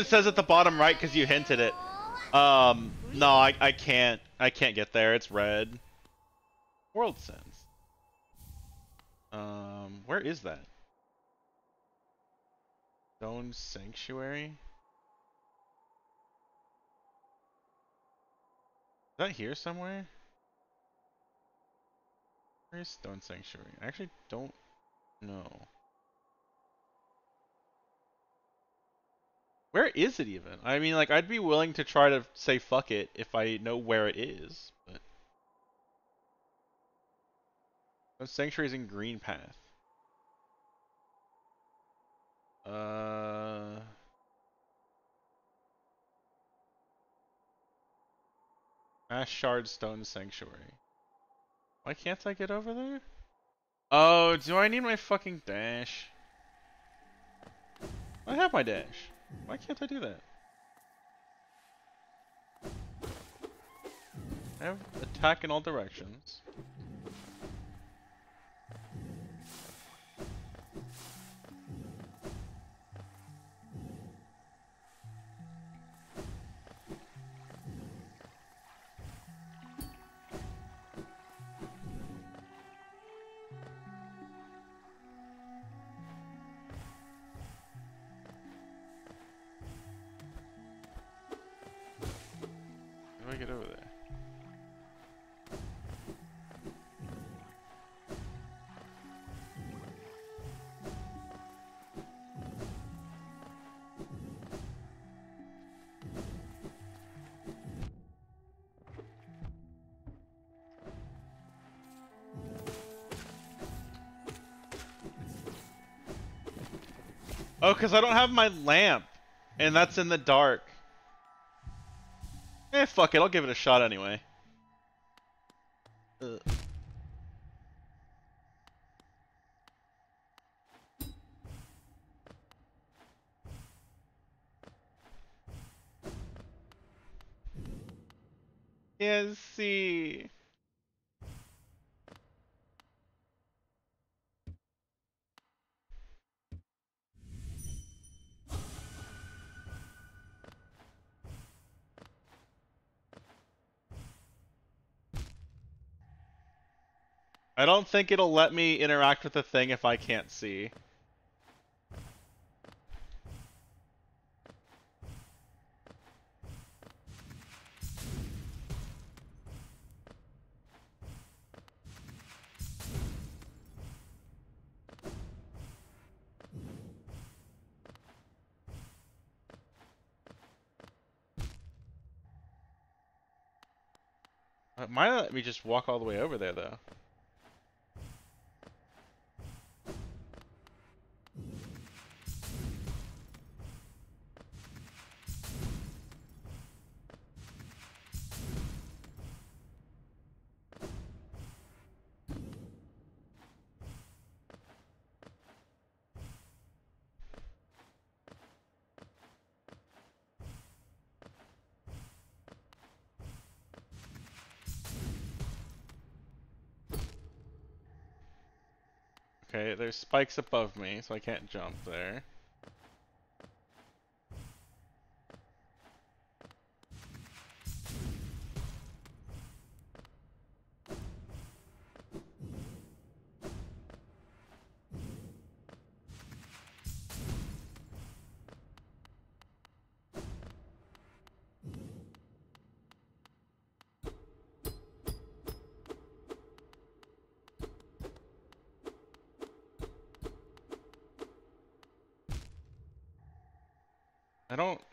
Even says at the bottom right because you hinted it. Um, no, I, I can't. I can't get there. It's red. World sense. Um, where is that? Stone Sanctuary? Is that here somewhere? Where is Stone Sanctuary? I actually don't know. Where is it even? I mean, like, I'd be willing to try to say fuck it if I know where it is, but... Stone Sanctuary's in Green Path. Uh... Ash Shard Stone Sanctuary. Why can't I get over there? Oh, do I need my fucking dash? I have my dash. Why can't I do that? I have attack in all directions. Because I don't have my lamp. And that's in the dark. Eh, fuck it, I'll give it a shot anyway. Ugh. Yes, see. I don't think it'll let me interact with the thing if I can't see. Uh, it might let me just walk all the way over there though. Okay, there's spikes above me, so I can't jump there.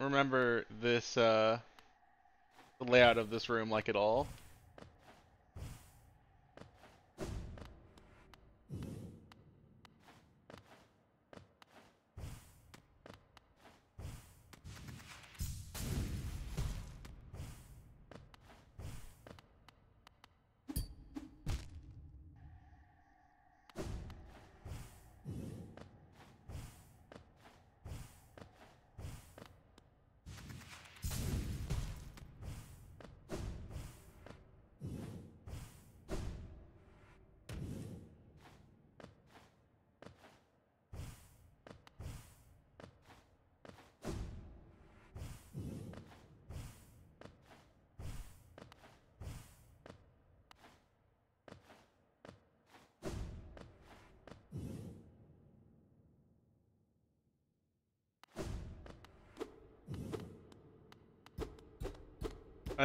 Remember this, uh, the layout of this room like at all.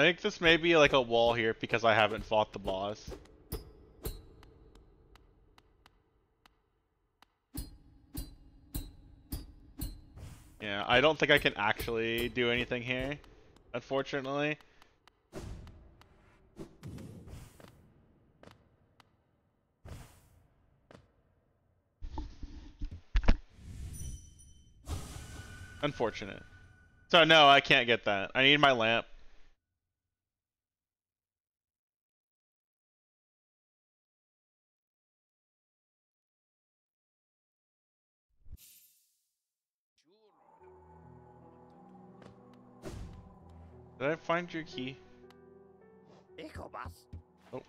I think this may be like a wall here because I haven't fought the boss. Yeah, I don't think I can actually do anything here, unfortunately. Unfortunate. So no, I can't get that. I need my lamp. Did I find your key? Ecobus. Oh.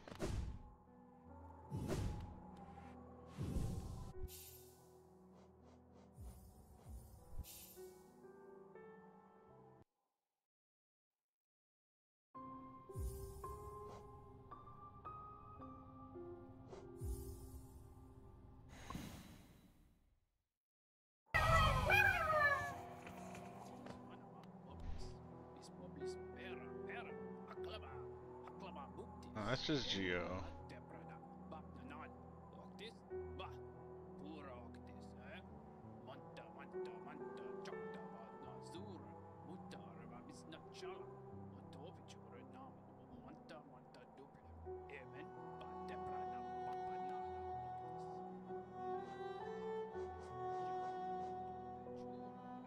That's just Geo.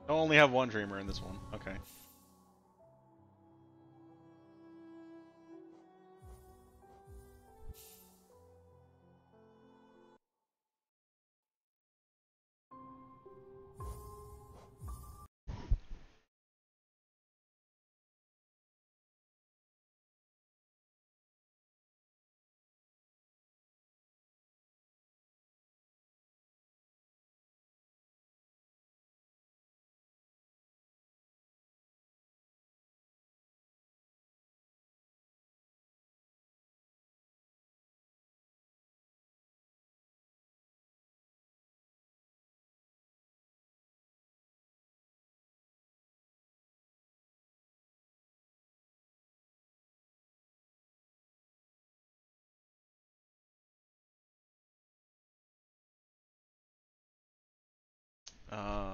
I only have one dreamer in this one. Okay.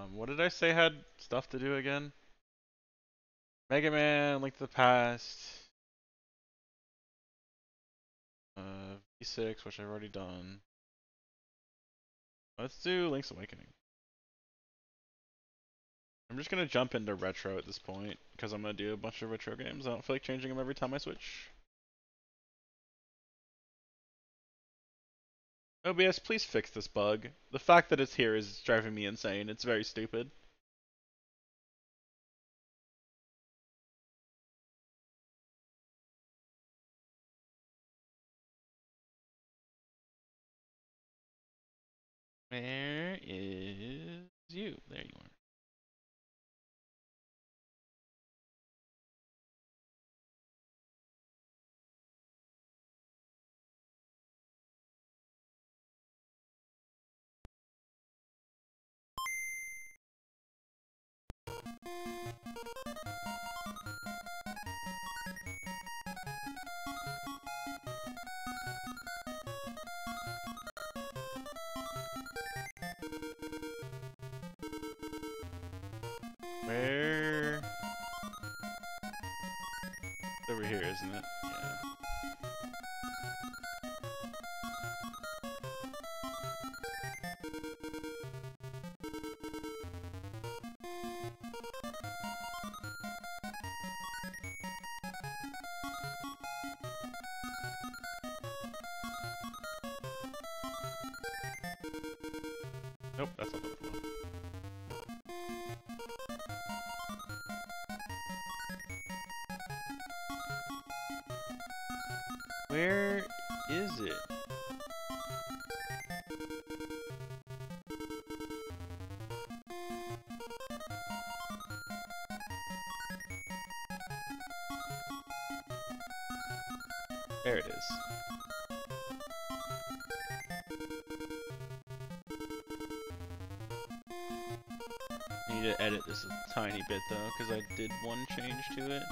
Um, what did I say had stuff to do again? Mega Man, Link to the Past. Uh, V6, which I've already done. Let's do Link's Awakening. I'm just gonna jump into retro at this point, because I'm gonna do a bunch of retro games. I don't feel like changing them every time I switch. OBS, please fix this bug. The fact that it's here is driving me insane. It's very stupid. Where is you? There you are. Here, isn't it? Nope, that's not the one. Where is it? There it is. I need to edit this a tiny bit though, because I did one change to it.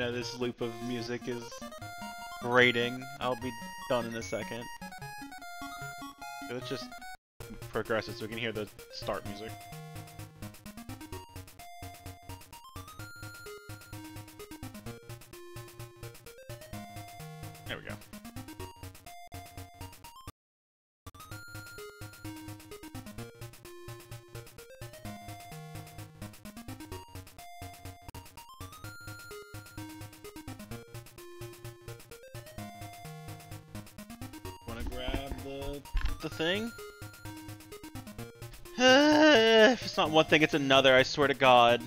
Know this loop of music is grating. I'll be done in a second. Let's just progress it so we can hear the start music. One thing, it's another, I swear to god.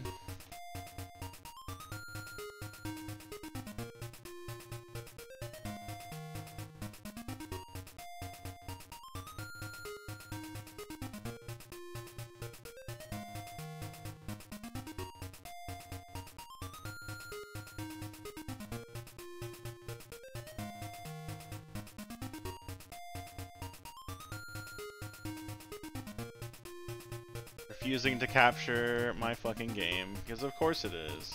Capture my fucking game, because of course it is.